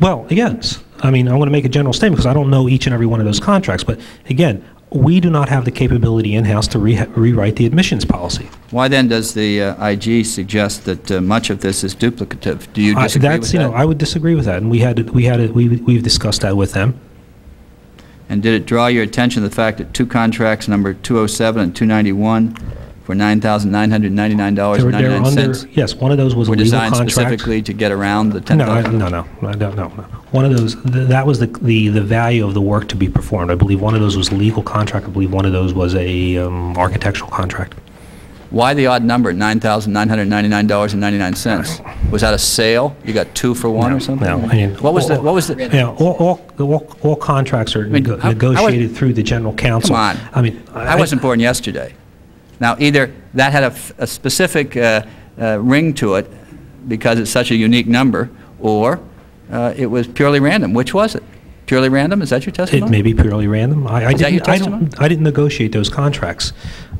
Well, again, I mean, I want to make a general statement because I don't know each and every one of those contracts, but again, we do not have the capability in-house to re- rewrite the admissions policy. Why then does the uh, IG suggest that uh, much of this is duplicative? Do you I- disagree That's, with you know. I would disagree with that, and we had, we had, it- we, we've discussed that with them. And did it draw your attention to the fact that two contracts, number 207 and 291, for They were, they were under, $9,999.99, yes, one of those was a were legal designed contract. specifically to get around the No, I- $10,000? no, no, I don't, no, no. One of those, th- that was the, the, the value of the work to be performed. I believe one of those was a legal contract, I believe one of those was a um, architectural contract. Why the odd number, $9,999.99? Was that a sale? You got two for one or something? no, I mean- What was the, what was the, Yeah, all, all, all, all contracts are mean, nego- I- I was- negotiated through the general counsel. Come on. I mean. I wasn't born yesterday. Now, either that had a f- a, specific uh, uh, ring to it because it's such a unique number, or uh, it was purely random. Which was it? purely random? Is that your testimony? It may be purely random. I, I Is that your didn't, I testimony? don't, I didn't negotiate those contracts.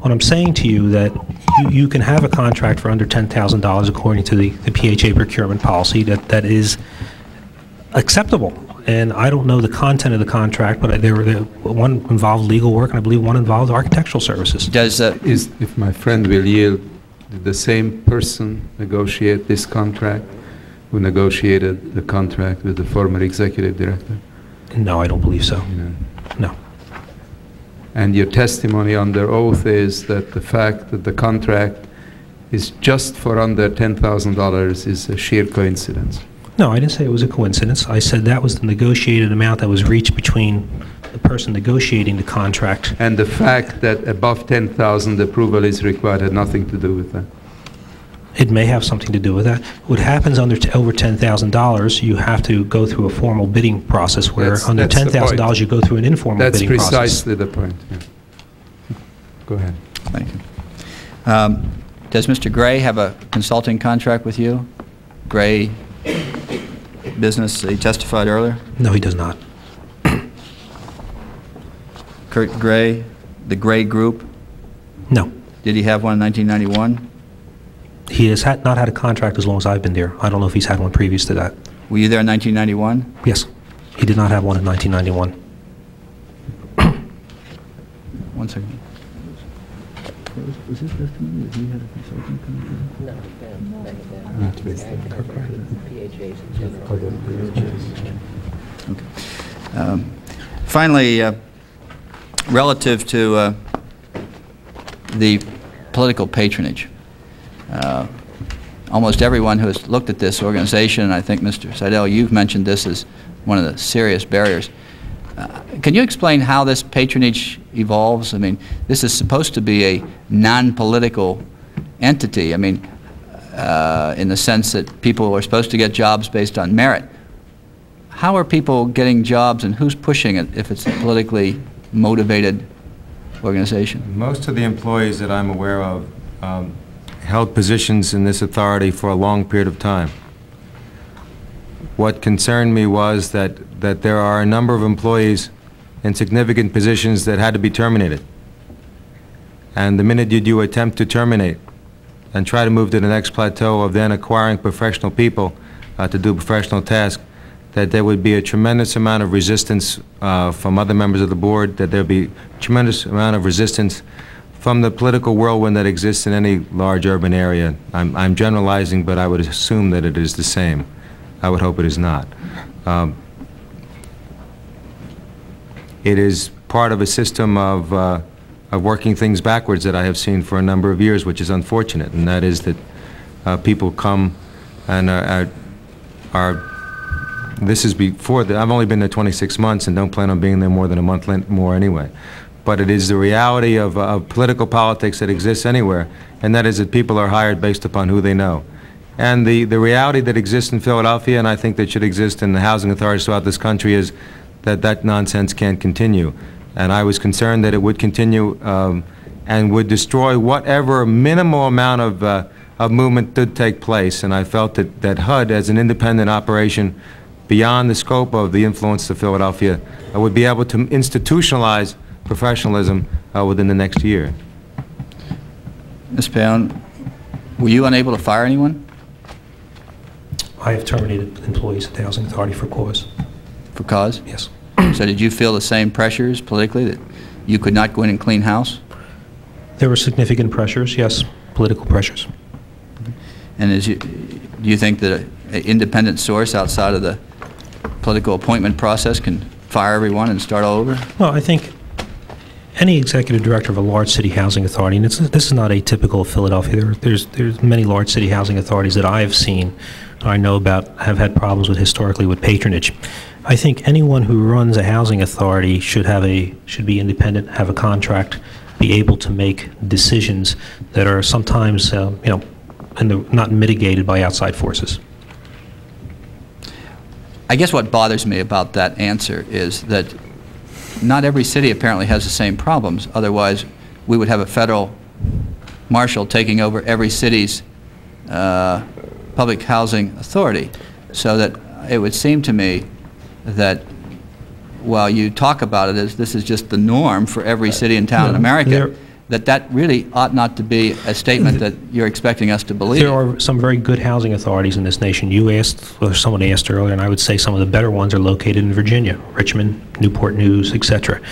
What I'm saying to you that you, you can have a contract for under $10,000 according to the, the PHA procurement policy that, that is acceptable. And I don't know the content of the contract, but there were, one involved legal work and I believe one involved architectural services. Does, uh, Is, if my friend will yield, did the same person negotiate this contract who negotiated the contract with the former executive director? No, I don't believe so. You know? No. And your testimony under oath is that the fact that the contract is just for under $10,000 is a sheer coincidence. No, I didn't say it was a coincidence. I said that was the negotiated amount that was reached between the person negotiating the contract. And the fact that above 10,000 approval is required had nothing to do with that. It may have something to do with that. What happens under t- over $10,000, you have to go through a formal bidding process, where That's- under that's the point. $10,000, you go through an informal That's bidding process. precisely the point. yeah. Go ahead. Thank you. Um, Does Mr. Gray have a consulting contract with you? Gray Business, he testified earlier? No, he does not. Kurt Gray, the Gray Group, No. did he have one in 1991? He has had, not had a contract as long as I've been there. I don't know if he's had one previous to that. Were you there in 1991? Yes, he did not have one in 1991. One second. Was his testimony that he had a consulting contract? Um, Finally, uh, relative to uh, the political patronage, uh, almost everyone who has looked at this organization, and I think, Mr. Saidel, you've mentioned this as one of the serious barriers. Uh, Can you explain how this patronage evolves? I mean, this is supposed to be a non-political entity. I mean, uh, in the sense that people are supposed to get jobs based on merit. How are people getting jobs and who's pushing it if it's a politically motivated organization? Most of the employees that I'm aware of um, held positions in this authority for a long period of time. What concerned me was that, that there are a number of employees in significant positions that had to be terminated. And the minute you do attempt to terminate and try to move to the next plateau of then acquiring professional people uh, to do professional tasks, that there would be a tremendous amount of resistance uh, from other members of the board, that there'd be tremendous amount of resistance from the political whirlwind that exists in any large urban area. I'm, I'm generalizing, but I would assume that it is the same. I would hope it is not. Um, it is part of a system of, uh, of working things backwards that I have seen for a number of years, which is unfortunate, and that is that uh, people come and are, are, are this is before, the, I've only been there 26 months and don't plan on being there more than a month more anyway. But it is the reality of, of political politics that exists anywhere, and that is that people are hired based upon who they know. And the, the reality that exists in Philadelphia, and I think that should exist in the housing authorities throughout this country, is that that nonsense can't continue. And I was concerned that it would continue um, and would destroy whatever minimal amount of, uh, of movement did take place. And I felt that, that HUD, as an independent operation, beyond the scope of the influence of Philadelphia, uh, would be able to institutionalize professionalism uh, within the next year. Ms. Pound, were you unable to fire anyone I have terminated employees at the Housing Authority for cause. for cause? Yes. So did you feel the same pressures politically, that you could not go in and clean house? There were significant pressures, yes, political pressures. And is you, do you think that an independent source outside of the political appointment process can fire everyone and start all over? Well, I think any executive director of a large city housing authority, and it's, this is not atypical of Philadelphia, there, there's, there's many large city housing authorities that I have seen, I know about, have had problems with historically with patronage. I think anyone who runs a housing authority should have a, should be independent, have a contract, be able to make decisions that are sometimes, uh, you know, and not mitigated by outside forces. I guess what bothers me about that answer is that not every city apparently has the same problems. Otherwise, we would have a federal marshal taking over every city's uh, public housing authority. So that it would seem to me that while you talk about it as this is just the norm for every city and town in America, that that really ought not to be a statement that you're expecting us to believe. There are some very good housing authorities in this nation. You asked, or someone asked earlier, and I would say some of the better ones are located in Virginia, Richmond, Newport News, etc.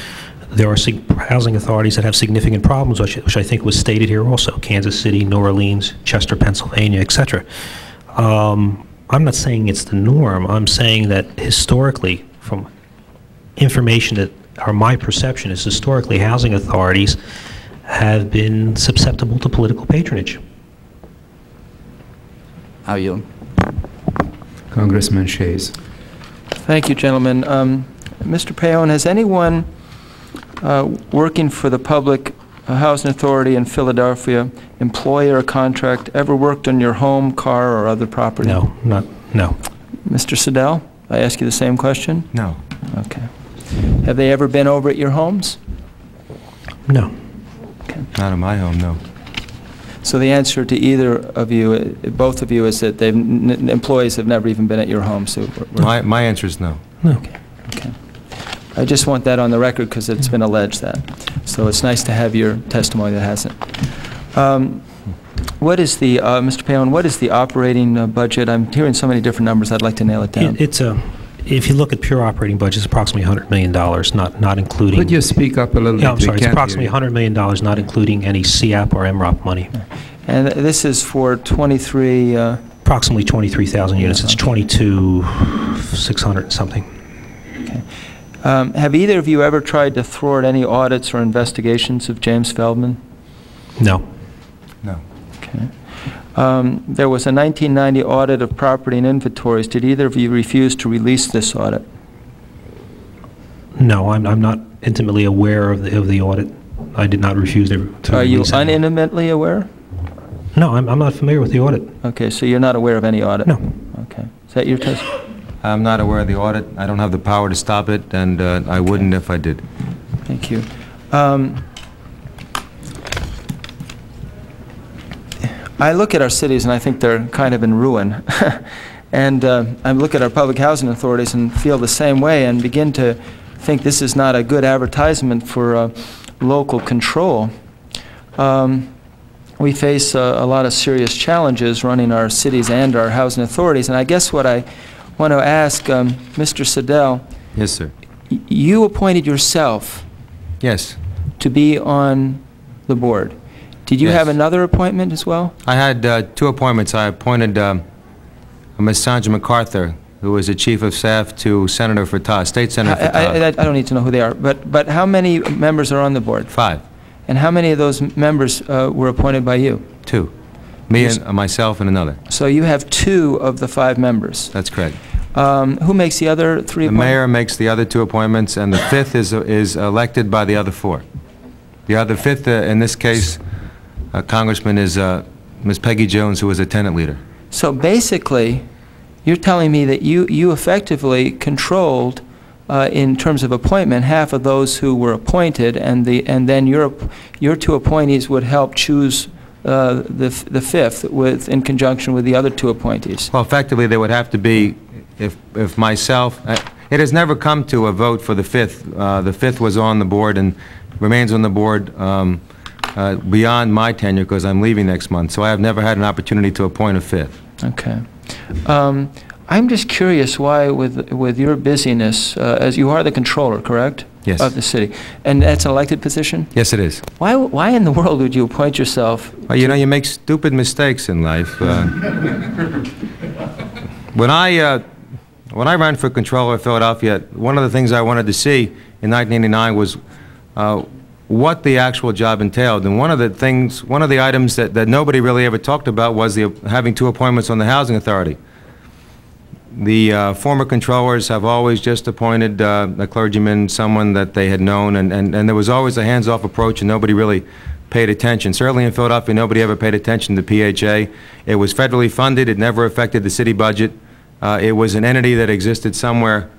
There are housing authorities that have significant problems, which which I think was stated here also, Kansas City, New Orleans, Chester, Pennsylvania, etc. Um, I'm not saying it's the norm. I'm saying that historically, from information that, or my perception is historically, housing authorities have been susceptible to political patronage. How you? Congressman Shays. Thank you, gentlemen. Um, Mr. Paone, has anyone uh, working for the Public Housing Authority in Philadelphia, employer or contract, ever worked on your home, car, or other property? No, not, no. Mr. Saidel, I ask you the same question? No. Okay. Have they ever been over at your homes? No. Okay. Not in my home, no. So the answer to either of you, uh, both of you, is that they've, n- n- employees have never even been at your home, so... we're- we're- My, my answer is no. no. Okay. I just want that on the record because it's been alleged that. So it's nice to have your testimony that hasn't. Um, What is the, uh, Mr. Paone, what is the operating uh, budget? I'm hearing so many different numbers, I'd like to nail it down. It- It's a, if you look at pure operating budget, it's approximately $100 million, not, not including... Could you speak up a little bit? Yeah, I'm sorry, it's approximately $100 million, not including any CIAP or MROP money. And this is for 23, uh, Approximately 23,000 units, it's 22, 600 and something. Um, have either of you ever tried to thwart any audits or investigations of James Feldman? No. No. Okay. Um, There was a 1990 audit of property and inventories. Did either of you refuse to release this audit? No, I'm, I'm not intimately aware of the, of the audit. I did not refuse to to Are you release it. unintimately aware? No, I'm, I'm not familiar with the audit. Okay, so you're not aware of any audit? No. Okay. Is that your test? I'm not aware of the audit. I don't have the power to stop it, and uh, I wouldn't if I did. Thank you. Um, I look at our cities and I think they're kind of in ruin. And uh, I look at our public housing authorities and feel the same way and begin to think this is not a good advertisement for uh, local control. Um, We face uh, a lot of serious challenges running our cities and our housing authorities. And I guess what I want to ask um, Mr. Saidel, Yes, sir. you appointed yourself Yes. to be on the board. Did you Yes. have another appointment as well? I had uh, two appointments. I appointed um, Ms. Sandra MacArthur, who was the chief of staff to Senator Fattah, State I, Senator I- I- I don't need to know who they are, but, but how many members are on the board? Five, And how many of those members uh, were appointed by you? two. Me and uh, myself and another. So you have two of the five members. That's correct. Um, Who makes the other three The appointments? mayor makes the other two appointments, and the fifth is is elected by the other four. The other fifth, uh, in this case, uh, Congressman, is uh, Ms. Peggy Jones, who is a tenant leader. So basically, you're telling me that you, you effectively controlled, uh, in terms of appointment, half of those who were appointed, and the, and then your, your two appointees would help choose uh, the f- the fifth with, in conjunction with the other two appointees. Well, effectively, there would have to be, if if myself, uh, it has never come to a vote for the fifth. Uh, The fifth was on the board and remains on the board um, uh, beyond my tenure, because I'm leaving next month, so I have never had an opportunity to appoint a fifth. Okay. Um, I'm just curious why, with, with your busyness, uh, as you are the controller, correct? Yes. Of the city, and that's an elected position? Yes, it is. Why, why in the world would you appoint yourself? Well, you know, you make stupid mistakes in life. uh. When I, uh, when I ran for controller of Philadelphia, one of the things I wanted to see in 1989 was uh, what the actual job entailed. And one of the things, one of the items that, that nobody really ever talked about was the, having two appointments on the Housing Authority. The uh, former controllers have always just appointed uh, a clergyman, someone that they had known, and, and, and there was always a hands-off approach, and nobody really paid attention. Certainly in Philadelphia, nobody ever paid attention to PHA. It was federally funded, it never affected the city budget. Uh, it was an entity that existed somewhere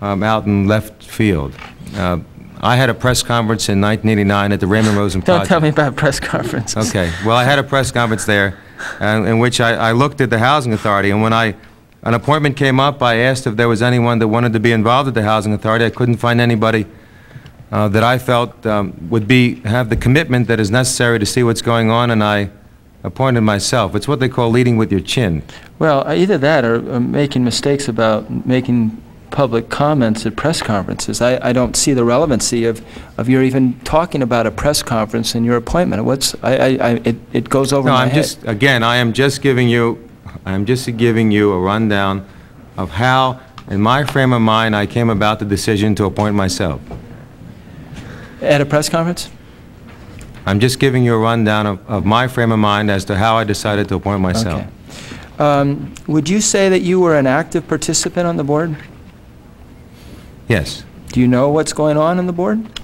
um, out in left field. Uh, I had a press conference in 1989 at the Raymond Rosen Don't Project. tell me about press conferences. Okay, well, I had a press conference there uh, in which I, I looked at the Housing Authority, and when I an appointment came up, I asked if there was anyone that wanted to be involved at the Housing Authority. I couldn't find anybody uh, that I felt um, would be, have the commitment that is necessary to see what's going on, and I appointed myself. It's what they call leading with your chin. Well, uh, either that or uh, making mistakes about making public comments at press conferences. I, I don't see the relevancy of, of your even talking about a press conference in your appointment. What's, I, I, I- it, it goes over No, my I'm head. just, again, I am just giving you, I am just giving you a rundown of how, in my frame of mind, I came about the decision to appoint myself. At a press conference? I'm just giving you a rundown of, of my frame of mind as to how I decided to appoint myself. Okay. Um, Would you say that you were an active participant on the board? Yes. Do you know what's going on in the board?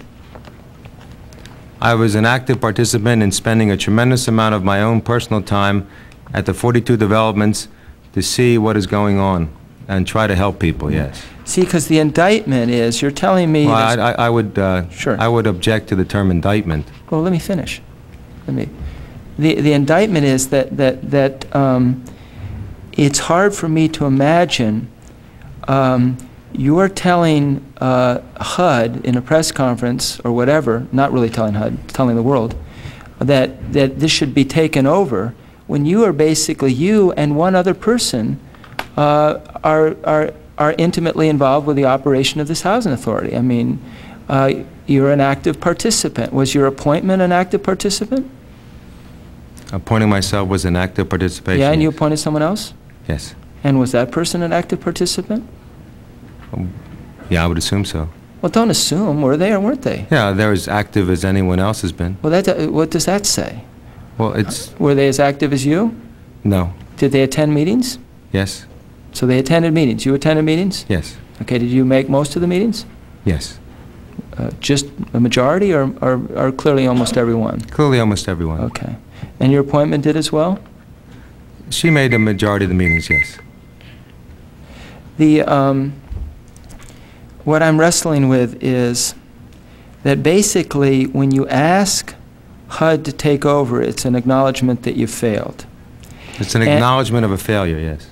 I was an active participant in spending a tremendous amount of my own personal time at the 42 developments to see what is going on and try to help people, yes. See, because the indictment is, you're telling me... Well, I, I- would, uh, Sure. I would object to the term indictment. Well, let me finish. Let me, the, the indictment is that, that, that um, it's hard for me to imagine um, you're telling uh, HUD in a press conference or whatever, not really telling HUD, telling the world, that, that this should be taken over when you are basically, you and one other person uh, are, are, are intimately involved with the operation of this housing authority. I mean, uh, you're an active participant. Was your appointment an active participant? Appointing myself was an active participation. Yeah, and you appointed someone else? Yes. And was that person an active participant? Yeah, I would assume so. Well, don't assume. Were they or weren't they? Yeah, they're as active as anyone else has been. Well, that, uh, what does that say? Well, it's, Were they as active as you? no, Did they attend meetings? yes, So they attended meetings. You attended meetings? yes, Okay, did you make most of the meetings? yes. Uh, Just a majority or, or, or clearly almost everyone? Clearly, almost everyone. Okay. And your appointment did as well? She made the majority of the meetings, yes. The, um, what I'm wrestling with is that basically, when you ask HUD to take over, it's an acknowledgement that you failed. It's an And- acknowledgement of a failure, yes.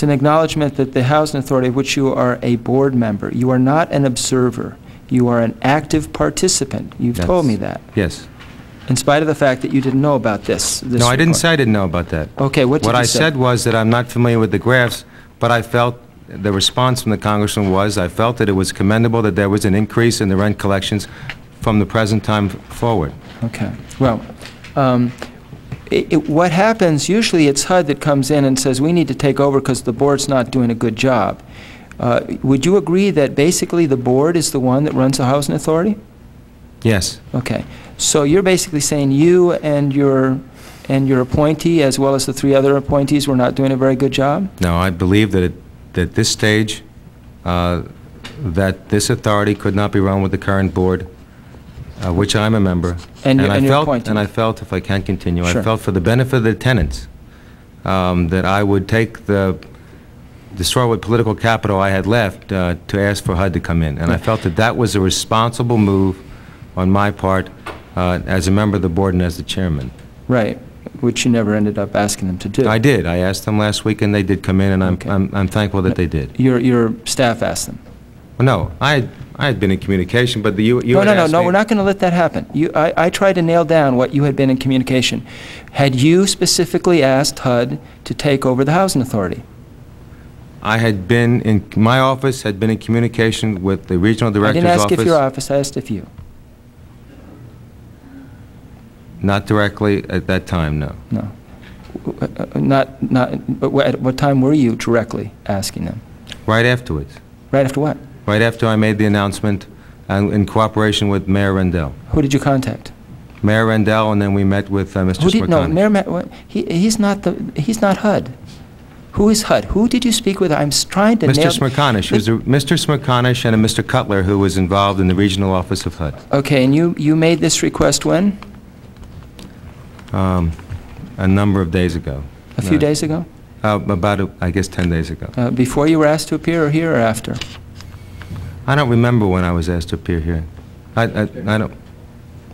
It's an acknowledgement that the Housing Authority, of which you are a board member, you are not an observer. You are an active participant. You've told me that, Yes. in spite of the fact that you didn't know about this. this No, I didn't say I didn't know about that. Okay, what did What I say? said was that I'm not familiar with the graphs, but I felt, the response from the congressman was, I felt that it was commendable that there was an increase in the rent collections from the present time forward. Okay, well, um, i- i- what happens, usually it's HUD that comes in and says, we need to take over because the board's not doing a good job. Uh, Would you agree that basically the board is the one that runs the housing authority? Yes, Okay, so you're basically saying you and your, and your appointee, as well as the three other appointees, were not doing a very good job? no, I believe that, it- that this stage, uh, that this authority could not be run with the current board, uh, which I'm a member. And I and you're felt- appointed. And I felt, if I can continue, I felt for the benefit of the tenants, um, that I would take the, destroy what political capital I had left uh, to ask for HUD to come in. And I felt that that was a responsible move on my part uh, as a member of the board and as the chairman. Right, which you never ended up asking them to do. I did. I asked them last week, and they did come in, and I'm- Okay. I'm I'm thankful that they did. Your, your staff asked them. Well, no, I had I had been in communication, but the you you No, had no, no, asked no, me- we're not going to let that happen. You, I, I tried to nail down what you had been in communication. Had you specifically asked HUD to take over the housing authority? I had been in, my office had been in communication with the regional I director's didn't ask office. if your office, I asked if you. Not directly at that time, no. No. Uh, uh, Not, not, but at what time were you directly asking them? Right afterwards. Right after what? Right after I made the announcement, and in cooperation with Mayor Rendell. Who did you contact? Mayor Rendell, and then we met with uh, Mr. Who did, no, Mayor, Ma- he, he's not the, he's not HUD. Who is HUD? Who did you speak with? I'm trying to. Mr. Smerconish, was a- Mr. Smerconish and a Mr. Cutler, who was involved in the regional office of HUD. Okay, and you, you made this request when? Um, a number of days ago. A few Uh, days ago? Uh, about, uh, I guess, 10 days ago. Uh, Before you were asked to appear, or here, or after? I don't remember when I was asked to appear here. I, I, I don't,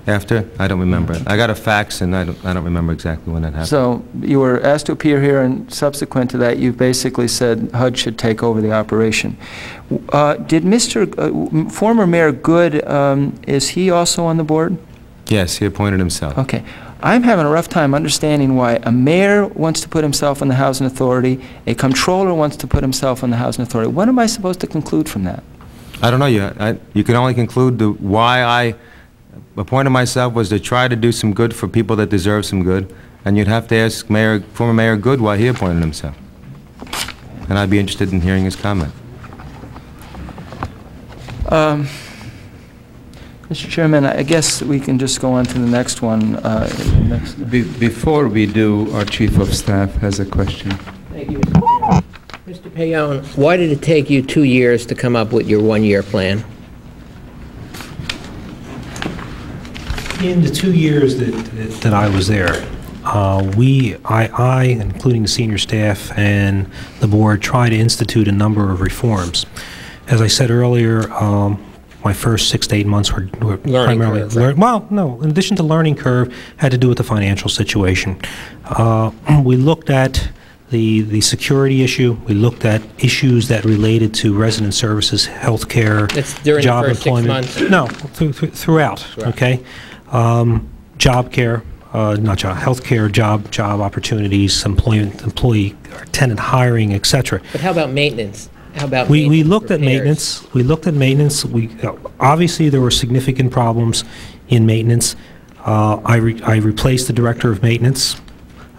After? I don't remember. I got a fax, and I don't, I don't remember exactly when that happened. So you were asked to appear here, and subsequent to that, you basically said HUD should take over the operation. Uh, Did Mr., uh, former Mayor Goode, um, is he also on the board? Yes, he appointed himself. Okay. I'm having a rough time understanding why a mayor wants to put himself on the Housing Authority, a controller wants to put himself on the Housing Authority. What am I supposed to conclude from that? I don't know, you, I, you can only conclude the, why I appointed myself was to try to do some good for people that deserve some good, and you'd have to ask Mayor, former Mayor Goode why he appointed himself. And I'd be interested in hearing his comment. Um, Mr. Chairman, I guess we can just go on to the next one. uh, next- Be- Before we do, our Chief of Staff has a question. Thank you, Mr. Chairman. Mr. Paone, why did it take you two years to come up with your one-year plan? In the two years that, that I was there, uh, we, I, I, including the senior staff and the board, tried to institute a number of reforms. As I said earlier, um, my first six to eight months were were Learning primarily... curve, lear- right. Well, no, in addition to learning curve, had to do with the financial situation. Uh, We looked at the, the security issue, we looked at issues that related to resident services, healthcare, That's during the job first six employment. months? No, through- through- throughout, Throughout. okay? Um, Job care, uh, not job, healthcare, job, job opportunities, employment, employee, or tenant hiring, et cetera. But how about maintenance? How about We, we maintenance, looked at repairs? maintenance, we looked at maintenance, we, uh, obviously, there were significant problems in maintenance. Uh, I, re- I replaced the director of maintenance,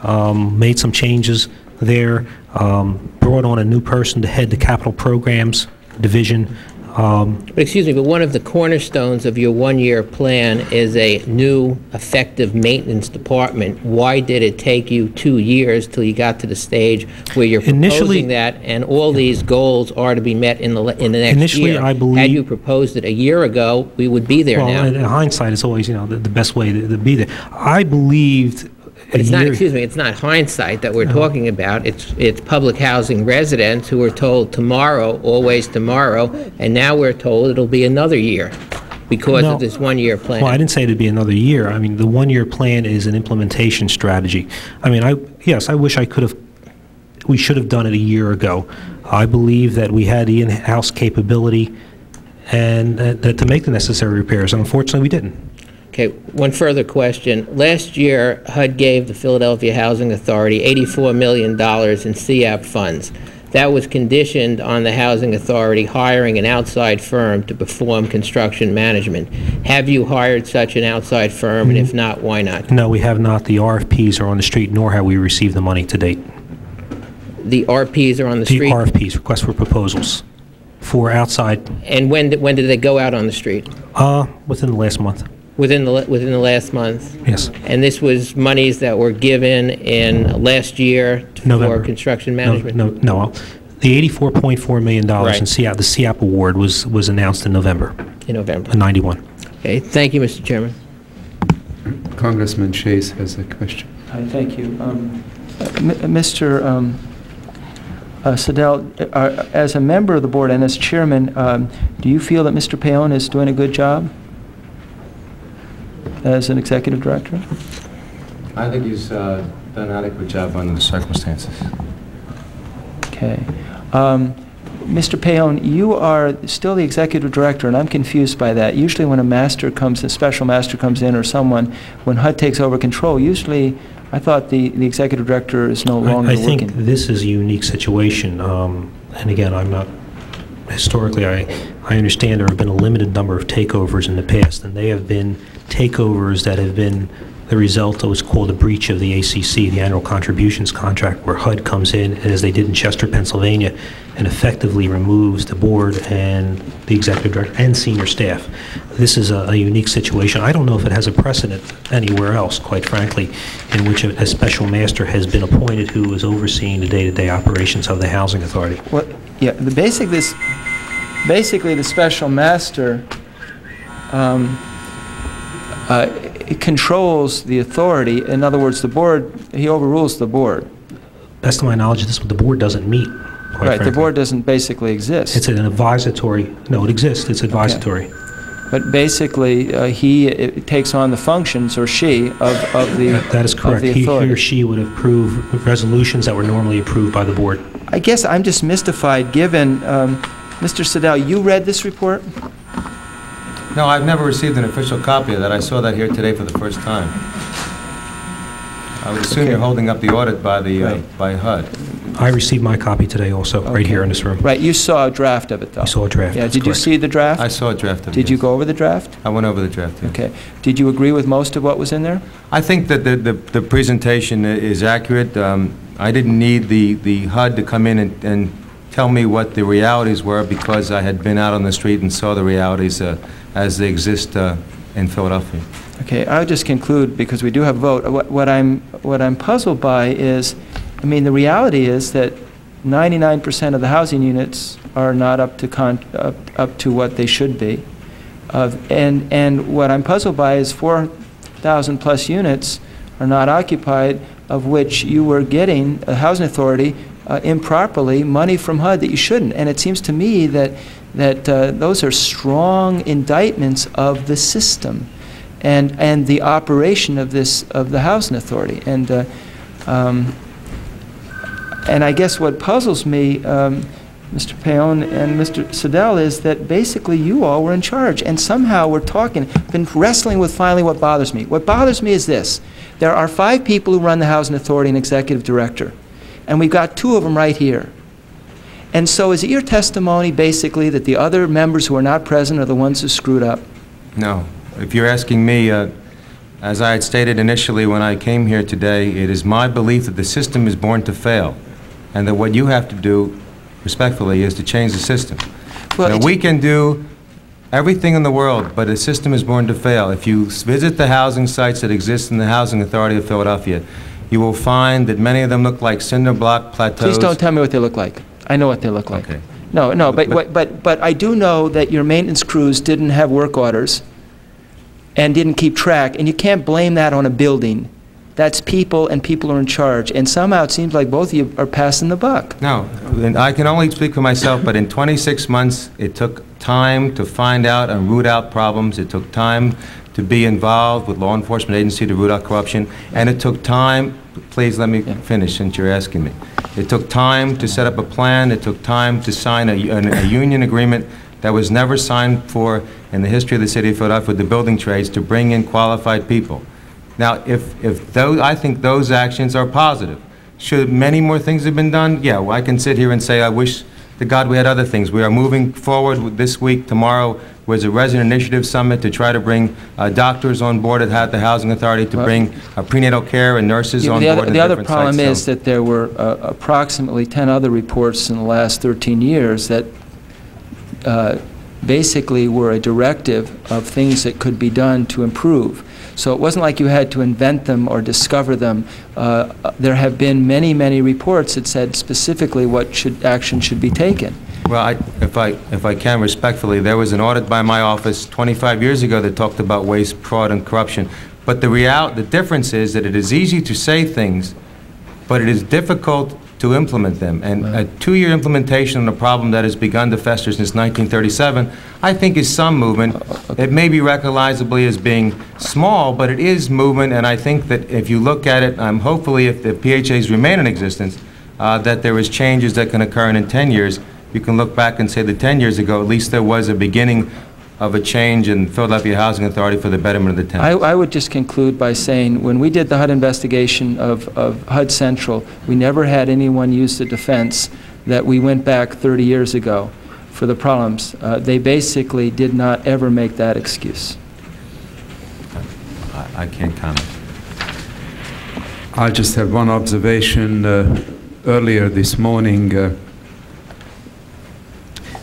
um, made some changes there, um, brought on a new person to head the capital programs division. Um, excuse me, but one of the cornerstones of your one-year plan is a new effective maintenance department. Why did it take you two years till you got to the stage where you're Initially- proposing that, and all these goals are to be met in the, le- in the next year? Initially, I believe- Had you proposed it a year ago, we would be there Well, now. in in hindsight, it's always, you know, the the best way to to be there. I believed But it's not, excuse me, it's not hindsight that we're talking about. It's, it's public housing residents who were told tomorrow, always tomorrow, and now we're told it'll be another year because No. of this one-year plan. Well, I didn't say it'd be another year. I mean, the one-year plan is an implementation strategy. I mean, I, yes, I wish I could have, we should have done it a year ago. I believe that we had the in-house capability and uh, that to make the necessary repairs. Unfortunately, we didn't. Okay, one further question. Last year, HUD gave the Philadelphia Housing Authority $84 million in CIAP funds. That was conditioned on the Housing Authority hiring an outside firm to perform construction management. Have you hired such an outside firm, and if not, why not? No, we have not. The RFPs are on the street, nor have we received the money to date. The RPs are on the The street? RFPs, requests for proposals, for outside, And when, did- when did they go out on the street? uh, within the last month. Within the, within the last month? Yes. And this was monies that were given in last year November. for construction management? No, no. The $84.4 million Right. in CIAP, the CIAP award was, was announced in November In November. of 91. Okay, thank you, Mr. Chairman. Congressman Shays has a question. Hi, thank you. Um, M- Mr. um, uh, Saidel, uh, as a member of the board and as chairman, um, do you feel that Mr. Paone is doing a good job as an executive director? I think he's uh, done an adequate job under the circumstances. Okay. Um, Mr. Paone, you are still the executive director, and I'm confused by that. Usually when a master comes, a special master comes in, or someone, when HUD takes over control, usually, I thought the, the executive director is no I- longer I working. think this is a unique situation, um, and again, I'm not, historically, I, I understand there have been a limited number of takeovers in the past, and they have been takeovers that have been the result of what's called a breach of the ACC, the annual contributions contract, where HUD comes in, as they did in Chester, Pennsylvania, and effectively removes the board and the executive director and senior staff. This is a, a unique situation. I don't know if it has a precedent anywhere else, quite frankly, in which a, a special master has been appointed who is overseeing the day-to-day operations of the housing authority. Yeah, the basic, this, basically, the special master um, uh, it controls the authority. In other words, the board, he overrules the board. Best of my knowledge, this the board doesn't meet. quite Right, the board doesn't basically exist. It's an advisory. No, it exists. It's advisory. but basically, uh, he uh, takes on the functions, or she, of of the That that is correct. He he or she would approve resolutions that were normally approved by the board. I guess I'm just mystified, given, um, Mr. Saidel, you read this report? No, I've never received an official copy of that. I saw that here today for the first time. I would assume Okay. you're holding up the audit by the, uh, Right. by HUD. I received my copy today also, right here in this room. Right, you saw a draft of it, though? I saw a draft, Yeah, that's did you correct. see the draft? I saw a draft of it. Did you yes. go over the draft? I went over the draft, yes. Okay. Did you agree with most of what was in there? I think that the, the, the presentation i- is accurate. Um, I didn't need the, the HUD to come in and, and tell me what the realities were because I had been out on the street and saw the realities uh, as they exist uh, in Philadelphia. Okay, I'll just conclude, because we do have a vote. What what I'm, what I'm puzzled by is, I mean, the reality is that 99% of the housing units are not up to con, up up to what they should be. Of- And, and what I'm puzzled by is 4,000-plus units are not occupied, of which you were getting, a housing authority, uh, improperly, money from HUD that you shouldn't. And it seems to me that, that uh, those are strong indictments of the system and, and the operation of this, of the housing authority. And, uh, um, and I guess what puzzles me, um, Mr. Paone and Mr. Saidel, is that basically you all were in charge, and somehow we're talking, been wrestling with finally what bothers me. What bothers me is this. There are five people who run the housing authority and executive director, and we've got two of them right here. And so is it your testimony, basically, that the other members who are not present are the ones who screwed up? No. If you're asking me, uh, as I had stated initially when I came here today, it is my belief that the system is born to fail, and that what you have to do, respectfully, is to change the system. Well, Now, we can do everything in the world, but the system is born to fail. If you visit the housing sites that exist in the Housing Authority of Philadelphia, you will find that many of them look like cinder block plateaus. Please don't tell me what they look like. I know what they look like. Okay. No, no, but, But- but, but I do know that your maintenance crews didn't have work orders and didn't keep track, and you can't blame that on a building. That's people, and people are in charge, and somehow it seems like both of you are passing the buck. No, and I can only speak for myself, but in 26 months, it took time to find out and root out problems. It took time to be involved with law enforcement agency to root out corruption, and it took time, please let me finish since you're asking me. It took time to set up a plan, it took time to sign a, an- a union agreement that was never signed for in the history of the city of Philadelphia with the building trades to bring in qualified people. Now, if, if those, I think those actions are positive. Should many more things have been done? Yeah, well, I can sit here and say, I wish to God we had other things. We are moving forward this week, tomorrow, was a resident initiative summit to try to bring uh, doctors on board at the Housing Authority, to Well- bring uh, prenatal care and nurses Yeah, on The board other, the other problem sites, is so- that there were uh, approximately 10 other reports in the last 13 years that uh, basically were a directive of things that could be done to improve. So it wasn't like you had to invent them or discover them. Uh, uh, There have been many, many reports that said specifically what should, action should be taken. Well, I, if I, if I can respectfully, there was an audit by my office 25 years ago that talked about waste, fraud, and corruption. But the real, the difference is that it is easy to say things, but it is difficult to implement them. And a two-year implementation on a problem that has begun to fester since 1937, I think is some movement. It may be recognizably as being small, but it is movement, and I think that if you look at it, um, hopefully if the PHAs remain in existence, uh, that there is changes that can occur, and in 10 years, you can look back and say that 10 years ago, at least there was a beginning of a change in Philadelphia Housing Authority for the betterment of the I, town. I would just conclude by saying, when we did the HUD investigation of, of HUD Central, we never had anyone use the defense that we went back 30 years ago for the problems. Uh, They basically did not ever make that excuse. I I can't comment. I just have one observation. Uh, Earlier this morning, uh,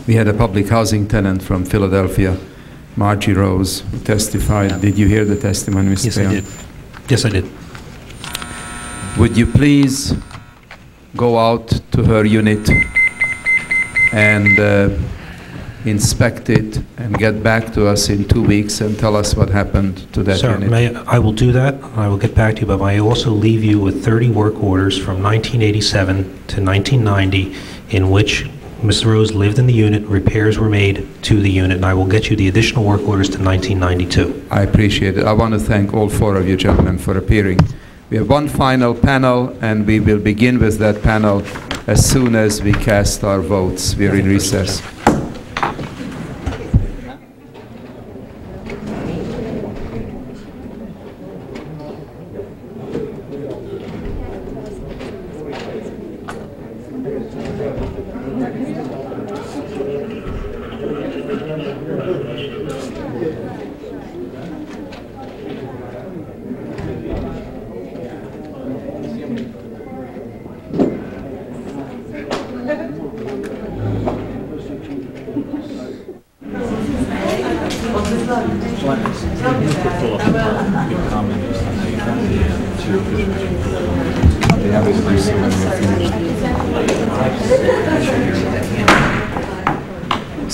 we had a public housing tenant from Philadelphia, Margie Rose, who testified. Did you hear the testimony, Mr. Yes, I did. Yes, I did. Would you please go out to her unit and uh, inspect it and get back to us in two weeks and tell us what happened to that Sir, unit? may, I will do that, I will get back to you, but I also leave you with 30 work orders from 1987 to 1990 in which Ms. Rose lived in the unit, repairs were made to the unit, and I will get you the additional work orders to 1992. I appreciate it. I want to thank all four of you gentlemen for appearing. We have one final panel, and we will begin with that panel as soon as we cast our votes. We are in recess.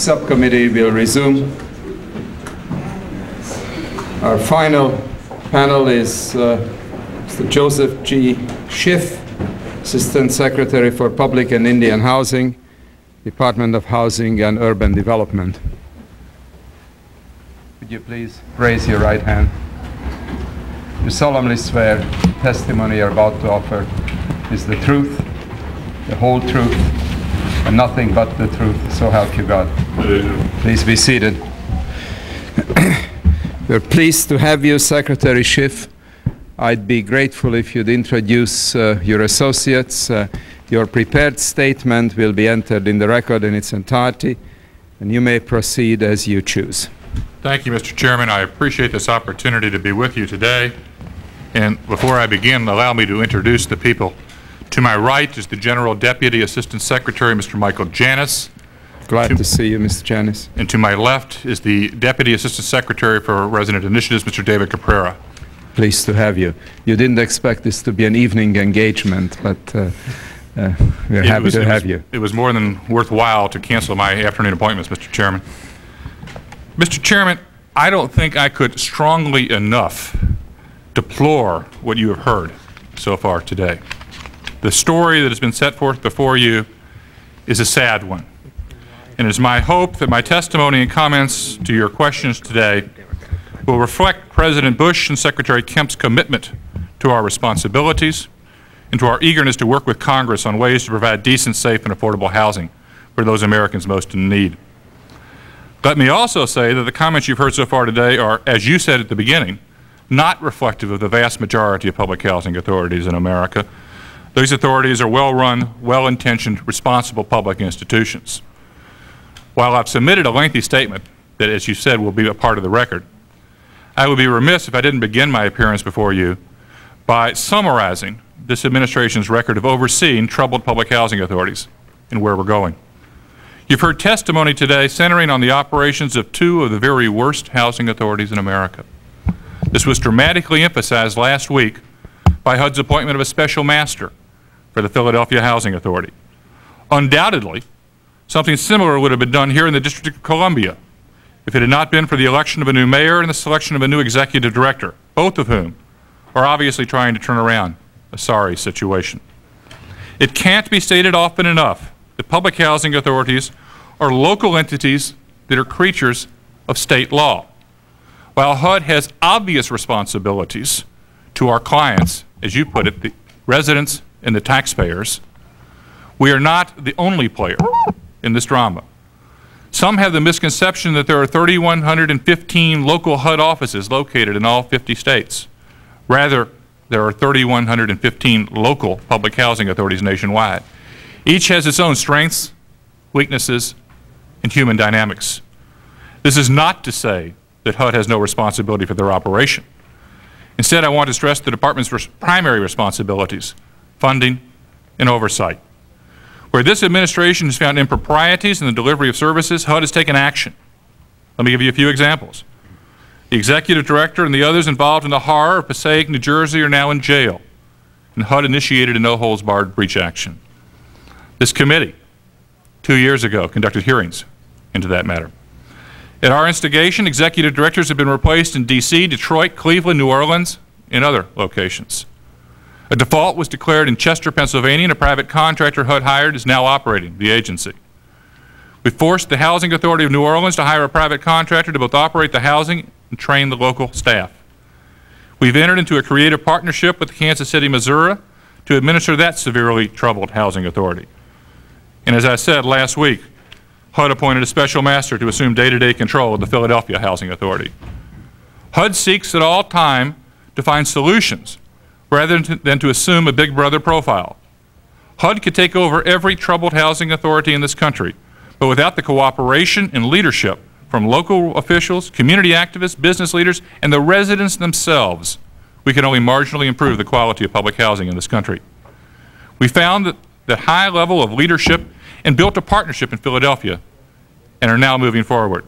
Subcommittee will resume. Our final panel is uh, Mr. Joseph G. Schiff, Assistant Secretary for Public and Indian Housing, Department of Housing and Urban Development. Would you please raise your right hand? You solemnly swear the testimony you're about to offer is the truth, the whole truth, and nothing but the truth, so help you God. Please be seated. We're pleased to have you, Secretary Schiff. I'd be grateful if you'd introduce uh, your associates. Uh, your prepared statement will be entered in the record in its entirety, and you may proceed as you choose. Thank you, Mr. Chairman. I appreciate this opportunity to be with you today. And before I begin, allow me to introduce the people. To my right is the General Deputy Assistant Secretary, Mr. Michael Janis. Glad to see you, Mr. Janis. And to my left is the Deputy Assistant Secretary for Resident Initiatives, Mr. David Caprera. Pleased to have you. You didn't expect this to be an evening engagement, but uh, uh, we're It happy was- to have was- you. It was more than worthwhile to cancel my afternoon appointments, Mr. Chairman. Mr. Chairman, I don't think I could strongly enough deplore what you have heard so far today. The story that has been set forth before you is a sad one. And it is my hope that my testimony and comments to your questions today will reflect President Bush and Secretary Kemp's commitment to our responsibilities and to our eagerness to work with Congress on ways to provide decent, safe, and affordable housing for those Americans most in need. Let me also say that the comments you've heard so far today are, as you said at the beginning, not reflective of the vast majority of public housing authorities in America. These authorities are well-run, well-intentioned, responsible public institutions. While I've submitted a lengthy statement that, as you said, will be a part of the record, I would be remiss if I didn't begin my appearance before you by summarizing this administration's record of overseeing troubled public housing authorities and where we're going. You've heard testimony today centering on the operations of two of the very worst housing authorities in America. This was dramatically emphasized last week by HUD's appointment of a special master for the Philadelphia Housing Authority. Undoubtedly, something similar would have been done here in the District of Columbia if it had not been for the election of a new mayor and the selection of a new executive director, both of whom are obviously trying to turn around a sorry situation. It can't be stated often enough that public housing authorities are local entities that are creatures of state law. While HUD has obvious responsibilities to our clients, as you put it, the residents and the taxpayers, we are not the only player in this drama. Some have the misconception that there are 3,115 local HUD offices located in all 50 states. Rather, there are 3,115 local public housing authorities nationwide. Each has its own strengths, weaknesses, and human dynamics. This is not to say that HUD has no responsibility for their operation. Instead, I want to stress the Department's primary responsibilities, funding and oversight. Where this administration has found improprieties in the delivery of services, HUD has taken action. Let me give you a few examples. The executive director and the others involved in the horror of Passaic, New Jersey are now in jail, and HUD initiated a no-holds-barred breach action. This committee, two years ago, conducted hearings into that matter. At our instigation, executive directors have been replaced in D.C., Detroit, Cleveland, New Orleans, and other locations. A default was declared in Chester, Pennsylvania, and a private contractor HUD hired is now operating the agency. We forced the Housing Authority of New Orleans to hire a private contractor to both operate the housing and train the local staff. We've entered into a creative partnership with Kansas City, Missouri to administer that severely troubled housing authority. And as I said last week, HUD appointed a special master to assume day-to-day control of the Philadelphia Housing Authority. HUD seeks at all time to find solutions rather than to, assume a big brother profile. HUD could take over every troubled housing authority in this country, but without the cooperation and leadership from local officials, community activists, business leaders, and the residents themselves, we can only marginally improve the quality of public housing in this country. We found that, that high level of leadership and built a partnership in Philadelphia and are now moving forward.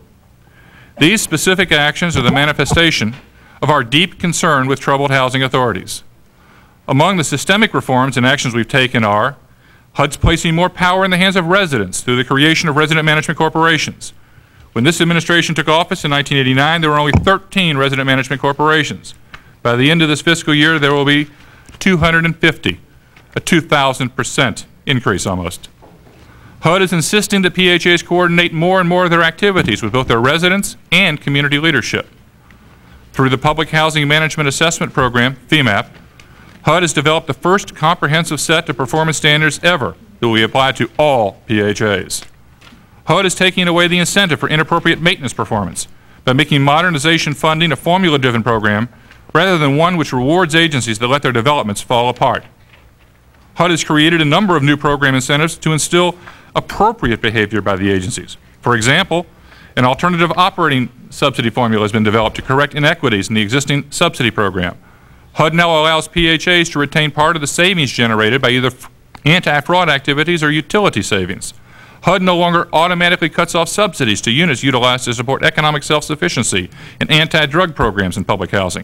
These specific actions are the manifestation of our deep concern with troubled housing authorities. Among the systemic reforms and actions we've taken are HUD's placing more power in the hands of residents through the creation of resident management corporations. When this administration took office in 1989, there were only 13 resident management corporations. By the end of this fiscal year, there will be 250, a 2,000% increase almost. HUD is insisting that PHAs coordinate more and more of their activities with both their residents and community leadership. Through the Public Housing Management Assessment Program, PHMAP, HUD has developed the first comprehensive set of performance standards ever that will be applied to all PHAs. HUD is taking away the incentive for inappropriate maintenance performance by making modernization funding a formula-driven program rather than one which rewards agencies that let their developments fall apart. HUD has created a number of new program incentives to instill appropriate behavior by the agencies. For example, an alternative operating subsidy formula has been developed to correct inequities in the existing subsidy program. HUD now allows PHAs to retain part of the savings generated by either anti-fraud activities or utility savings. HUD no longer automatically cuts off subsidies to units utilized to support economic self-sufficiency and anti-drug programs in public housing.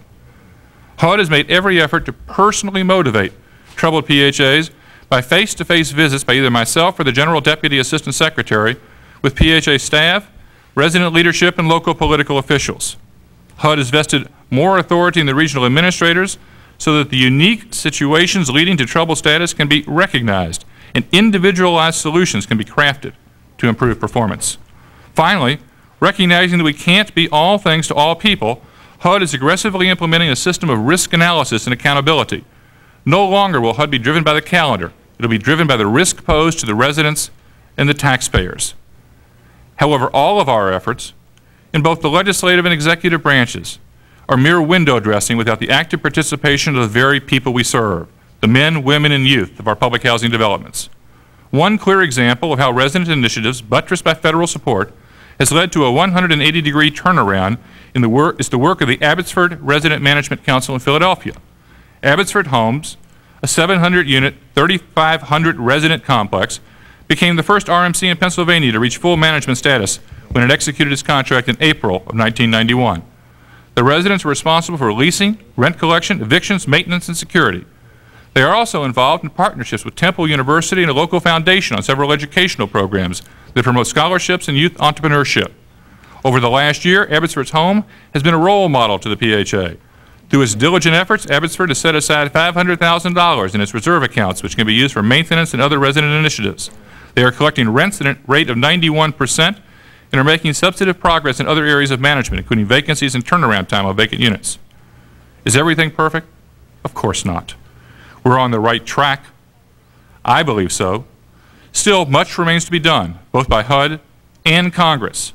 HUD has made every effort to personally motivate troubled PHAs by face-to-face visits by either myself or the General Deputy Assistant Secretary with PHA staff, resident leadership, and local political officials. HUD has vested more authority in the regional administrators so that the unique situations leading to trouble status can be recognized and individualized solutions can be crafted to improve performance. Finally, recognizing that we can't be all things to all people, HUD is aggressively implementing a system of risk analysis and accountability. No longer will HUD be driven by the calendar, It'll be driven by the risk posed to the residents and the taxpayers. However, all of our efforts, in both the legislative and executive branches, are mere window dressing without the active participation of the very people we serve, the men, women, and youth of our public housing developments. One clear example of how resident initiatives, buttressed by federal support, has led to a 180-degree turnaround in the work is the work of the Abbotsford Resident Management Council in Philadelphia. Abbotsford Homes a 700-unit, 3,500 resident complex, became the first RMC in Pennsylvania to reach full management status when it executed its contract in April of 1991. The residents were responsible for leasing, rent collection, evictions, maintenance, and security. They are also involved in partnerships with Temple University and a local foundation on several educational programs that promote scholarships and youth entrepreneurship. Over the last year, Abbotsford's home has been a role model to the PHA. Through its diligent efforts, Abbotsford has set aside $500,000 in its reserve accounts, which can be used for maintenance and other resident initiatives. They are collecting rents at a rate of 91% and are making substantive progress in other areas of management, including vacancies and turnaround time of vacant units. Is everything perfect? Of course not. We're on the right track. I believe so. Still, much remains to be done, both by HUD and Congress.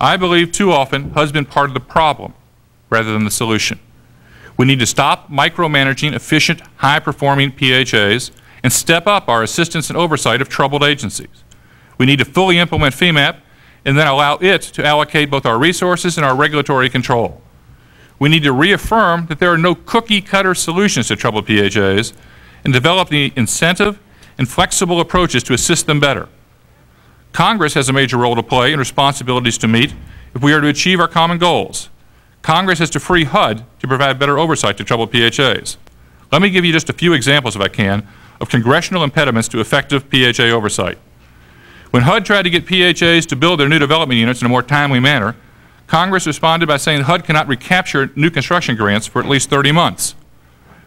I believe too often HUD's been part of the problem rather than the solution. We need to stop micromanaging efficient, high-performing PHAs and step up our assistance and oversight of troubled agencies. We need to fully implement PHMAP and then allow it to allocate both our resources and our regulatory control. We need to reaffirm that there are no cookie-cutter solutions to troubled PHAs and develop the incentive and flexible approaches to assist them better. Congress has a major role to play and responsibilities to meet if we are to achieve our common goals. Congress has to free HUD to provide better oversight to troubled PHAs. Let me give you just a few examples, if I can, of congressional impediments to effective PHA oversight. When HUD tried to get PHAs to build their new development units in a more timely manner, Congress responded by saying HUD cannot recapture new construction grants for at least 30 months.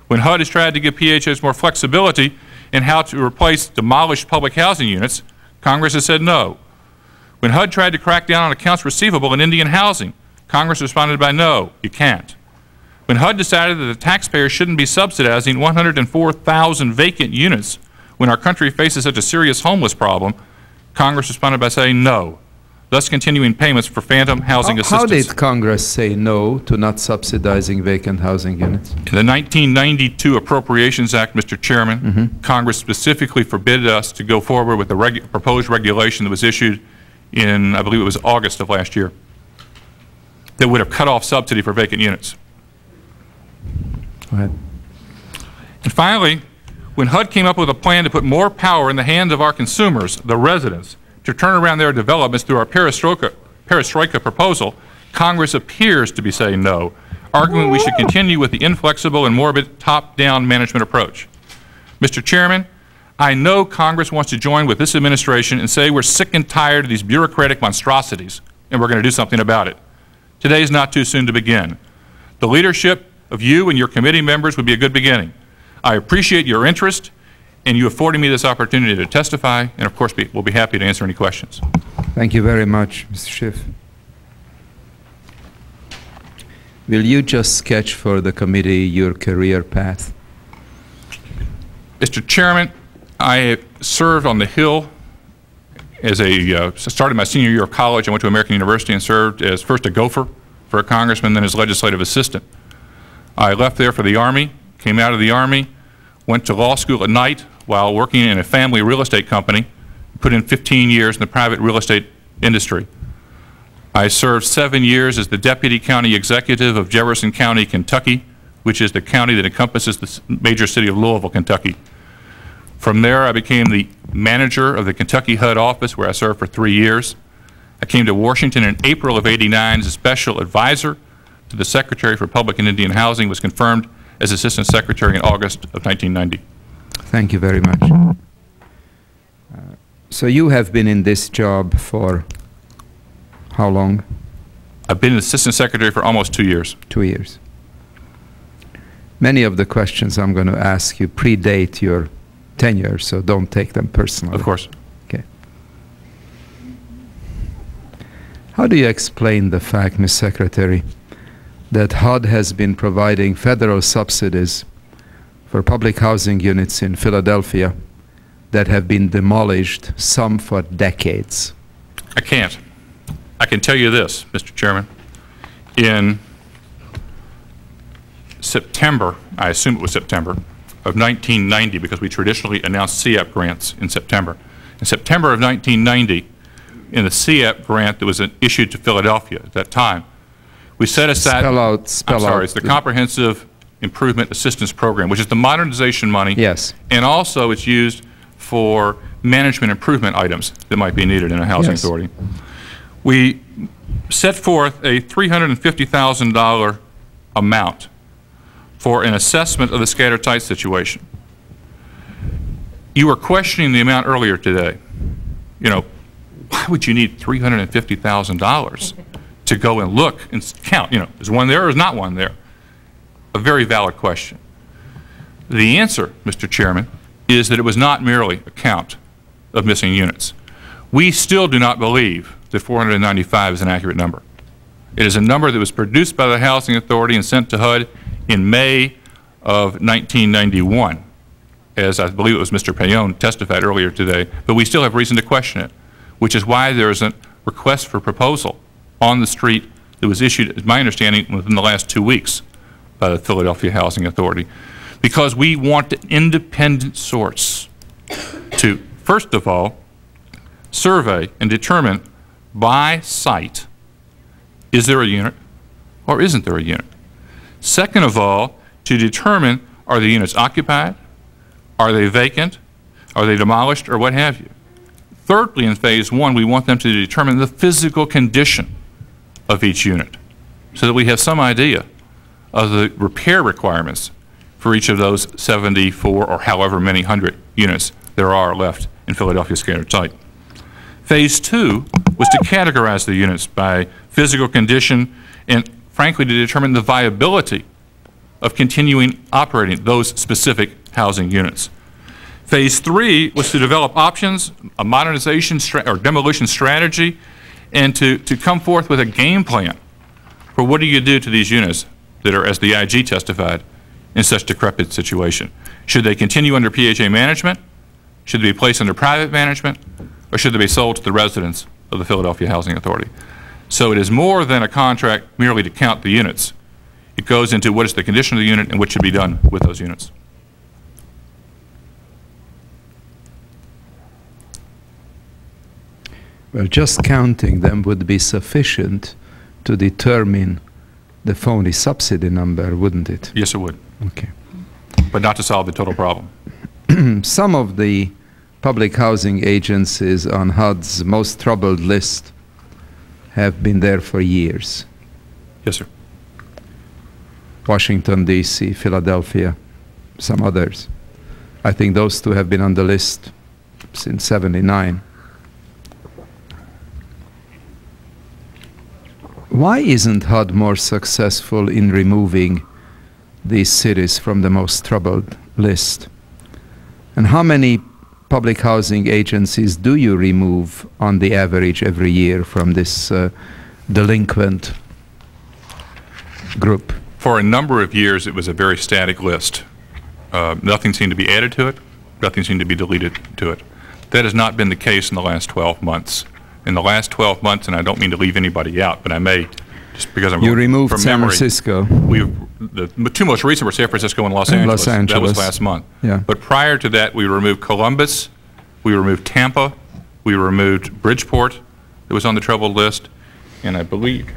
When HUD has tried to give PHAs more flexibility in how to replace demolished public housing units, Congress has said no. When HUD tried to crack down on accounts receivable in Indian housing, Congress responded by no, you can't. When HUD decided that the taxpayer shouldn't be subsidizing 104,000 vacant units when our country faces such a serious homeless problem, Congress responded by saying no, thus continuing payments for phantom housing How- How did Congress say no to not subsidizing vacant housing units? In the 1992 Appropriations Act, Mr. Chairman, mm-hmm. Congress specifically forbid us to go forward with the regu- proposed regulation that was issued in, I believe it was August of last year, that would have cut off subsidy for vacant units. Go ahead. And finally, when HUD came up with a plan to put more power in the hands of our consumers, the residents, to turn around their developments through our perestroika, perestroika proposal, Congress appears to be saying no, arguing we should continue with the inflexible and morbid top-down management approach. Mr. Chairman, I know Congress wants to join with this administration and say we're sick and tired of these bureaucratic monstrosities, and we're going to do something about it. Today is not too soon to begin. The leadership of you and your committee members would be a good beginning. I appreciate your interest and you affording me this opportunity to testify, and of course, be- we'll be happy to answer any questions. Thank you very much, Mr. Schiff. Will you just sketch for the committee your career path? Mr. Chairman, I served on the Hill as a, uh, started my senior year of college. I went to American University and served as first a gopher for a congressman, then as legislative assistant. I left there for the Army, came out of the Army, went to law school at night while working in a family real estate company, put in 15 years in the private real estate industry. I served seven years as the deputy county executive of Jefferson County, Kentucky, which is the county that encompasses the major city of Louisville, Kentucky. From there, I became the manager of the Kentucky HUD office, where I served for three years. I came to Washington in April of '89 as a special advisor to the Secretary for Public and Indian Housing, was confirmed as Assistant Secretary in August of 1990. Thank you very much. Uh, So you have been in this job for how long? I've been Assistant Secretary for almost two years. Two years. Many of the questions I'm going to ask you predate your tenure, so don't take them personally. Of course. Okay. How do you explain the fact, Ms. Secretary, that HUD has been providing federal subsidies for public housing units in Philadelphia that have been demolished, some for decades? I can't. I can tell you this, Mr. Chairman. In September, I assume it was September, of 1990, because we traditionally announce CIAP grants in September. In September of 1990, in the CIAP grant that was issued to Philadelphia at that time, we set aside... Spell out- spell I'm sorry, out it's the the- Comprehensive Improvement Assistance Program, which is the modernization money. Yes. And also, it's used for management improvement items that might be needed in a housing Yes. authority. We set forth a $350,000 amount for an assessment of the scattered site situation. You were questioning the amount earlier today. You know, why would you need $350,000 to go and look and count, you know, is one there or is not one there? A very valid question. The answer, Mr. Chairman, is that it was not merely a count of missing units. We still do not believe that 495 is an accurate number. It is a number that was produced by the Housing Authority and sent to HUD in May of 1991, as I believe it was Mr. Paone testified earlier today, but we still have reason to question it, which is why there is a request for proposal on the street that was issued, as my understanding, within the last two weeks by the Philadelphia Housing Authority, because we want an independent source to, first of all, survey and determine by site, is there a unit or isn't there a unit? Second of all, to determine are the units occupied, are they vacant, are they demolished, or what have you. Thirdly, in phase one, we want them to determine the physical condition of each unit so that we have some idea of the repair requirements for each of those 74 or however many hundred units there are left in Philadelphia scattered site. Phase two was to categorize the units by physical condition and frankly to determine the viability of continuing operating those specific housing units. Phase three was to develop options, a modernization or demolition strategy, and to, to come forth with a game plan for what do you do to these units that are, as the IG testified, in such decrepit situation. Should they continue under PHA management? Should they be placed under private management? Or should they be sold to the residents of the Philadelphia Housing Authority? So it is more than a contract merely to count the units. It goes into what is the condition of the unit and what should be done with those units. Well, just counting them would be sufficient to determine the phony subsidy number, wouldn't it? Yes, it would, Okay. but not to solve the total problem. Some of the public housing agencies on HUD's most troubled list have been there for years. Yes, sir. Washington, D.C., Philadelphia, some others. I think those two have been on the list since 79. Why isn't HUD more successful in removing these cities from the most troubled list? And how many public housing agencies do you remove on the average every year from this uh, delinquent group? For a number of years, it was a very static list. Uh, Nothing seemed to be added to it, nothing seemed to be deleted to it. That has not been the case in the last 12 months. In the last 12 months, and I don't mean to leave anybody out, but I may, just because I'm... You removed from San memory, Francisco. We've, the two most recent were San Francisco and Los And Angeles. Los That was last month. Yeah. But prior to that, we removed Columbus, we removed Tampa, we removed Bridgeport, that was on the troubled list, and I believe,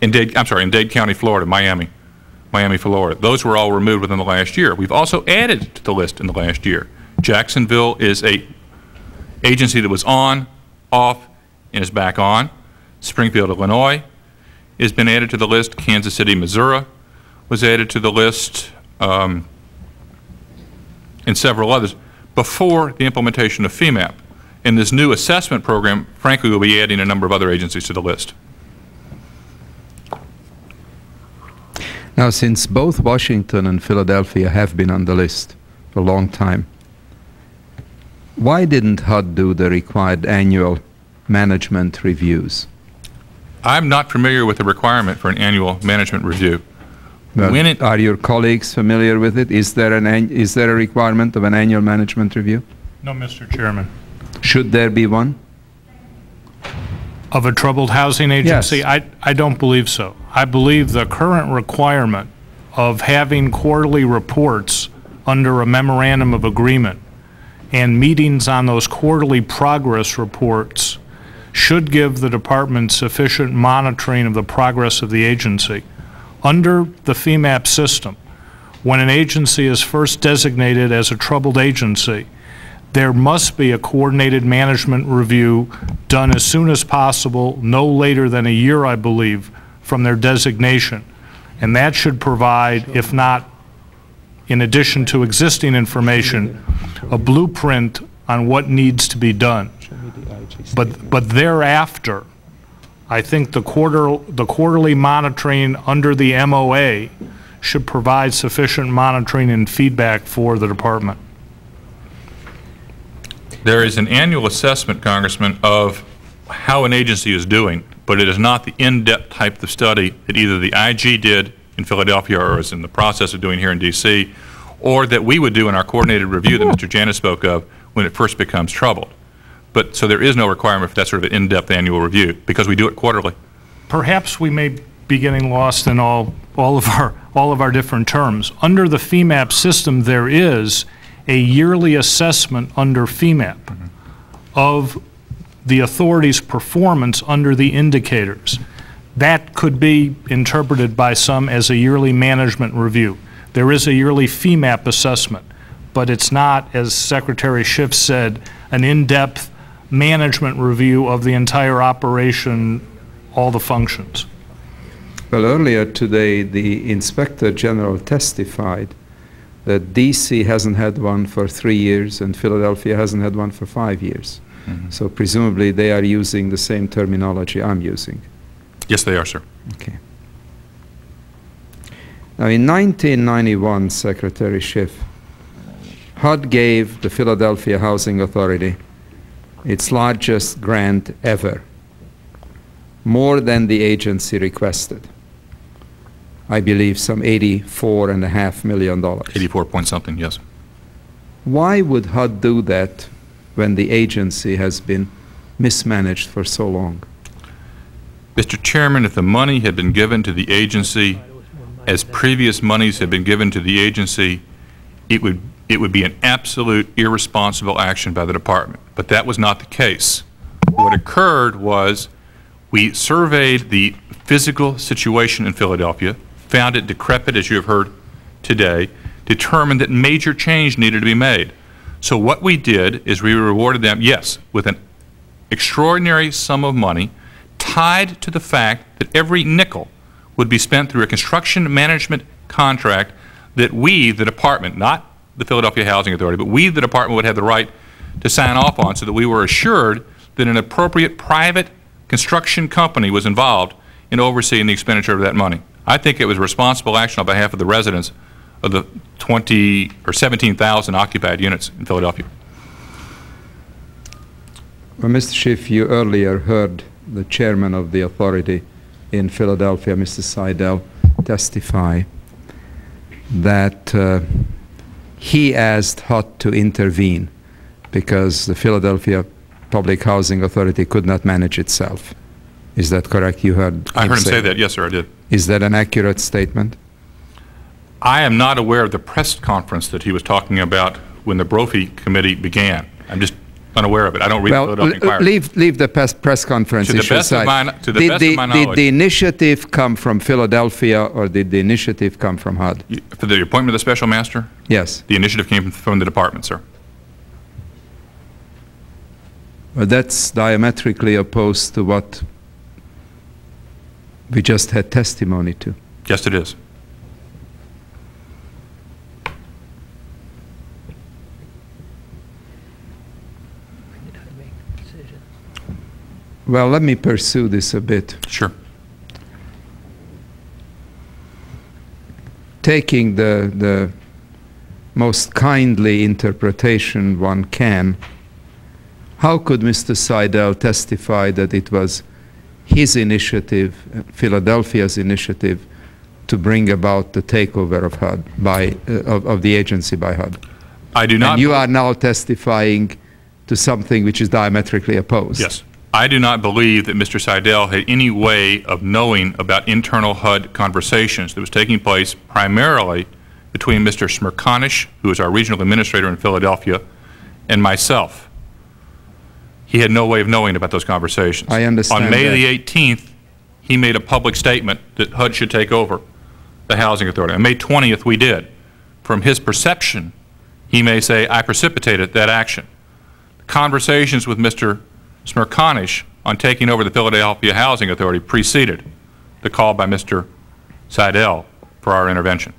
in Dade, I'm sorry, in Dade County, Florida, Miami, Miami, Florida. Those were all removed within the last year. We've also added to the list in the last year. Jacksonville is a agency that was on, off, is back on. Springfield, Illinois has been added to the list. Kansas City, Missouri was added to the list, um, and several others, before the implementation of PHMAP. In this new assessment program, frankly, we'll be adding a number of other agencies to the list. Now, since both Washington and Philadelphia have been on the list for a long time, why didn't HUD do the required annual management reviews? I'm not familiar with the requirement for an annual management review. Well, When it- are your colleagues familiar with it? Is there an an- is there a requirement of an annual management review? No, Mr. Chairman. Should there be one? Of a troubled housing agency? Yes. I, I don't believe so. I believe the current requirement of having quarterly reports under a memorandum of agreement and meetings on those quarterly progress reports should give the department sufficient monitoring of the progress of the agency. Under the PHMAP system, when an agency is first designated as a troubled agency, there must be a coordinated management review done as soon as possible, no later than a year, I believe, from their designation. And that should provide, if not in addition to existing information, a blueprint on what needs to be done. But, but thereafter, I think the quarter, the quarterly monitoring under the MOA should provide sufficient monitoring and feedback for the department. There is an annual assessment, Congressman, of how an agency is doing, but it is not the in-depth type of study that either the IG did in Philadelphia or is in the process of doing here in D.C., or that we would do in our coordinated review that Mr. Janis spoke of when it first becomes troubled. But, so there is no requirement for that sort of in-depth annual review, because we do it quarterly. perhaps we may be getting lost in all, all of our, all of our different terms. Under the PHMAP system, there is a yearly assessment under PHMAP of the authority's performance under the indicators. That could be interpreted by some as a yearly management review. There is a yearly PHMAP assessment, but it's not, as Secretary Schiff said, an in-depth management review of the entire operation, all the functions. Well, earlier today, the Inspector General testified that DC hasn't had one for three years and Philadelphia hasn't had one for five years. Mm-hmm. So presumably they are using the same terminology I'm using. Yes, they are, sir. Okay. Now, in 1991, Secretary Schiff, HUD gave the Philadelphia Housing Authority its largest grant ever, more than the agency requested. I believe some eighty-four and a half million dollars. 84 point something, yes. Why would HUD do that when the agency has been mismanaged for so long? Mr. Chairman, if the money had been given to the agency as previous monies had been given to the agency, it would, it would be an absolute irresponsible action by the department. But that was not the case. What occurred was we surveyed the physical situation in Philadelphia, found it decrepit, as you have heard today, determined that major change needed to be made. So what we did is we rewarded them, yes, with an extraordinary sum of money tied to the fact that every nickel would be spent through a construction management contract that we, the department, not the Philadelphia Housing Authority, but we, the department, would have the right to sign off on so that we were assured that an appropriate private construction company was involved in overseeing the expenditure of that money. I think it was responsible action on behalf of the residents of the 20 or 17,000 occupied units in Philadelphia. Well, Mr. Schiff, you earlier heard the chairman of the authority in Philadelphia, Mr. Saidel, testify that uh, he asked HUD to intervene because the Philadelphia Public Housing Authority could not manage itself. Is that correct? You heard I heard him say that. Yes, sir, I did. Is that an accurate statement? I am not aware of the press conference that he was talking about when the Brophy Committee began. I'm just unaware of it. I don't read the Well, Philadelphia l- Inquirer. leave, leave the press, press conference To the best of my- to the Did best of my Did the initiative come from Philadelphia or did the initiative come from HUD? For the appointment of the special master, Yes. the initiative came from the department, sir. Well, that's diametrically opposed to what we just had testimony to. Yes, it is. Well, let me pursue this a bit. Sure. Taking the, the most kindly interpretation one can, how could Mr. Saidel testify that it was his initiative, Philadelphia's initiative, to bring about the takeover of HUD by uh, of, of the agency by HUD? I do not. and you are now testifying to something which is diametrically opposed. Yes. I do not believe that Mr. Saidel had any way of knowing about internal HUD conversations that was taking place primarily between Mr. Smerconish, who is our regional administrator in Philadelphia, and myself. He had no way of knowing about those conversations. I understand On May that. the 18th, he made a public statement that HUD should take over the Housing Authority. On May 20th, we did. From his perception, he may say, I precipitated that action. Conversations with Mr. Smerconish on taking over the Philadelphia Housing Authority preceded the call by Mr. Saidel for our intervention.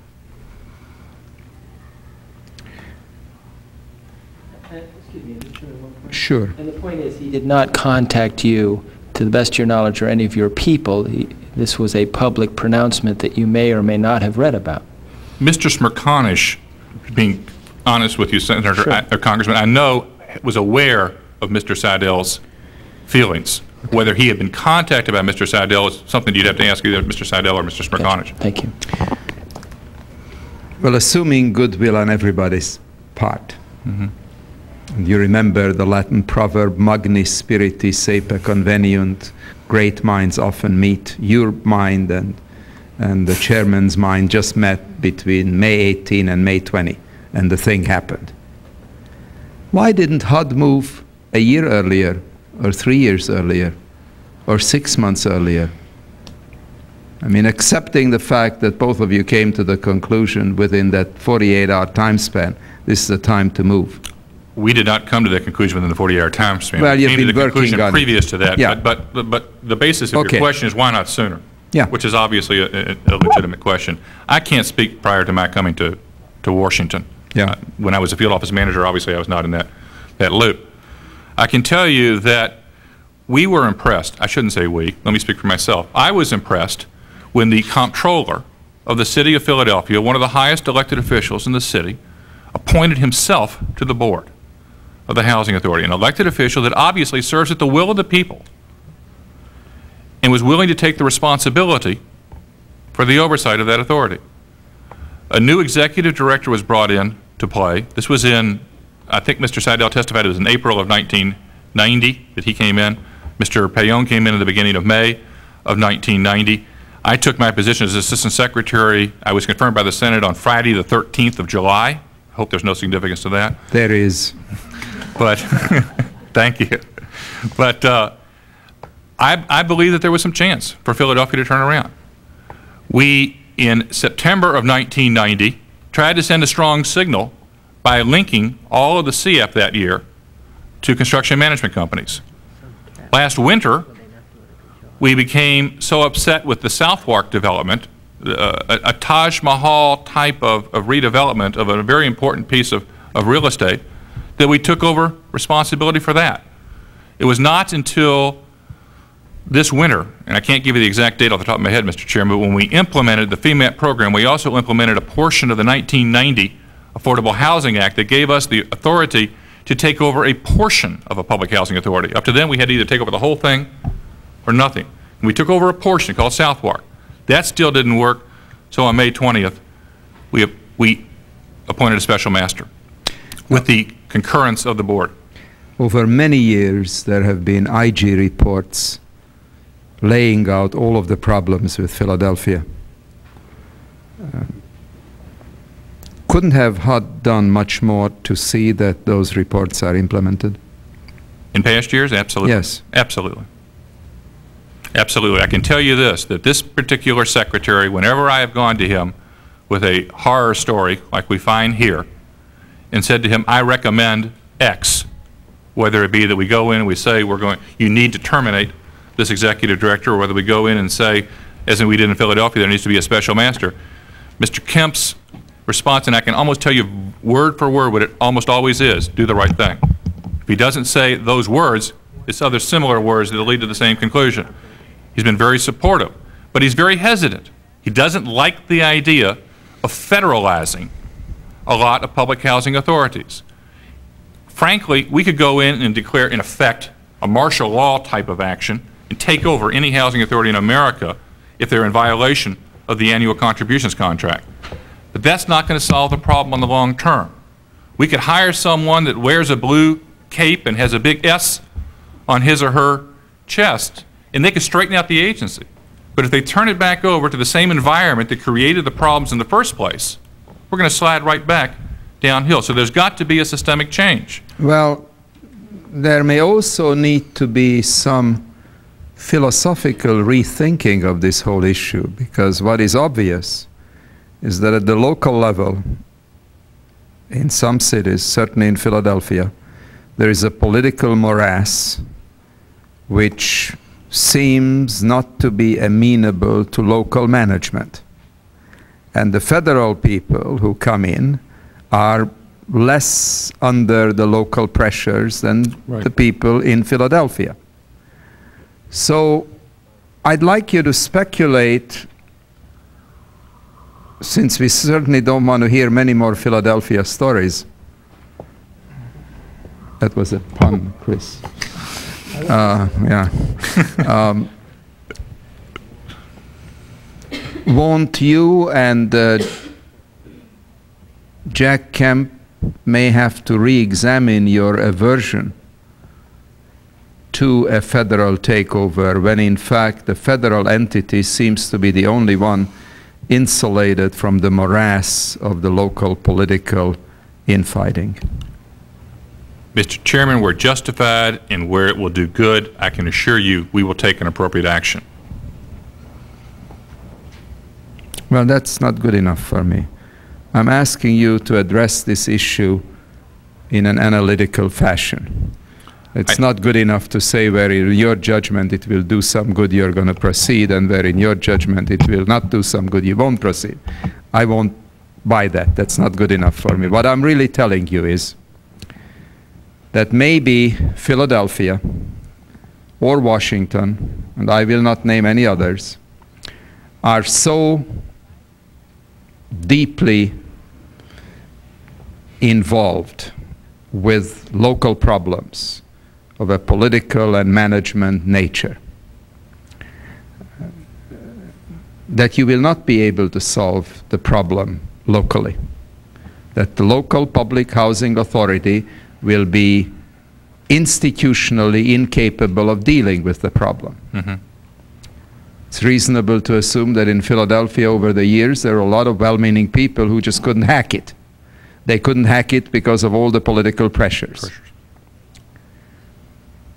Sure. And the point is, he did not contact you, to the best of your knowledge, or any of your people. He- This was a public pronouncement that you may or may not have read about. Mr. Smerconish, being honest with you, Senator, Sure. uh, Congressman, I know was aware of Mr. Saidel's feelings. Whether he had been contacted by Mr. Saidel is something you'd have to ask either Mr. Saidel or Mr. Smerconish. Thank you. Well, assuming goodwill on everybody's part. Mm-hmm. And you remember the Latin proverb, magni spiriti saepe conveniunt, great minds often meet. Your mind and, and the chairman's mind just met between May 18 and May 20, and the thing happened. Why didn't HUD move a year earlier, or three years earlier, or six months earlier? I mean, accepting the fact that both of you came to the conclusion within that 48-hour time span, this is the time to move. We did not come to that conclusion within the 48-hour time span. Well, We you've came to been the working conclusion on it. previous to that. Yeah. But, but, but the basis of Okay. your question is why not sooner? Yeah. Which is obviously a, a a legitimate question. I can't speak prior to my coming to, to Washington. Yeah. Uh, When I was a field office manager, obviously I was not in that, that loop. I can tell you that we were impressed, I shouldn't say we, let me speak for myself. I was impressed when the comptroller of the city of Philadelphia, one of the highest elected officials in the city, appointed himself to the board of the Housing Authority, an elected official that obviously serves at the will of the people and was willing to take the responsibility for the oversight of that authority. A new executive director was brought in to play. This was in, I think Mr. Saidel testified it was in April of 1990 that he came in. Mr. Paone came in at the beginning of May of 1990. I took my position as Assistant Secretary. I was confirmed by the Senate on Friday, the 13th of July. I hope there's no significance to that. There is. But, thank you. But uh, I, I believe that there was some chance for Philadelphia to turn around. We, in September of 1990, tried to send a strong signal by linking all of the CF that year to construction management companies. Last winter, we became so upset with the Southwark development, uh, a, a, Taj Mahal type of, of, redevelopment of a very important piece of, of real estate, that we took over responsibility for that. It was not until this winter, and I can't give you the exact date off the top of my head, Mr. Chairman, but when we implemented the PHMAP program, we also implemented a portion of the 1990 Affordable Housing Act that gave us the authority to take over a portion of a public housing authority. Up to then, we had to either take over the whole thing or nothing. And we took over a portion called Southwark. That still didn't work, so on May 20th, we, we appointed a special master with the concurrence of the board. Over many years, there have been IG reports laying out all of the problems with Philadelphia. Uh, couldn't have HUD done much more to see that those reports are implemented? In past years, absolutely. Yes. Absolutely. Absolutely. I can tell you this, that this particular secretary, whenever I have gone to him with a horror story like we find here, and said to him, I recommend X, whether it be that we go in and we say we're going, you need to terminate this executive director, or whether we go in and say, as we did in Philadelphia, there needs to be a special master. Mr. Kemp's response, and I can almost tell you word for word what it almost always is, do the right thing. If he doesn't say those words, it's other similar words that lead to the same conclusion. He's been very supportive, but he's very hesitant. He doesn't like the idea of federalizing a lot of public housing authorities. Frankly, we could go in and declare, in effect, a martial law type of action and take over any housing authority in America if they're in violation of the annual contributions contract. But that's not going to solve the problem on the long term. We could hire someone that wears a blue cape and has a big S on his or her chest, and they could straighten out the agency. But if they turn it back over to the same environment that created the problems in the first place, we're going to slide right back downhill. So there's got to be a systemic change. Well, there may also need to be some philosophical rethinking of this whole issue because what is obvious is that at the local level, in some cities, certainly in Philadelphia, there is a political morass which seems not to be amenable to local management. And the federal people who come in are less under the local pressures than right. the people in Philadelphia. So I'd like you to speculate, since we certainly don't want to hear many more Philadelphia stories. That was a pun, Chris. Uh, yeah. um, won't you and uh, Jack Kemp may have to re-examine your aversion to a federal takeover when in fact the federal entity seems to be the only one insulated from the morass of the local political infighting. Mr. Chairman, we're justified in where it will do good. I can assure you we will take an appropriate action. Well, that's not good enough for me. I'm asking you to address this issue in an analytical fashion. It's I, not good enough to say where in your judgment it will do some good, you're going to proceed, and where in your judgment it will not do some good, you won't proceed. I won't buy that. That's not good enough for me. What I'm really telling you is that maybe Philadelphia or Washington, and I will not name any others, are so deeply involved with local problems of a political and management nature, uh, that you will not be able to solve the problem locally. That the local public housing authority will be institutionally incapable of dealing with the problem. Mm-hmm. It's reasonable to assume that in Philadelphia over the years there are a lot of well-meaning people who just couldn't hack it. They couldn't hack it because of all the political pressures.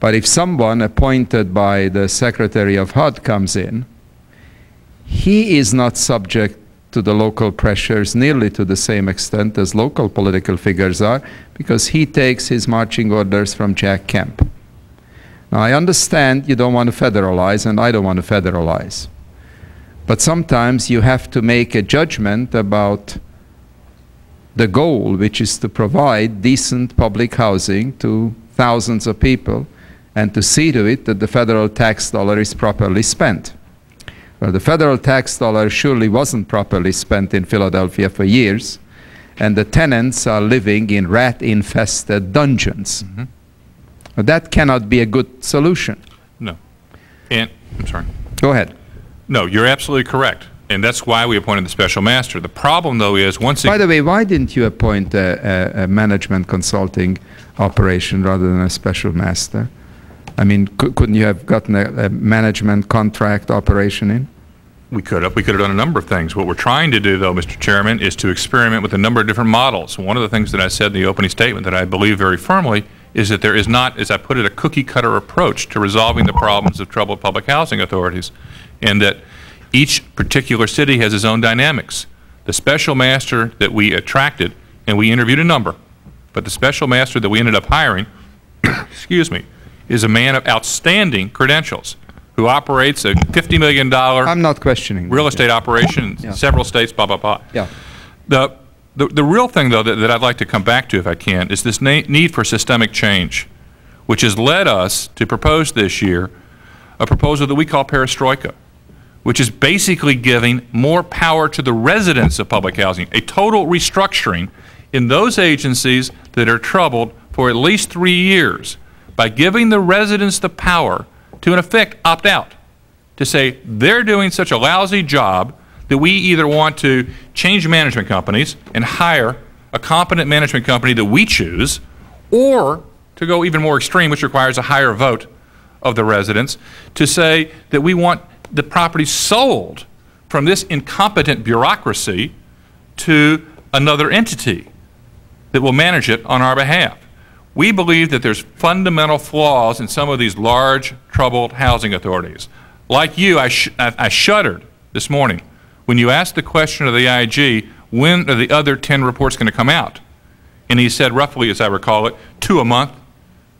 But if someone appointed by the Secretary of HUD comes in, he is not subject to the local pressures nearly to the same extent as local political figures are, because he takes his marching orders from Jack Kemp. Now, I understand you don't want to federalize, and I don't want to federalize. But sometimes you have to make a judgment about the goal, which is to provide decent public housing to thousands of people and to see to it that the federal tax dollar is properly spent. Well, the federal tax dollar surely wasn't properly spent in Philadelphia for years, and the tenants are living in rat-infested dungeons. Mm-hmm. Now, that cannot be a good solution. No. And, I'm sorry. Go ahead. No, you're absolutely correct. And that's why we appointed the special master. The problem, though, is once By the way, why didn't you appoint a, a, a management consulting operation rather than a special master? I mean, couldn't you have gotten a, a management contract operation in? we could have, we could have done a number of things. What we're trying to do, though, Mr. Chairman, is to experiment with a number of different models. One of the things that I said in the opening statement that I believe very firmly is that there is not, as I put it, a cookie-cutter approach to resolving the problems of troubled public housing authorities, and that each particular city has its own dynamics. The special master that we attracted, and we interviewed a number, but the special master that we ended up hiring, excuse me, is a man of outstanding credentials who operates a $50 million I'm not questioning. real estate operation in several states, blah, blah, blah. Yeah. The, the, the real thing, though, that, that I'd like to come back to, if I can, is this need for systemic change, which has led us to propose this year a proposal that we call perestroika, which is basically giving more power to the residents of public housing, a total restructuring in those agencies that are troubled for at least three years by giving the residents the power to, in effect, opt out to say they're doing such a lousy job that we either want to change management companies and hire a competent management company that we choose, or to go even more extreme, which requires a higher vote of the residents, to say that we want the property sold from this incompetent bureaucracy to another entity that will manage it on our behalf. We believe that there's fundamental flaws in some of these large, troubled housing authorities. Like you, I, sh- I shuddered this morning when you asked the question of the IG, when are the other 10 reports going to come out? And he said roughly, as I recall it, two a month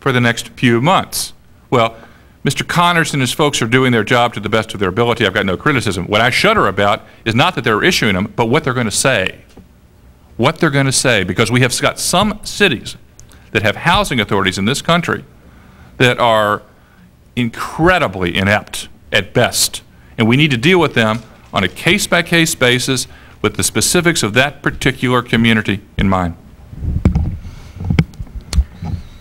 for the next few months. Well, Mr. Connors and his folks are doing their job to the best of their ability. I've got no criticism. What I shudder about is not that they're issuing them, but what they're going to say what they're going to say, because we have got some cities that have housing authorities in this country that are incredibly inept at best. And we need to deal with them on a case-by-case basis with the specifics of that particular community in mind.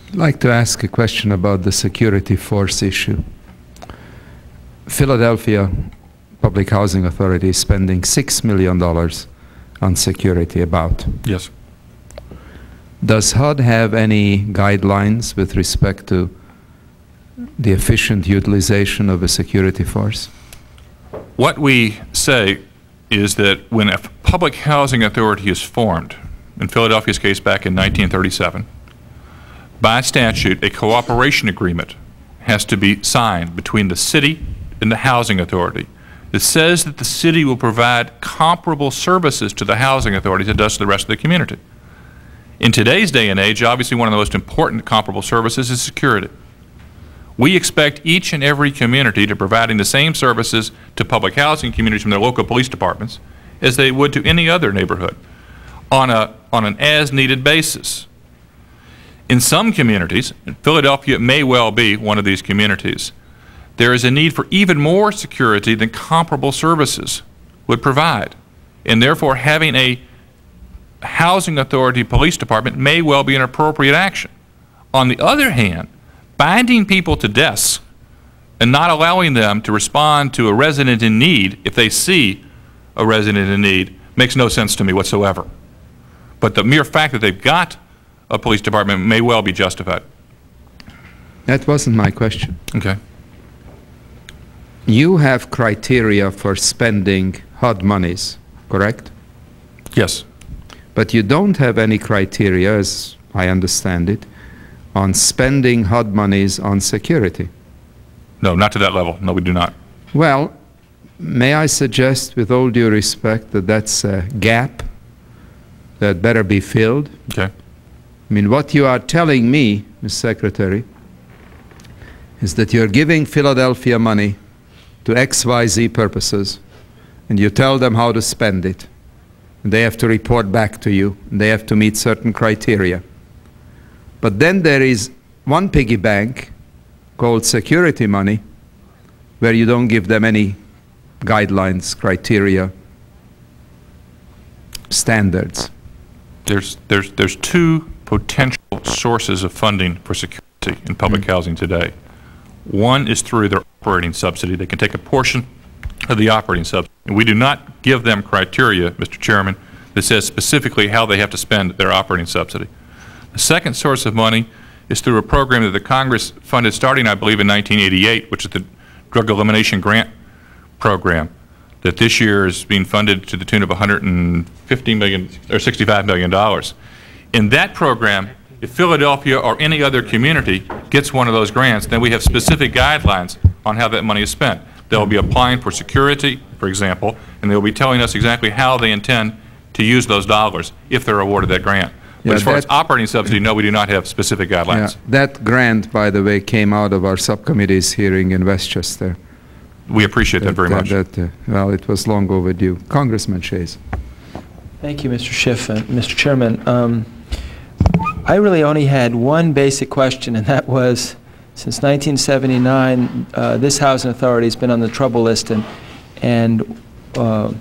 I'd like to ask a question about the security force issue. Philadelphia Public Housing Authority is spending $6 million on security about. Yes. Does HUD have any guidelines with respect to the efficient utilization of a security force? What we say is that when a public housing authority is formed, in Philadelphia's case back in 1937, by statute, a cooperation agreement has to be signed between the city and the housing authority that says that the city will provide comparable services to the housing authorities it does to the rest of the community. In today's day and age, obviously one of the most important comparable services is security. We expect each and every community to providing the same services to public housing communities from their local police departments as they would to any other neighborhood on, a, on an as-needed basis. In some communities, Philadelphia may well be one of these communities, there is a need for even more security than comparable services would provide. And therefore, having a, housing authority, police department may well be an appropriate action. On the other hand, binding people to desks and not allowing them to respond to a resident in need if they see a resident in need makes no sense to me whatsoever. But the mere fact that they've got a police department may well be justified. That wasn't my question. Okay. You have criteria for spending HUD monies, correct? Yes. But you don't have any criteria, as I understand it, on spending HUD monies on security. No, not to that level. No, we do not. Well, may I suggest, with all due respect, that that's a gap that better be filled? Okay. I mean, what you are telling me, Ms. Secretary, is that you're giving Philadelphia money to XYZ purposes, and you tell them how to spend it. They have to report back to you, they have to meet certain criteria. But then there is one piggy bank called security money, where you don't give them any guidelines, criteria, standards. There's, there's, there's two potential sources of funding for security in public hmm. housing today. One is through their operating subsidy. They can take a portion of the operating subsidy. And we do not give them criteria, Mr. Chairman, that says specifically how they have to spend their operating subsidy. The second source of money is through a program that the Congress funded starting, I believe, in 1988, which is the Drug Elimination Grant Program, that this year is being funded to the tune of 150 million, or 65 million dollars. In that program, if Philadelphia or any other community gets one of those grants, then we have specific guidelines on how that money is spent. They'll be applying for security, for example, and they'll be telling us exactly how they intend to use those dollars if they're awarded that grant. But Yeah, as far as that- operating subsidy, no, we do not have specific Yeah, guidelines. that grant, by the way, came out of our subcommittee's hearing in Westchester. We appreciate that very much. that, uh, Well, it was long overdue. Congressman Shays. Thank you, Mr. Schiff. and Mr. Chairman, um, I really only had one basic question, and that was, since 1979, uh, this housing authority has been on the trouble list, and, and uh,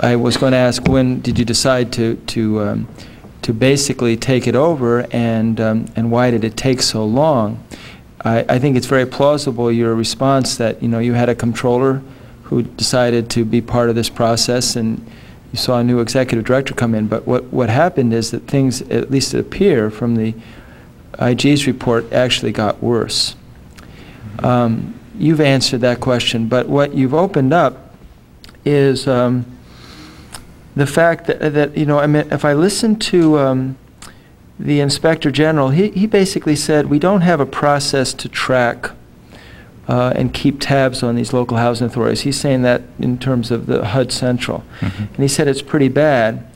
I was going to ask, when did you decide to, to, um, to basically take it over, and, um, and why did it take so long? I, I think it's very plausible, your response, that, you know, you had a controller who decided to be part of this process, and you saw a new executive director come in, but what, what happened is that things, at least appear from the IG's report, actually got worse. Um, You've answered that question, but what you've opened up is um, the fact that, that, you know, I mean, if I listen to um, the Inspector General, he, he basically said, we don't have a process to track uh, and keep tabs on these local housing authorities. He's saying that in terms of the HUD Central. And he said it's pretty bad.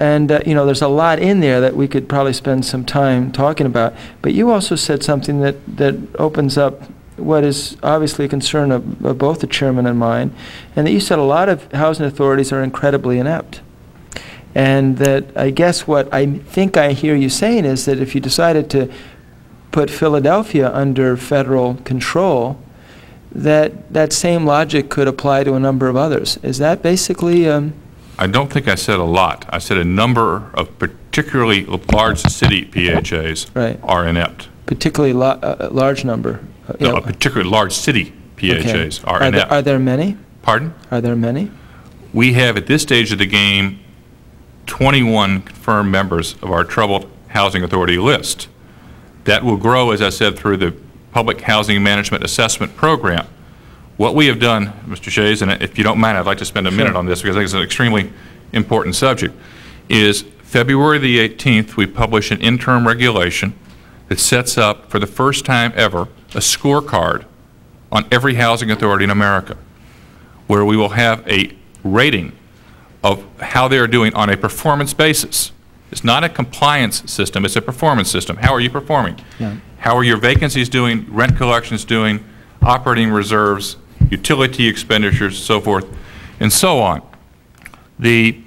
And, uh, you know, there's a lot in there that we could probably spend some time talking about. But you also said something that, that opens up what is obviously a concern of, of both the chairman and mine, and that you said a lot of housing authorities are incredibly inept. And that I guess what I think I hear you saying is that if you decided to put Philadelphia under federal control, that that same logic could apply to a number of others. Is that basically, um, I don't think I said a lot. I said a number of particularly large city PHAs Right. are inept. particularly lo- a a large number? uh, No, know? a particularly large city Okay. PHAs are there- inept. Are there many? Pardon? Are there many? We have, at this stage of the game, 21 confirmed members of our troubled housing authority list. That will grow, as I said, through the Public Housing Management Assessment Program. What we have done, Mr. Shays, and if you don't mind, I'd like to spend a minute on this because I think it's an extremely important subject, is February the 18th, we publish an interim regulation that sets up, for the first time ever, a scorecard on every housing authority in America where we will have a rating of how they are doing on a performance basis. It's not a compliance system, it's a performance system. How are you performing? Yeah. How are your vacancies doing, rent collections doing, operating reserves, utility expenditures, so forth, and so on. The,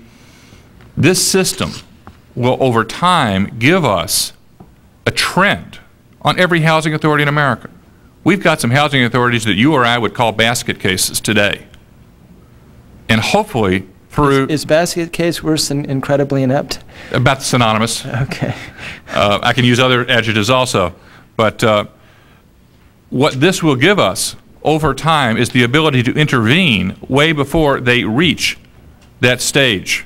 this system will, over time, give us a trend on every housing authority in America. We've got some housing authorities that you or I would call basket cases today. And hopefully, through, Is basket case worse than incredibly inept? about synonymous. Okay. Uh, I can use other adjectives also. But uh, what this will give us over time is the ability to intervene way before they reach that stage.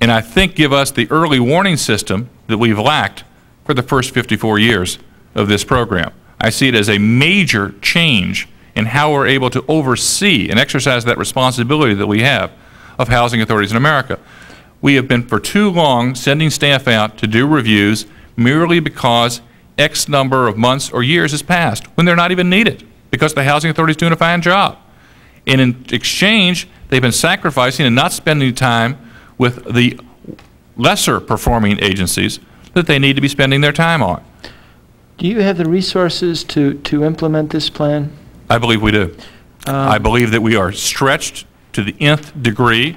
And I think give us the early warning system that we've lacked for the first 54 years of this program. I see it as a major change in how we're able to oversee and exercise that responsibility that we have of housing authorities in America. We have been for too long sending staff out to do reviews merely because X number of months or years has passed when they're not even needed because the housing authority is doing a fine job. And in exchange, they've been sacrificing and not spending time with the lesser performing agencies that they need to be spending their time on. Do you have the resources to, to implement this plan? I believe we do. Uh, I believe that we are stretched to the nth degree,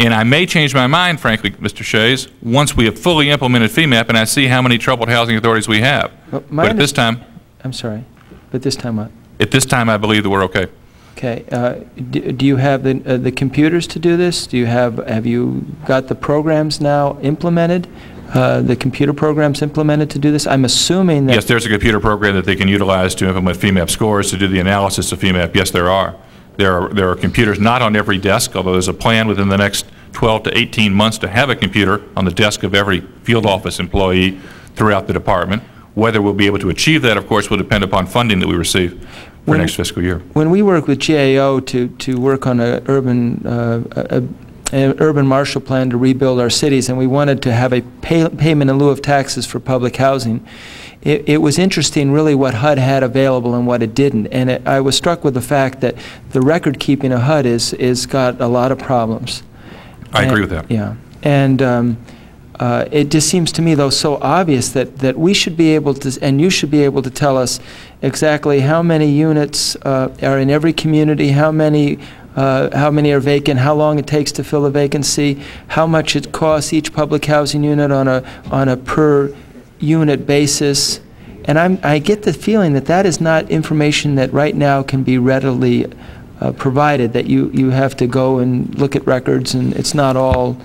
and I may change my mind, frankly, Mr. Shays, once we have fully implemented PHMAP and I see how many troubled housing authorities we have. Well, But at this time, I'm sorry, but this time what? At this time, I believe that we're okay. Okay, uh, do do you have the, uh, the computers to do this? Do you have, have you got the programs now implemented? Uh, The computer programs implemented to do this? I'm assuming that... Yes, there's a computer program that they can utilize to implement PHMAP scores, to do the analysis of PHMAP. Yes, there are. There are, there are computers not on every desk, although there's a plan within the next 12 to 18 months to have a computer on the desk of every field office employee throughout the department. Whether we'll be able to achieve that, of course, will depend upon funding that we receive for When- next fiscal year. When we work with GAO to, to work on a urban, uh, a, an urban Marshall Plan to rebuild our cities, and we wanted to have a pay, payment in lieu of taxes for public housing, it, it was interesting really what HUD had available and what it didn't. And it, I was struck with the fact that the record keeping of HUD is, is got a lot of problems. I agree with that. Yeah. And um, uh, it just seems to me, though, so obvious that, that we should be able to, and you should be able to tell us exactly how many units uh, are in every community, how many, uh, how many are vacant, how long it takes to fill a vacancy, how much it costs each public housing unit on a, on a per-unit basis. And I'm, I get the feeling that that is not information that right now can be readily uh, provided, that you, you have to go and look at records, and it's not all...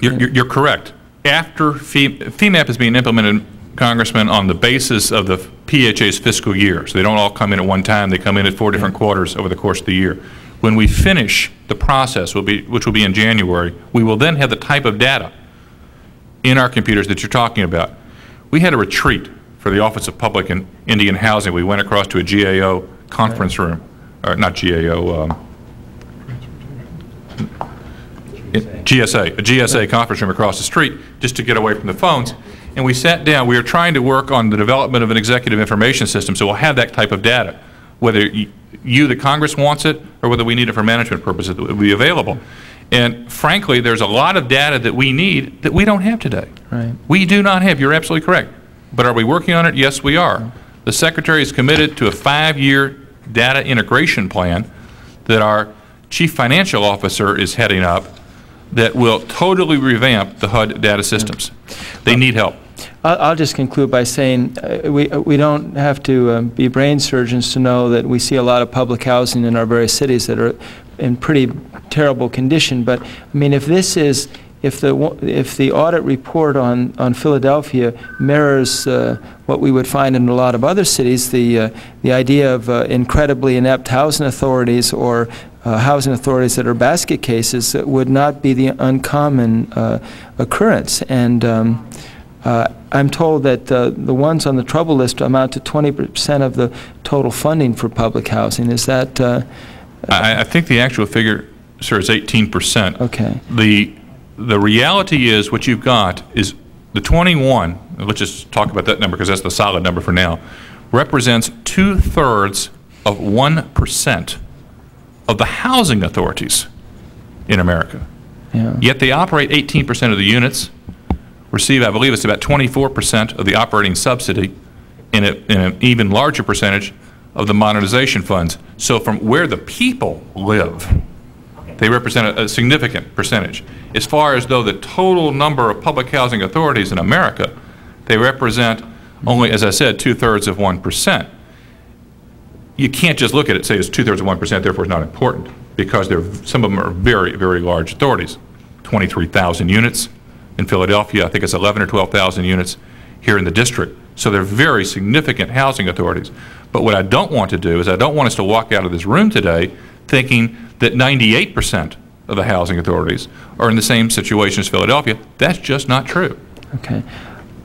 You're, you're- you're correct. After Fe- PHMAP is being implemented, Congressman, on the basis of the PHA's fiscal year. So they don't all come in at one time, they come in at four different quarters over the course of the year. When we finish the process, will be, which will be in January, we will then have the type of data in our computers that you're talking about. We had a retreat for the Office of Public and Indian Housing. We went across to a GAO conference room, or not GAO, um, GSA, a GSA conference room across the street, just to get away from the phones. And we sat down, we were trying to work on the development of an executive information system, so we'll have that type of data, whether you, the Congress, wants it, or whether we need it for management purposes, it will be available. And frankly, there's a lot of data that we need that we don't have today. Right. We do not have, you're absolutely correct. But are we working on it? Yes, we are. The Secretary is committed to a five-year data integration plan that our Chief Financial Officer is heading up that will totally revamp the HUD data systems. They need help. I'll I'll just conclude by saying, uh, we we don't have to um, be brain surgeons to know that we see a lot of public housing in our various cities that are in pretty terrible condition, but, I mean, if this is, if the, if the audit report on on Philadelphia mirrors uh, what we would find in a lot of other cities, the uh, the idea of uh, incredibly inept housing authorities or uh, housing authorities that are basket cases uh, would not be the uncommon uh, occurrence. And um, uh, I'm told that uh, the ones on the trouble list amount to 20% of the total funding for public housing. Is that, uh, I, I think the actual figure, sir, is 18%. okay? The, the reality is, what you've got is the 21, let's just talk about that number because that's the solid number for now, represents two-thirds of 1% of the housing authorities in America. Yeah. Yet they operate 18% of the units, receive, I believe it's about 24% of the operating subsidy, and a- and an even larger percentage of the modernization funds. So from where the people live, they represent a a significant percentage. As far as though the total number of public housing authorities in America, they represent only, as I said, two-thirds of 1%. You can't just look at it say it's two-thirds of 1%, therefore it's not important. because some of them are very, very large authorities. 23,000 units in Philadelphia, I think it's 11 or 12,000 units here in the district. So they're very significant housing authorities. But what I don't want to do is I don't want us to walk out of this room today thinking that 98% of the housing authorities are in the same situation as Philadelphia. That's just not true. Okay.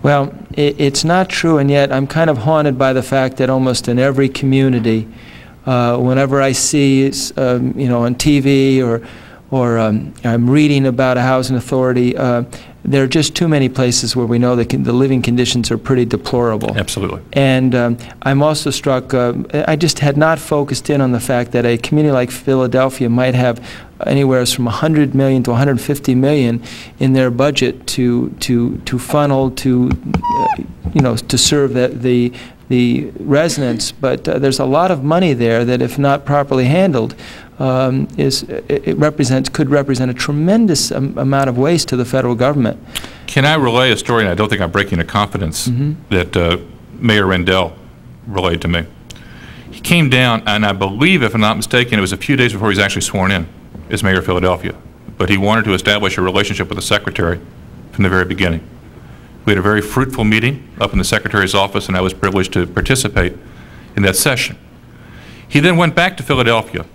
Well, i it's not true, and yet I'm kind of haunted by the fact that almost in every community, uh, whenever I see, um, you know, on TV or, or um, I'm reading about a housing authority, uh, there are just too many places where we know that the living conditions are pretty deplorable. Absolutely. And um, I'm also struck, uh, I just had not focused in on the fact that a community like Philadelphia might have anywhere from 100 million to 150 million in their budget to to to funnel to uh, you know to serve the the, the residents but uh, there's a lot of money there that if not properly handled um, is it represents could represent a tremendous um, amount of waste to the federal government. Can I relay a story, and I don't think I'm breaking a confidence, mm -hmm. that uh, Mayor Rendell relayed to me. He came down, and I believe, if I'm not mistaken, it was a few days before he was actually sworn in as mayor of Philadelphia. But he wanted to establish a relationship with the secretary from the very beginning. We had a very fruitful meeting up in the secretary's office, and I was privileged to participate in that session. He then went back to Philadelphia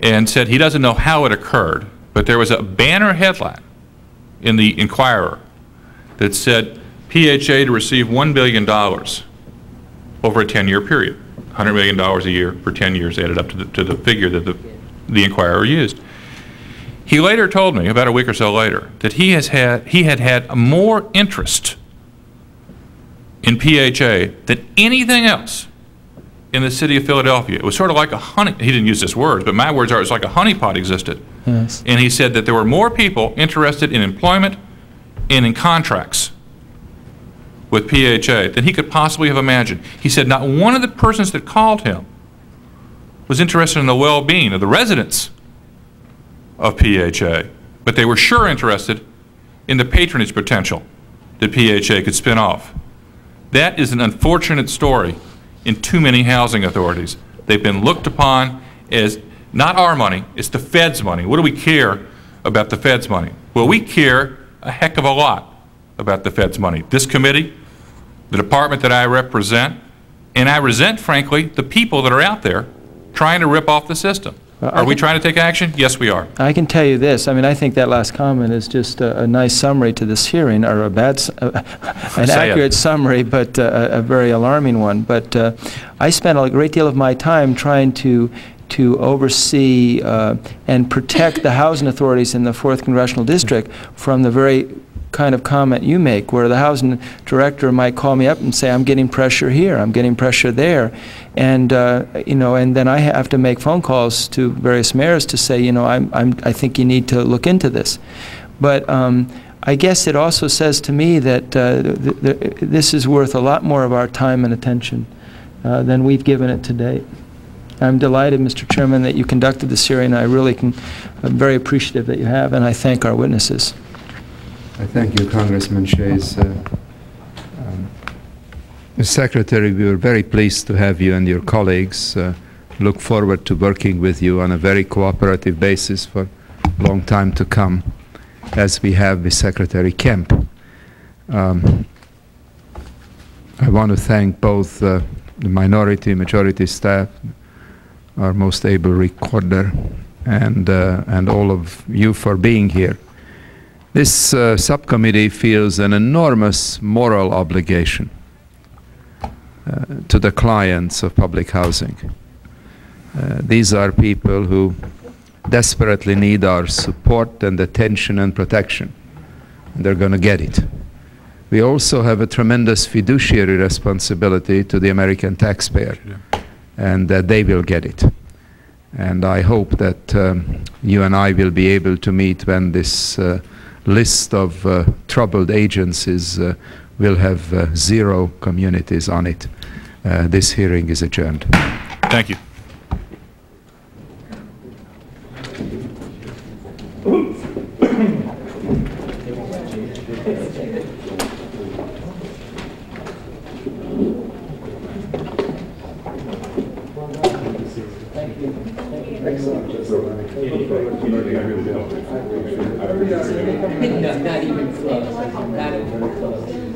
and said he doesn't know how it occurred, but there was a banner headline in the Inquirer that said PHA to receive $1 billion over a 10-year period. $100 million a year for 10 years added up to the, to the figure that the, the Inquirer used. He later told me, about a week or so later, that he, has had, he had had more interest in PHA than anything else in the city of Philadelphia. It was sort of like a honey, he didn't use this word, but my words are it's like a honeypot existed. Yes. And he said that there were more people interested in employment and in contracts with PHA than he could possibly have imagined. He said not one of the persons that called him was interested in the well-being of the residents of PHA, but they were sure interested in the patronage potential that PHA could spin off. That is an unfortunate story in too many housing authorities. They've been looked upon as not our money, it's the Fed's money. What do we care about the Fed's money? Well, we care a heck of a lot about the Fed's money. This committee, the department that I represent, and I resent, frankly, the people that are out there trying to rip off the system. Uh, are we trying to take action? Yes, we are. I can tell you this. I mean, I think that last comment is just a, a nice summary to this hearing, or a bad, uh, an accurate it. summary, but uh, a very alarming one. But uh, I spent a great deal of my time trying to to oversee uh, and protect the housing authorities in the 4th Congressional District from the very kind of comment you make, where the housing director might call me up and say, I'm getting pressure here, I'm getting pressure there. And, uh, you know, and then I have to make phone calls to various mayors to say, you know, I'm, I'm, I think you need to look into this. But um, I guess it also says to me that uh, th th this is worth a lot more of our time and attention uh, than we've given it to date. I'm delighted, Mr. Chairman, that you conducted this hearing. I really can, I'm very appreciative that you have, and I thank our witnesses. I thank you, Congressman Shays. Uh, um, Secretary, we were very pleased to have you and your colleagues. Uh, look forward to working with you on a very cooperative basis for a long time to come, as we have with Secretary Kemp. Um, I want to thank both uh, the minority majority staff, our most able recorder, and, uh, and all of you for being here. This uh, subcommittee feels an enormous moral obligation uh, to the clients of public housing. Uh, these are people who desperately need our support and attention and protection. And they're going to get it. We also have a tremendous fiduciary responsibility to the American taxpayer, yeah. and that they will get it. And I hope that um, you and I will be able to meet when this uh, list of uh, troubled agencies uh, will have uh, zero communities on it. this hearing is adjourned. Thank you. Excellent. No, not even close. Not even close.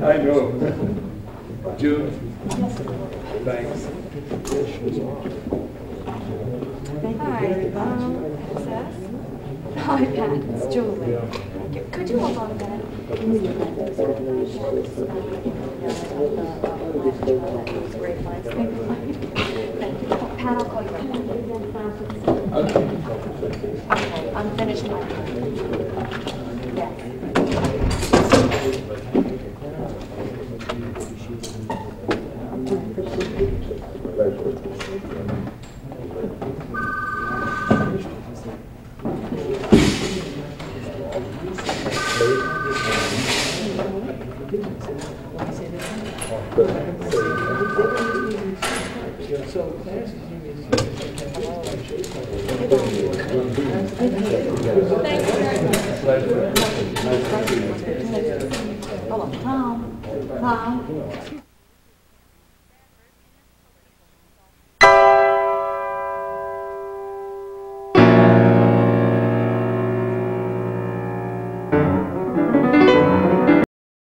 I know. June? Thanks. Hi, um, Seth? Hi, Pat, it's Julie. Minute? Thank you. Pat, I'll call you right back.